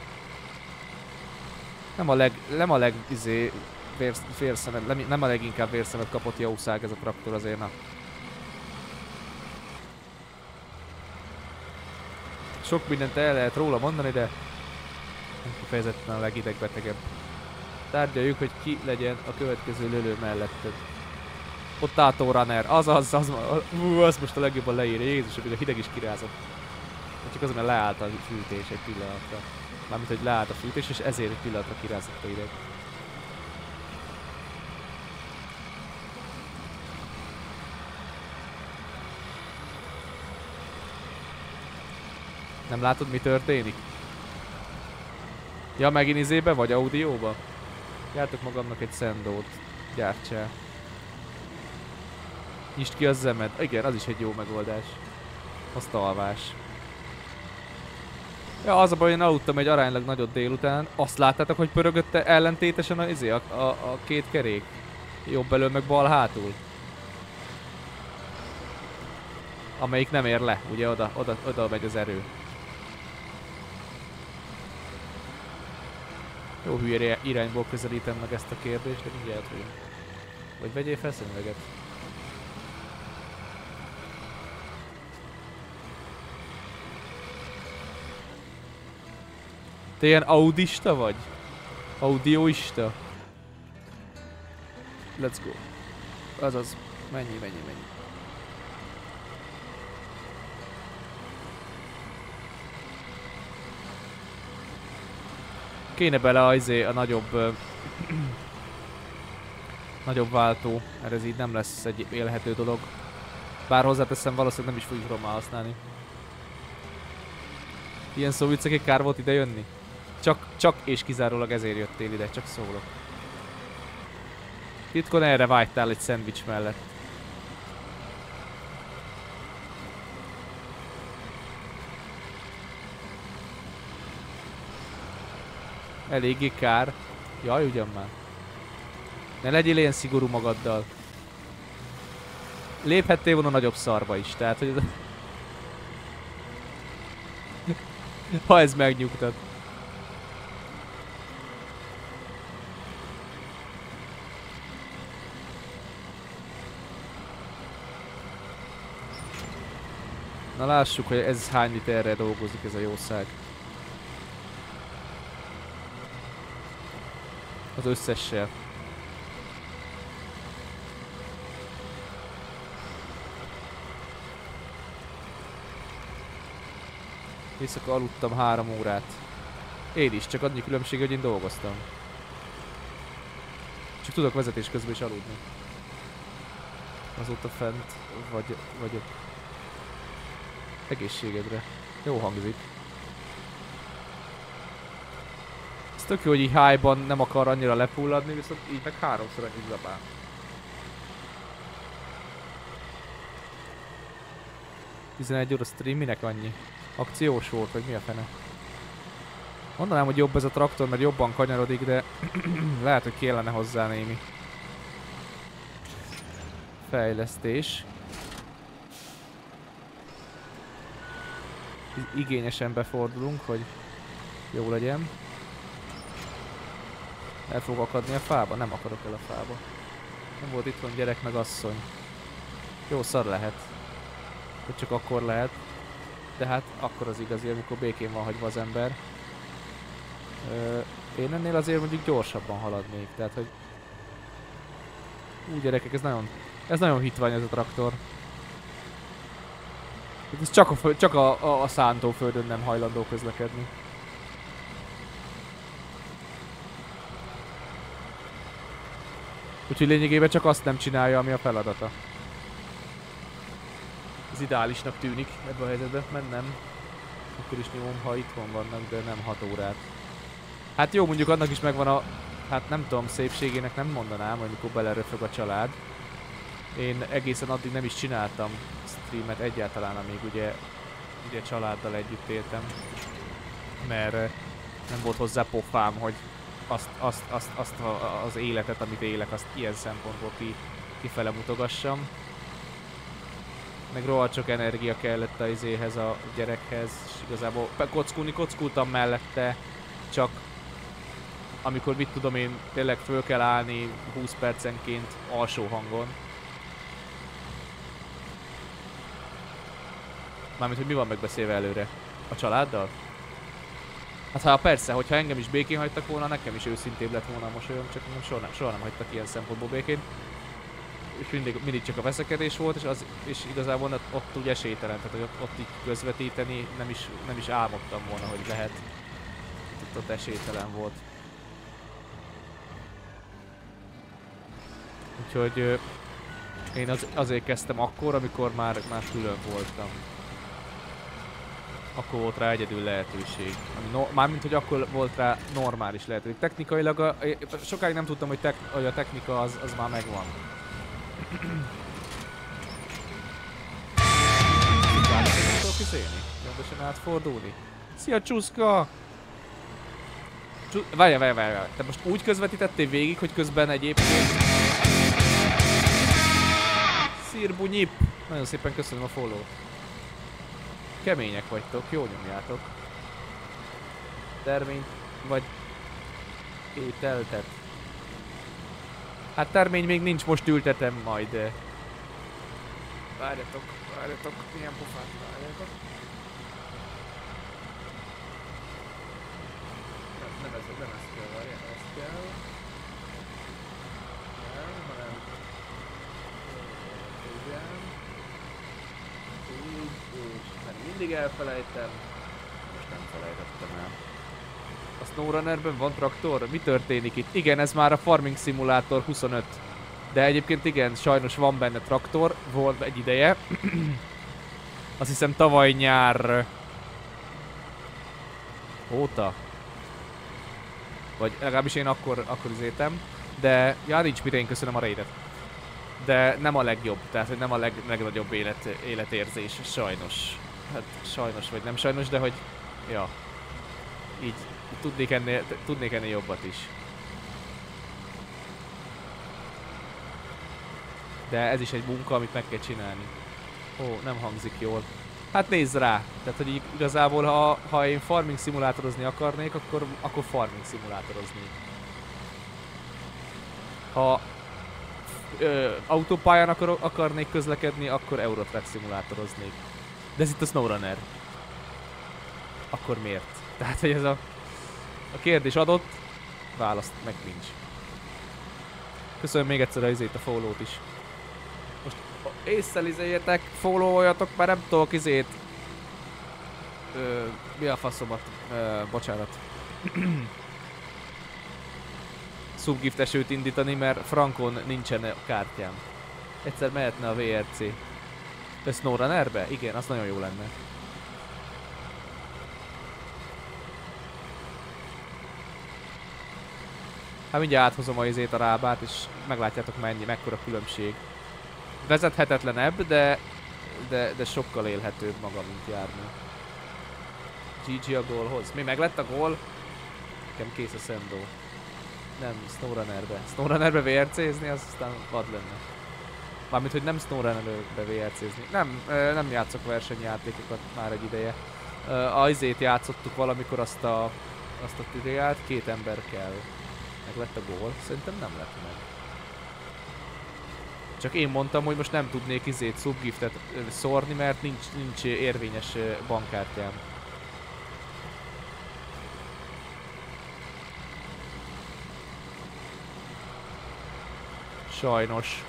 Speaker 1: Nem a leg, nem a leg, izé, vér, vérszemet, nem a leginkább vérszemet kapott jószág ez a traktor azért, na. Sok mindent el lehet róla mondani, de kifejezetten a legidegbetegebb. Tárgyaljuk, hogy ki legyen a következő lölő melletted. Potato Runner, az az, az, az, az most a legjobban leírja, Jézus, hogy a hideg is kirázott. Csak az, mert leállt a fűtés egy pillanatra. Mármint, hogy leállt a fűtés, és ezért egy pillanatra kirázott a hideg. Nem látod, mi történik? Ja, megint izébe vagy audióba? Gyártok magamnak egy szendót. Gyártsál. Nyisd ki a zemed. Igen, az is egy jó megoldás. Azt alvás. Ja, az a baj, én aludtam egy aránylag nagyot délután. Azt láttátok, hogy pörögötte ellentétesen a, izé, a, a, a két kerék? Jobb elő, meg bal hátul. Amelyik nem ér le, ugye oda, oda, oda megy az erő. Jó hülye irányból közelítem meg ezt a kérdést, de mindjárt vagyunk. Vagy vegyél fel szemüveget. Te ilyen audista vagy? Audioista? Let's go. Azaz, mennyi, mennyi, mennyi. Kéne bele a, izé, a nagyobb... Uh, nagyobb váltó, mert ez így nem lesz egy élhető dolog. Bár hozzáteszem, valószínűleg nem is fogjuk román használni. Ilyen szó viccekig kár volt ide jönni? Csak, csak és kizárólag ezért jöttél ide, csak szólok. Titkon erre vágytál egy szendvics mellett. Eléggé kár. Jaj, ugyan már. Ne legyél ilyen szigorú magaddal. Léphettél volna nagyobb szarba is, tehát hogy... ha ez megnyugtat. Na lássuk, hogy ez hány literre dolgozik ez a jószág. Az összessel. Éjszaka aludtam három órát. Én is, csak annyi különbség, hogy én dolgoztam. Csak tudok vezetés közben is aludni. Azóta fent vagy, vagyok. Egészségedre. Jó hangzik. Ez tök jó, hogy így high-ban nem akar annyira lefulladni, viszont így meg háromszor annyit zabál. Tizenegy óra stream, minek annyi? Akciós volt, vagy mi a fene? Mondanám, hogy jobb ez a traktor, mert jobban kanyarodik, de lehet, hogy kellene hozzá némi fejlesztés. igényesen befordulunk, hogy jó legyen. El fog akadni a fába? Nem akarok el a fába. Nem volt itt van gyerek meg asszony. Jó szar lehet. Hogy csak akkor lehet. De hát akkor az igazi, amikor békén van hagyva az ember. Ö, én ennél azért mondjuk gyorsabban haladnék, tehát hogy Úgy gyerekek, ez nagyon, ez nagyon hitvány ez a traktor. Ez csak a, csak a, a, a szántóföldön nem hajlandó közlekedni. Úgyhogy lényegében csak azt nem csinálja, ami a feladata. Ez ideálisnak tűnik ebben a helyzetben, mert nem. Akkor is nyomom, ha itthon vannak, de nem 6 órát. Hát jó, mondjuk annak is megvan a... Hát nem tudom, szépségének nem mondanám, amikor beleröfög a család. Én egészen addig nem is csináltam streamet egyáltalán, amíg ugye, ugye családdal együtt éltem. Mert nem volt hozzá pofám, hogy azt, azt, azt, azt az életet, amit élek, azt ilyen szempontból ki, kifele mutogassam. Meg rohadt sok energia kellett a izéhez a gyerekhez, és igazából kockulni kockultam mellette, csak amikor mit tudom én, tényleg föl kell állni 20 percenként alsó hangon. Mármint, hogy mi van megbeszélve előre? A családdal? Hát ha persze, hogyha engem is békén hagytak volna, nekem is őszintébb lett volna a mosolyom, csak nem, soha, nem, soha nem hagytak ilyen szempontból békén. És mindig, mindig csak a veszekedés volt, és, az, és igazából ott, ott úgy esélytelen, tehát hogy ott, ott így közvetíteni nem is, nem is álmodtam volna, hogy lehet. Ott, ott esélytelen volt. Úgyhogy én az, azért kezdtem akkor, amikor már, már külön voltam akkor volt rá egyedül lehetőség. Ami no, mármint, hogy akkor volt rá normális lehetőség. Technikailag, a, sokáig nem tudtam, hogy, tek, hogy a technika az, az már megvan. Rendesen átfordulni. Szia Csuszka! Várjál, várjál, várjál. Te most úgy közvetítettél végig, hogy közben egyébként... Szirbunyip! Nagyon szépen köszönöm a follow-t. Kemények vagytok, jó nyomjátok. Terményt vagy ételtet. Hát termény még nincs, most ültetem majd. Várjatok, várjatok, milyen pofát várjatok. Nem, nem ez, nem ez kell, várjál, ez kell. Nem, hanem... Igen. Így, és mindig elfelejtem. Most nem felejtettem el. A SnowRunnerben van traktor? Mi történik itt? Igen, ez már a Farming Simulator 25. De egyébként igen, sajnos van benne traktor, volt egy ideje. Azt hiszem tavaly nyár óta. Vagy legalábbis én akkor, akkor izétem. De, ja nincs mire, én köszönöm a raidet. De nem a legjobb, tehát nem a leg, legnagyobb élet, életérzés, sajnos hát sajnos vagy nem sajnos, de hogy, ja, így tudnék ennél, tudnék ennél jobbat is. De ez is egy munka, amit meg kell csinálni. Ó, nem hangzik jól. Hát nézz rá! Tehát, hogy igazából, ha, ha én farming szimulátorozni akarnék, akkor, akkor farming szimulátoroznék. Ha autópályán akar, akarnék közlekedni, akkor Eurotrack szimulátoroznék. De ez itt a SnowRunner. Akkor miért? Tehát, hogy ez a, a kérdés adott, választ meg nincs. Köszönöm még egyszer a izét, a follow-t is. Most észszel izéjetek, follow-oljatok, mert nem tudok izét. Ö, mi a faszomat? Ö, bocsánat. Subgiftesőt indítani, mert Frankon nincsen a kártyám. Egyszer mehetne a VRC. De SnowRunnerbe? Igen, az nagyon jó lenne. Hát mindjárt áthozom a izét a rábát, és meglátjátok mennyi, mekkora különbség. Vezethetetlenebb, de, de, de sokkal élhetőbb maga, mint járni. GG a gólhoz. Mi meg lett a gól? Nekem kész a Sendo. Nem, SnowRunnerbe. SnowRunnerbe VRC-zni, az aztán vad lenne. Mármint, hogy nem SnowRunner-be VRC-zni. Nem, nem játszok versenyjátékokat már egy ideje. A izét játszottuk valamikor azt a, azt a tutoriát, két ember kell. Meg lett a gól? Szerintem nem lett meg. Csak én mondtam, hogy most nem tudnék izét, subgiftet szórni, mert nincs, nincs érvényes bankkártyám. Sajnos.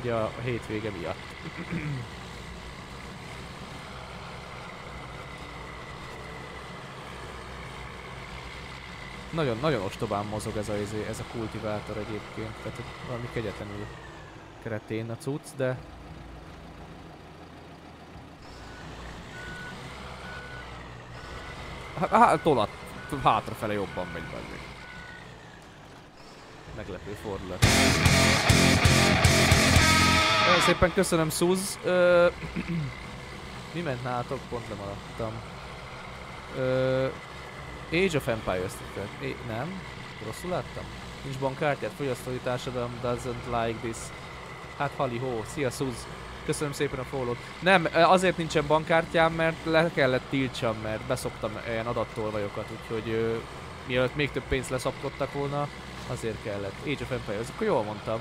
Speaker 1: Ugye a hétvége miatt. nagyon, nagyon ostobán mozog ez a, izé, ez a kultivátor egyébként, tehát valami kegyetlenül keretén a cucc, de Hát tolat, hátrafele jobban megy belőle. Meglepő fordulat. Nagyon szépen köszönöm Szuz. mi ment nálatok? Pont lemaradtam. Ö, Age of Empires é, nem? Rosszul láttam? Nincs bankkártyát, fogyasztói társadalom doesn't like this. Hát hali hó, szia Szuz! Köszönöm szépen a follow -t. Nem, azért nincsen bankkártyám, mert le kellett tiltsam, mert beszoptam ilyen adattolvajokat, úgyhogy ö, mielőtt még több pénzt leszapkodtak volna, azért kellett. Age of Empires, akkor jól mondtam.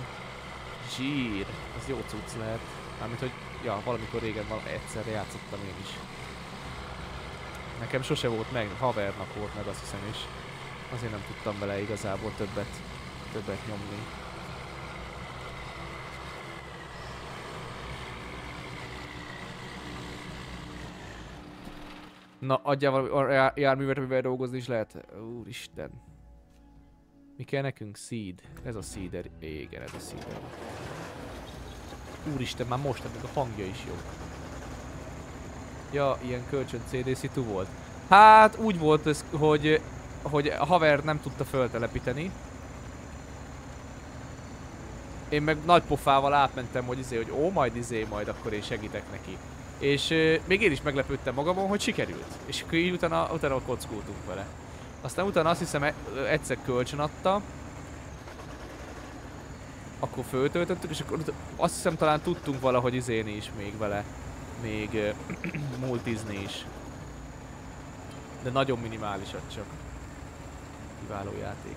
Speaker 1: Zsír, ez jó cucc lehet. Mármint, hogy ja, valamikor régen valami egyszer játszottam én is. Nekem sose volt meg, havernak volt meg azt hiszem is. Azért nem tudtam vele igazából többet, többet nyomni. Na, adjál valami járművet, amivel dolgozni is lehet. Úristen. Mi kell nekünk? Seed. Ez a seeder. Igen, ez a seeder. Úristen, már most ennek a hangja is jó. Ja, ilyen kölcsön CD szitu volt. Hát úgy volt ez, hogy, hogy a haver nem tudta föltelepíteni. Én meg nagy pofával átmentem, hogy izé, hogy ó, majd izé, majd akkor én segítek neki. És euh, még én is meglepődtem magamon, hogy sikerült. És akkor így utána, utána kockultunk vele. Aztán utána azt hiszem e egyszer kölcsön adta. Akkor föltöltöttük, és akkor azt hiszem talán tudtunk valahogy izéni is még vele. Még uh, multizni is. De nagyon minimálisat csak. Kiváló játék.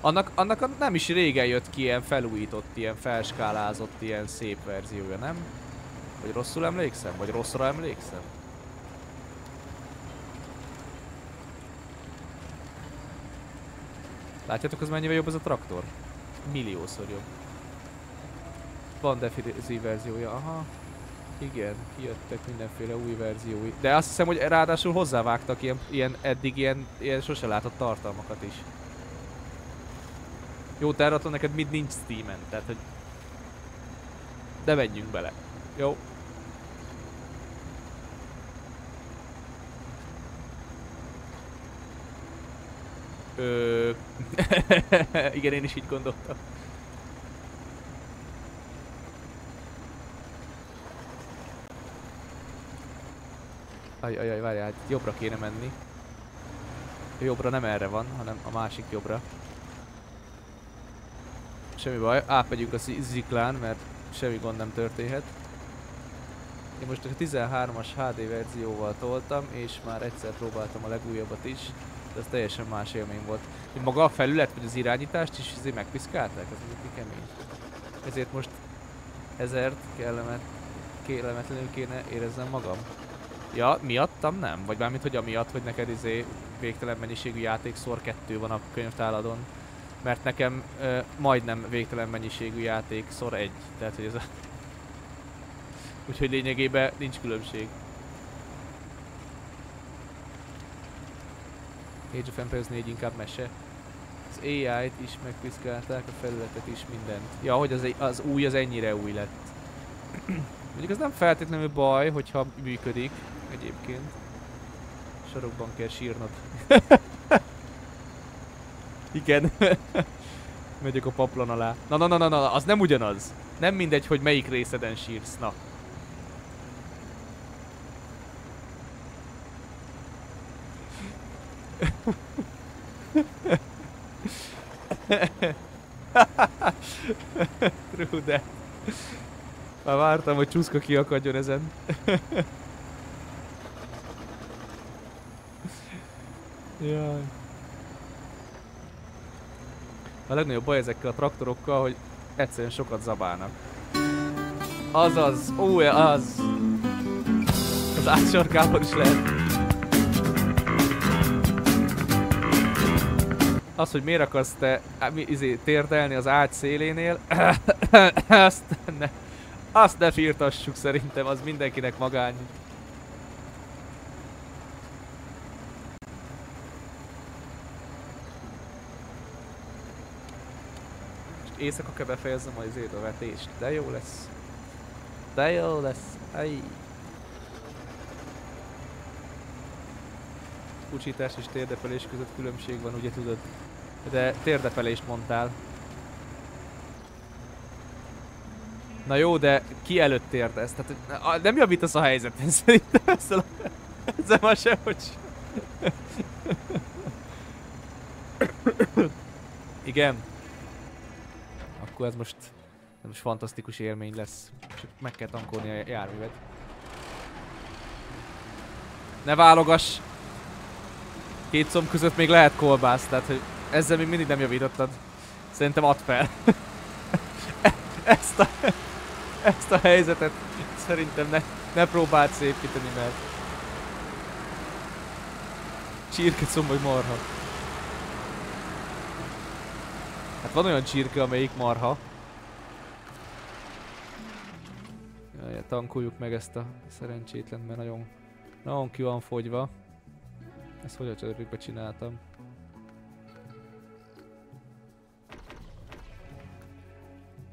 Speaker 1: Annak, annak nem is régen jött ki ilyen felújított, ilyen felskálázott, ilyen szép verziója, nem? Vagy rosszul emlékszem? Vagy rosszra emlékszem? Látjátok, az mennyivel jobb ez a traktor? Milliószor jobb. Van definitív verziója, aha. Igen, kijöttek mindenféle új verziói. De azt hiszem, hogy ráadásul hozzávágtak ilyen, ilyen eddig ilyen, ilyen sose látott tartalmakat is. Jó, Terraton neked mind nincs Steam-en, tehát hogy... De menjünk bele. Jó. Ö... Igen, én is így gondoltam. Ajajaj, várjál, hát jobbra kéne menni. Jobbra nem erre van, hanem a másik jobbra semmi baj, átmegyünk a ziklán, mert semmi gond nem történhet. Én most a 13-as HD verzióval toltam, és már egyszer próbáltam a legújabbat is, ez teljesen más élmény volt. Hogy maga a felület, vagy az irányítást is azért megpiszkálták, ez azért kemény. Ezért most ezért kellemet, kellemetlenül kéne éreznem magam. Ja, miattam nem? Vagy bármit, hogy amiatt, hogy neked izé végtelen mennyiségű játék szor kettő van a könyvtáladon mert nekem ö, majdnem végtelen mennyiségű játék szor egy, tehát hogy ez a... Úgyhogy lényegében nincs különbség. Age of Empires 4 inkább mese. Az AI-t is megpiszkálták, a felületet is, mindent. Ja, hogy az, az új, az ennyire új lett. Mondjuk az nem feltétlenül baj, hogyha működik egyébként. Sarokban kell sírnod. Igen. Megyek a paplon alá. Na, na, na, na, na, az nem ugyanaz. Nem mindegy, hogy melyik részeden sírsz, na. Rude. Már vártam, hogy csúszka kiakadjon ezen. Jaj. A legnagyobb baj ezekkel a traktorokkal, hogy egyszerűen sokat zabálnak. Azaz, ó, az! Az átsarkában is lehet. Az, hogy miért akarsz te izé, térdelni az ágy szélénél, azt ne, azt ne firtassuk szerintem, az mindenkinek magány. éjszaka kell befejezzem az vetést. De jó lesz. De jó lesz. Ej. Kucsítás és térdefelés között különbség van, ugye tudod? De térdefelést mondtál. Na jó, de ki előtt térdez? Tehát nem javítasz a helyzeten szerintem ezzel a... Ezzel már sehogy Igen akkor ez most, ez most fantasztikus élmény lesz. Csak meg kell tankolni a járművet. Ne válogass! Két szom között még lehet kolbász, tehát hogy ezzel még mindig nem javítottad. Szerintem add fel. ezt, a, ezt a helyzetet szerintem ne, ne próbáld szépíteni, mert csirke vagy marha. Hát van olyan csirke, amelyik marha. Jaj, tankoljuk meg ezt a szerencsétlen, mert nagyon, nagyon ki van fogyva. Ezt hogy a csörökbe csináltam?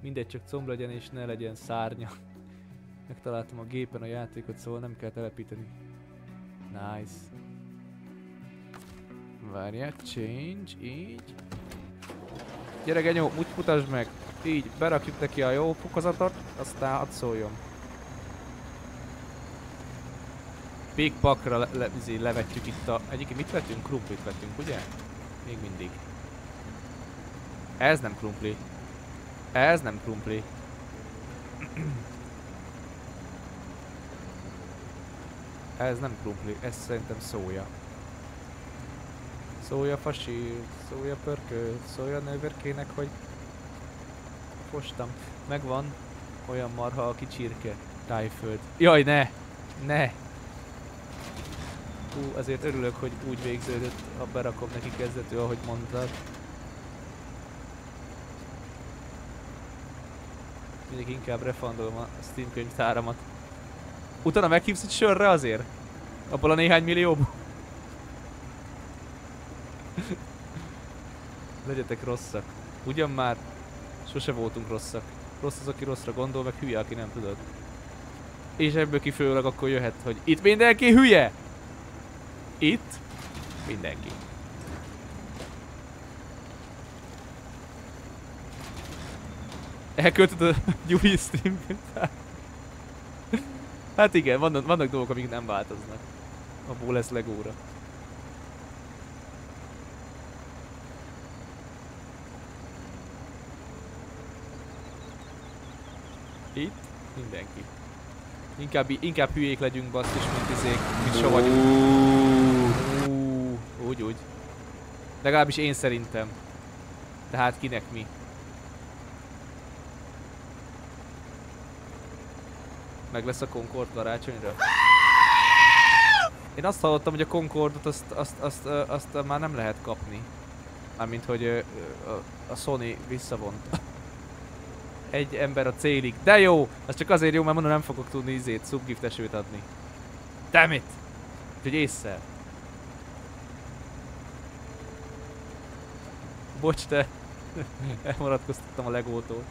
Speaker 1: Mindegy, csak comb legyen és ne legyen szárnya. Megtaláltam a gépen a játékot, szóval nem kell telepíteni. Nice. Várjál, change, így. Gyere Genyó, úgy mutasd meg. Így, berakjuk neki a jó fokozatot, aztán hadd szóljon. Big Pakra le, le, izé, levetjük itt a... Egyébként mit vettünk? Krumplit vettünk, ugye? Még mindig. Ez nem krumpli. Ez nem krumpli. Ez nem krumpli, ez szerintem szója. Szója fasi, szója pörkő, szója nővérkének, hogy fostam. Megvan olyan marha, aki csirke. Tájföld. Jaj, ne! Ne! Hú, azért örülök, hogy úgy végződött, ha berakom neki kezdető, ahogy mondtad. Mindig inkább refundolom a Steam könyvtáramat. Utána meghívsz egy sörre azért? Abból a néhány millióból? Legyetek rosszak. Ugyan már sose voltunk rosszak. Rossz az, aki rosszra gondol, meg hülye, aki nem tudod. És ebből kifőleg akkor jöhet, hogy itt mindenki hülye! Itt mindenki. Elköltöd a Gyuri stream Hát igen, vannak, vannak dolgok, amik nem változnak. Abból lesz legóra. Itt mindenki. Inkább, inkább hülyék legyünk basszus, mint izék, mint savanyúk. úgy, úgy. Legalábbis én szerintem. Tehát kinek mi. Meg lesz a Concord karácsonyra? Én azt hallottam, hogy a Concordot azt, azt, azt, azt, azt már nem lehet kapni. Mármint, hogy a Sony visszavonta egy ember a célig. De jó! Az csak azért jó, mert mondom nem fogok tudni izét, subgiftesőt adni. Dammit! Úgyhogy észre. Bocs te! Elmaradkoztattam a legótól.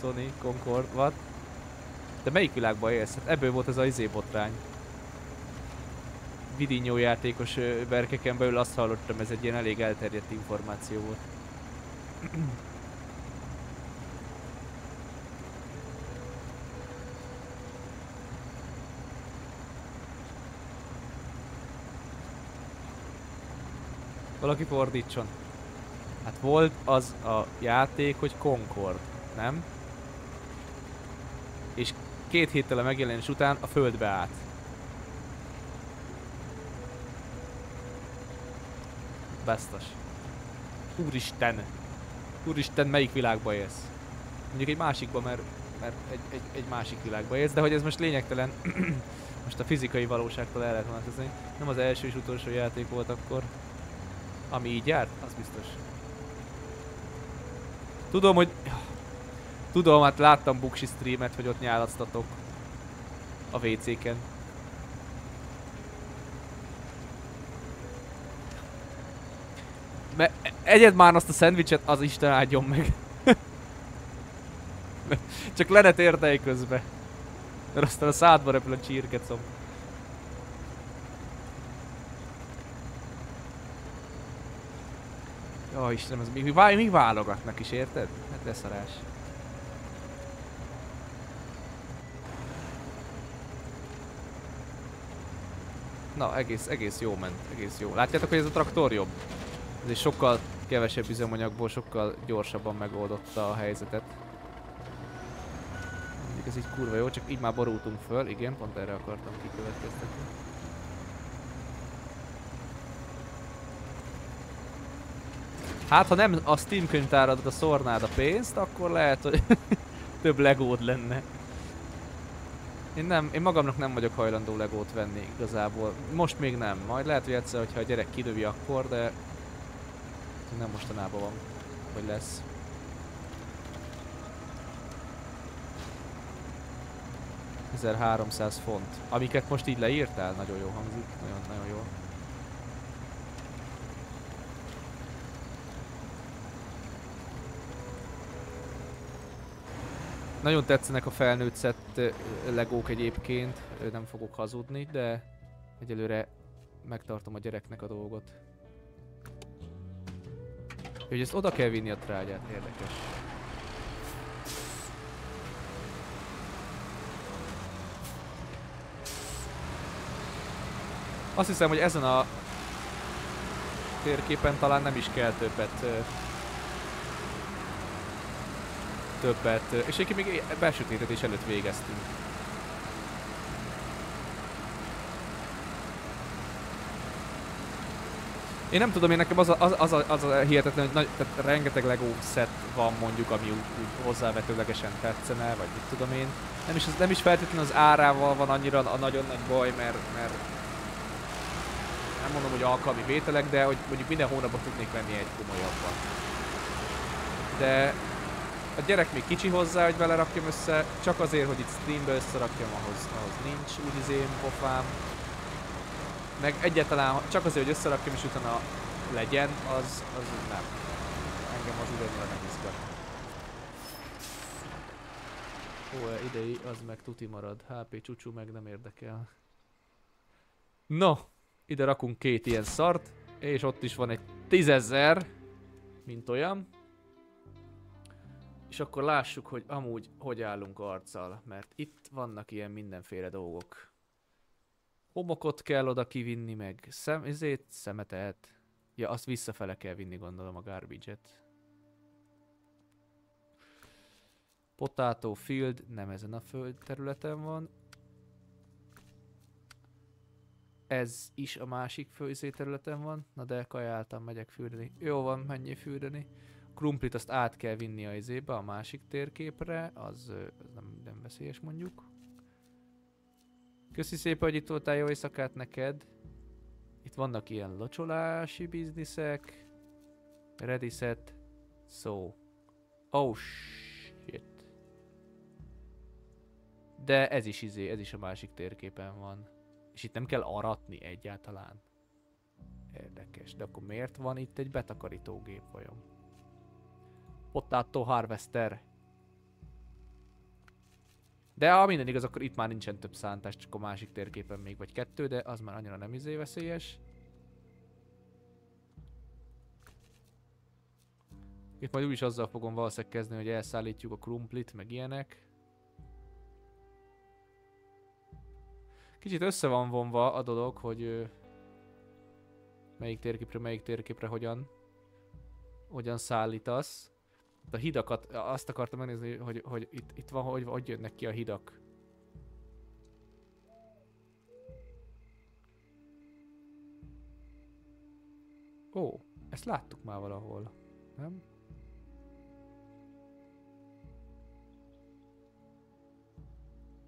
Speaker 1: Sony, Concord, what? De melyik világban élsz? Hát ebből volt ez a izé botrány. Vidinyó játékos berkeken belül azt hallottam, ez egy ilyen elég elterjedt információ volt. Valaki fordítson. Hát volt az a játék, hogy Concord, nem? Két héttel a megjelenés után a földbe állt. Besztas. Úristen! Úristen, melyik világba élsz? Mondjuk egy másikba, mert, mert egy, egy, egy másik világba élsz, de hogy ez most lényegtelen. most a fizikai valóságtól el lehet Nem az első és utolsó játék volt akkor. Ami így járt, az biztos. Tudom, hogy... Tudom, hát láttam Buksi streamet, hogy ott nyálasztatok. A WC-ken. Me egyed már azt a szendvicset, az Isten áldjon meg. Csak lenet értei közbe. Mert aztán a szádba repül a csirkecom. Ó, Istenem, ez még, még, még válogatnak is, érted? Hát leszarás. Na, egész, egész jó ment, egész jó. Látjátok, hogy ez a traktor jobb? Ez is sokkal kevesebb üzemanyagból, sokkal gyorsabban megoldotta a helyzetet. Mondjuk ez így kurva jó, csak így már borultunk föl, igen, pont erre akartam kikövetkeztetni. Hát, ha nem a Steam könyvtáradra szórnád a pénzt, akkor lehet, hogy több legód lenne. Én, nem, én magamnak nem vagyok hajlandó legót venni igazából. Most még nem. Majd lehet, hogy egyszer, hogyha a gyerek kinövi akkor, de nem mostanában van, hogy lesz. ...1300 font. Amiket most így leírtál, nagyon jó hangzik, nagyon-nagyon jó. Nagyon tetszenek a felnőtt szett legók egyébként, nem fogok hazudni, de egyelőre megtartom a gyereknek a dolgot. Hogy ezt oda kell vinni a trágyát, érdekes. Azt hiszem, hogy ezen a térképen talán nem is kell többet többet, és egyébként még belsőtétetés előtt végeztünk. Én nem tudom, én nekem az a, az, a, az a hihetetlen, hogy nagy, tehát rengeteg Lego set van mondjuk, ami úgy, úgy hozzávetőlegesen tetszene, vagy mit tudom én. Nem is, nem is feltétlenül az árával van annyira a nagyon nagy baj, mert, mert nem mondom, hogy alkalmi vételek, de hogy mondjuk minden hónapban tudnék venni egy komolyabban. De a gyerek még kicsi hozzá, hogy vele rakjam össze, csak azért, hogy itt streambe összerakjam, ahhoz, ahhoz nincs úgy izém, pofám. Meg egyáltalán csak azért, hogy összerakjam és utána legyen, az, az nem. Engem az ugyanúgy nem izgat. Ó, idei, az meg tuti marad. HP csúcsú meg nem érdekel. No, ide rakunk két ilyen szart, és ott is van egy tízezer, mint olyan. És akkor lássuk, hogy amúgy hogy állunk arccal, mert itt vannak ilyen mindenféle dolgok. Homokot kell oda kivinni, meg szem, ezért szemetet. Ja, azt visszafele kell vinni, gondolom, a garbage-et. Potato Field nem ezen a föld területen van. Ez is a másik főzé területen van. Na de kajáltam, megyek fürdeni. Jó van, mennyi fürdeni krumplit azt át kell vinni a izébe, a másik térképre, az, az nem, nem veszélyes mondjuk. Köszi szépen, hogy itt voltál, jó éjszakát neked. Itt vannak ilyen locsolási bizniszek. Ready set. So. Oh shit. De ez is izé, ez is a másik térképen van. És itt nem kell aratni egyáltalán. Érdekes. De akkor miért van itt egy betakarítógép vajon? Potato Harvester. De ha minden igaz, akkor itt már nincsen több szántás, csak a másik térképen még vagy kettő, de az már annyira nem izé veszélyes. Itt majd úgyis azzal fogom valószínűleg kezdeni, hogy elszállítjuk a krumplit, meg ilyenek. Kicsit össze van vonva a dolog, hogy melyik térképre, melyik térképre hogyan, hogyan szállítasz. A hidakat, azt akartam megnézni, hogy, hogy itt, itt van, hogy, hogy jönnek ki a hidak. Ó, ezt láttuk már valahol, nem?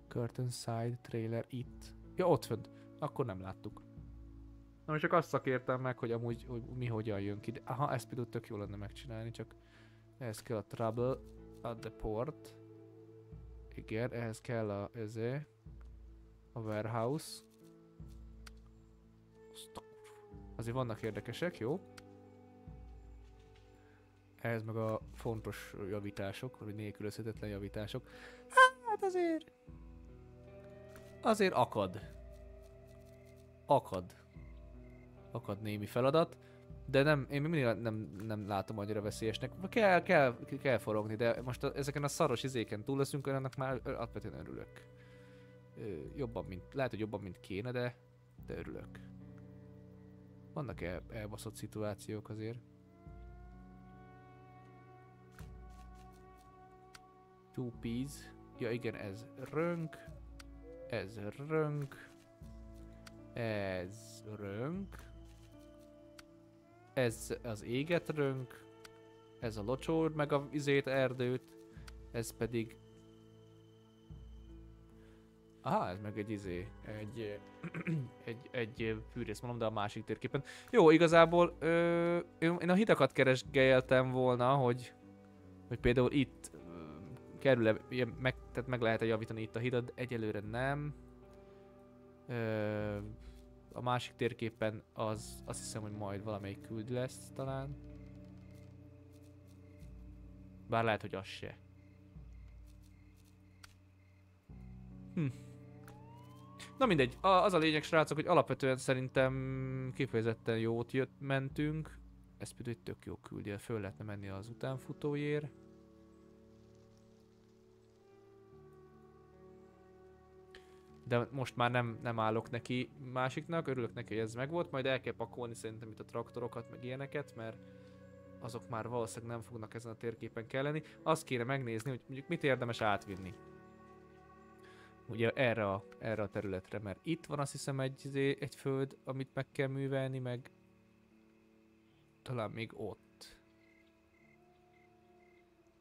Speaker 1: Curtain side trailer itt. Ja, ott fönt. Akkor nem láttuk. Na csak azt szakértem meg, hogy amúgy hogy mi hogyan jön ki. De, aha, ezt például tök jó lenne megcsinálni, csak ehhez kell a trouble at the port. Igen, ehhez kell a ezé, a warehouse. Azért vannak érdekesek, jó? Ehhez meg a fontos javítások, vagy nélkülözhetetlen javítások. Hát azért... Azért akad. Akad. Akad némi feladat. De nem, én még mindig nem, nem látom annyira veszélyesnek. Kell, kell, kell forogni, de most a, ezeken a szaros izéken túl leszünk, annak már alapvetően örülök. Jobban, mint, lehet, hogy jobban, mint kéne, de, de örülök. Vannak el, elbaszott szituációk azért. Two peas. Ja igen, ez rönk. Ez rönk. Ez rönk. Ez az éget rönk. Ez a locsód meg a izét erdőt. Ez pedig... Aha, ez meg egy izé, egy, egy, egy fűrész mondom, de a másik térképen. Jó, igazából ö, én a hitakat keresgeltem volna, hogy, hogy például itt kerül-e, meg, tehát meg lehet-e javítani itt a hidat, egyelőre nem. Ö, a másik térképen az, azt hiszem, hogy majd valamelyik küld lesz talán. Bár lehet, hogy az se. Hm. Na mindegy, az a lényeg srácok, hogy alapvetően szerintem kifejezetten jót jött, mentünk. Ez egy tök jó küldje, föl lehetne menni az utánfutóért. De most már nem, nem állok neki másiknak, örülök neki, hogy ez megvolt, majd el kell pakolni szerintem itt a traktorokat, meg ilyeneket, mert azok már valószínűleg nem fognak ezen a térképen kelleni. Azt kéne megnézni, hogy mondjuk mit érdemes átvinni. Ugye erre a, erre a területre, mert itt van azt hiszem egy, izé, egy föld, amit meg kell művelni, meg talán még ott.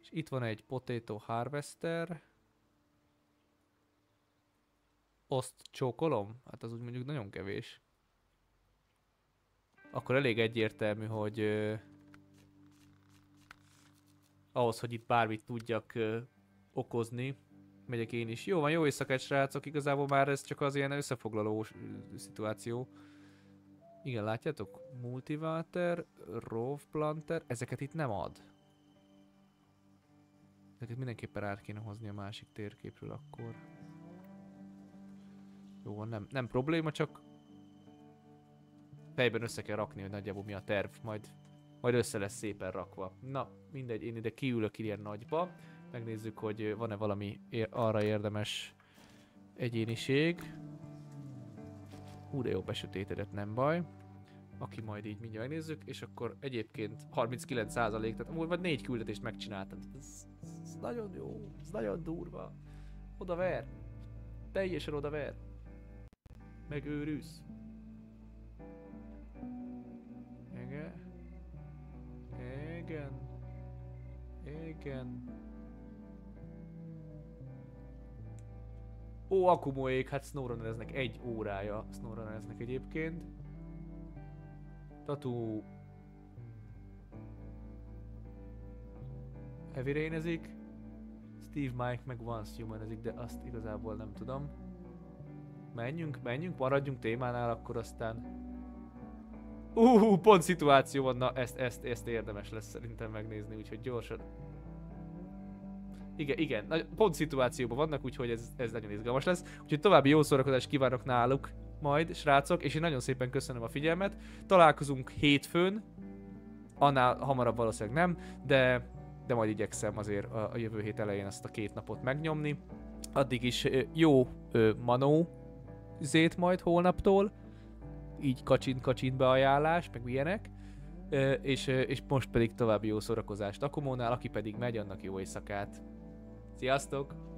Speaker 1: És itt van egy potato harvester, Azt csókolom? Hát az úgy mondjuk nagyon kevés. Akkor elég egyértelmű, hogy ö, ahhoz, hogy itt bármit tudjak ö, okozni, megyek én is. Jó van, jó éjszakát srácok, igazából már ez csak az ilyen összefoglaló szituáció. Igen, látjátok? Multivater, Rove Planter, ezeket itt nem ad. Ezeket mindenképpen át kéne hozni a másik térképről akkor. Jó van, nem, nem probléma, csak fejben össze kell rakni, hogy nagyjából mi a terv, majd, majd össze lesz szépen rakva. Na, mindegy, én ide kiülök ilyen nagyba, megnézzük, hogy van-e valami arra érdemes egyéniség. Hú, de jó besötétedett, nem baj. Aki majd így mindjárt nézzük, és akkor egyébként 39 tehát amúgy vagy négy küldetést megcsináltam. Ez, ez, nagyon jó, ez nagyon durva. Oda ver. Teljesen oda ver. Megőrülsz? Igen. Igen. Igen. Ó, Akumoék, hát snowrunnereznek egy órája. Snowrunnereznek egyébként. Tatu... Heavy Rainezik. Steve Mike meg Once Humanezik, de azt igazából nem tudom. Menjünk, menjünk, maradjunk témánál, akkor aztán... Uh, pont szituáció van, na ezt, ezt, ezt érdemes lesz szerintem megnézni, úgyhogy gyorsan. Igen, igen, pont szituációban vannak, úgyhogy ez, ez nagyon izgalmas lesz. Úgyhogy további jó szórakozást kívánok náluk majd, srácok, és én nagyon szépen köszönöm a figyelmet. Találkozunk hétfőn, annál hamarabb valószínűleg nem, de, de majd igyekszem azért a, a jövő hét elején ezt a két napot megnyomni. Addig is jó manó zét majd holnaptól, így kacsint-kacsint beajánlás, meg ilyenek, és, és most pedig további jó szórakozást Akumónál, aki pedig megy, annak jó éjszakát. Sziasztok!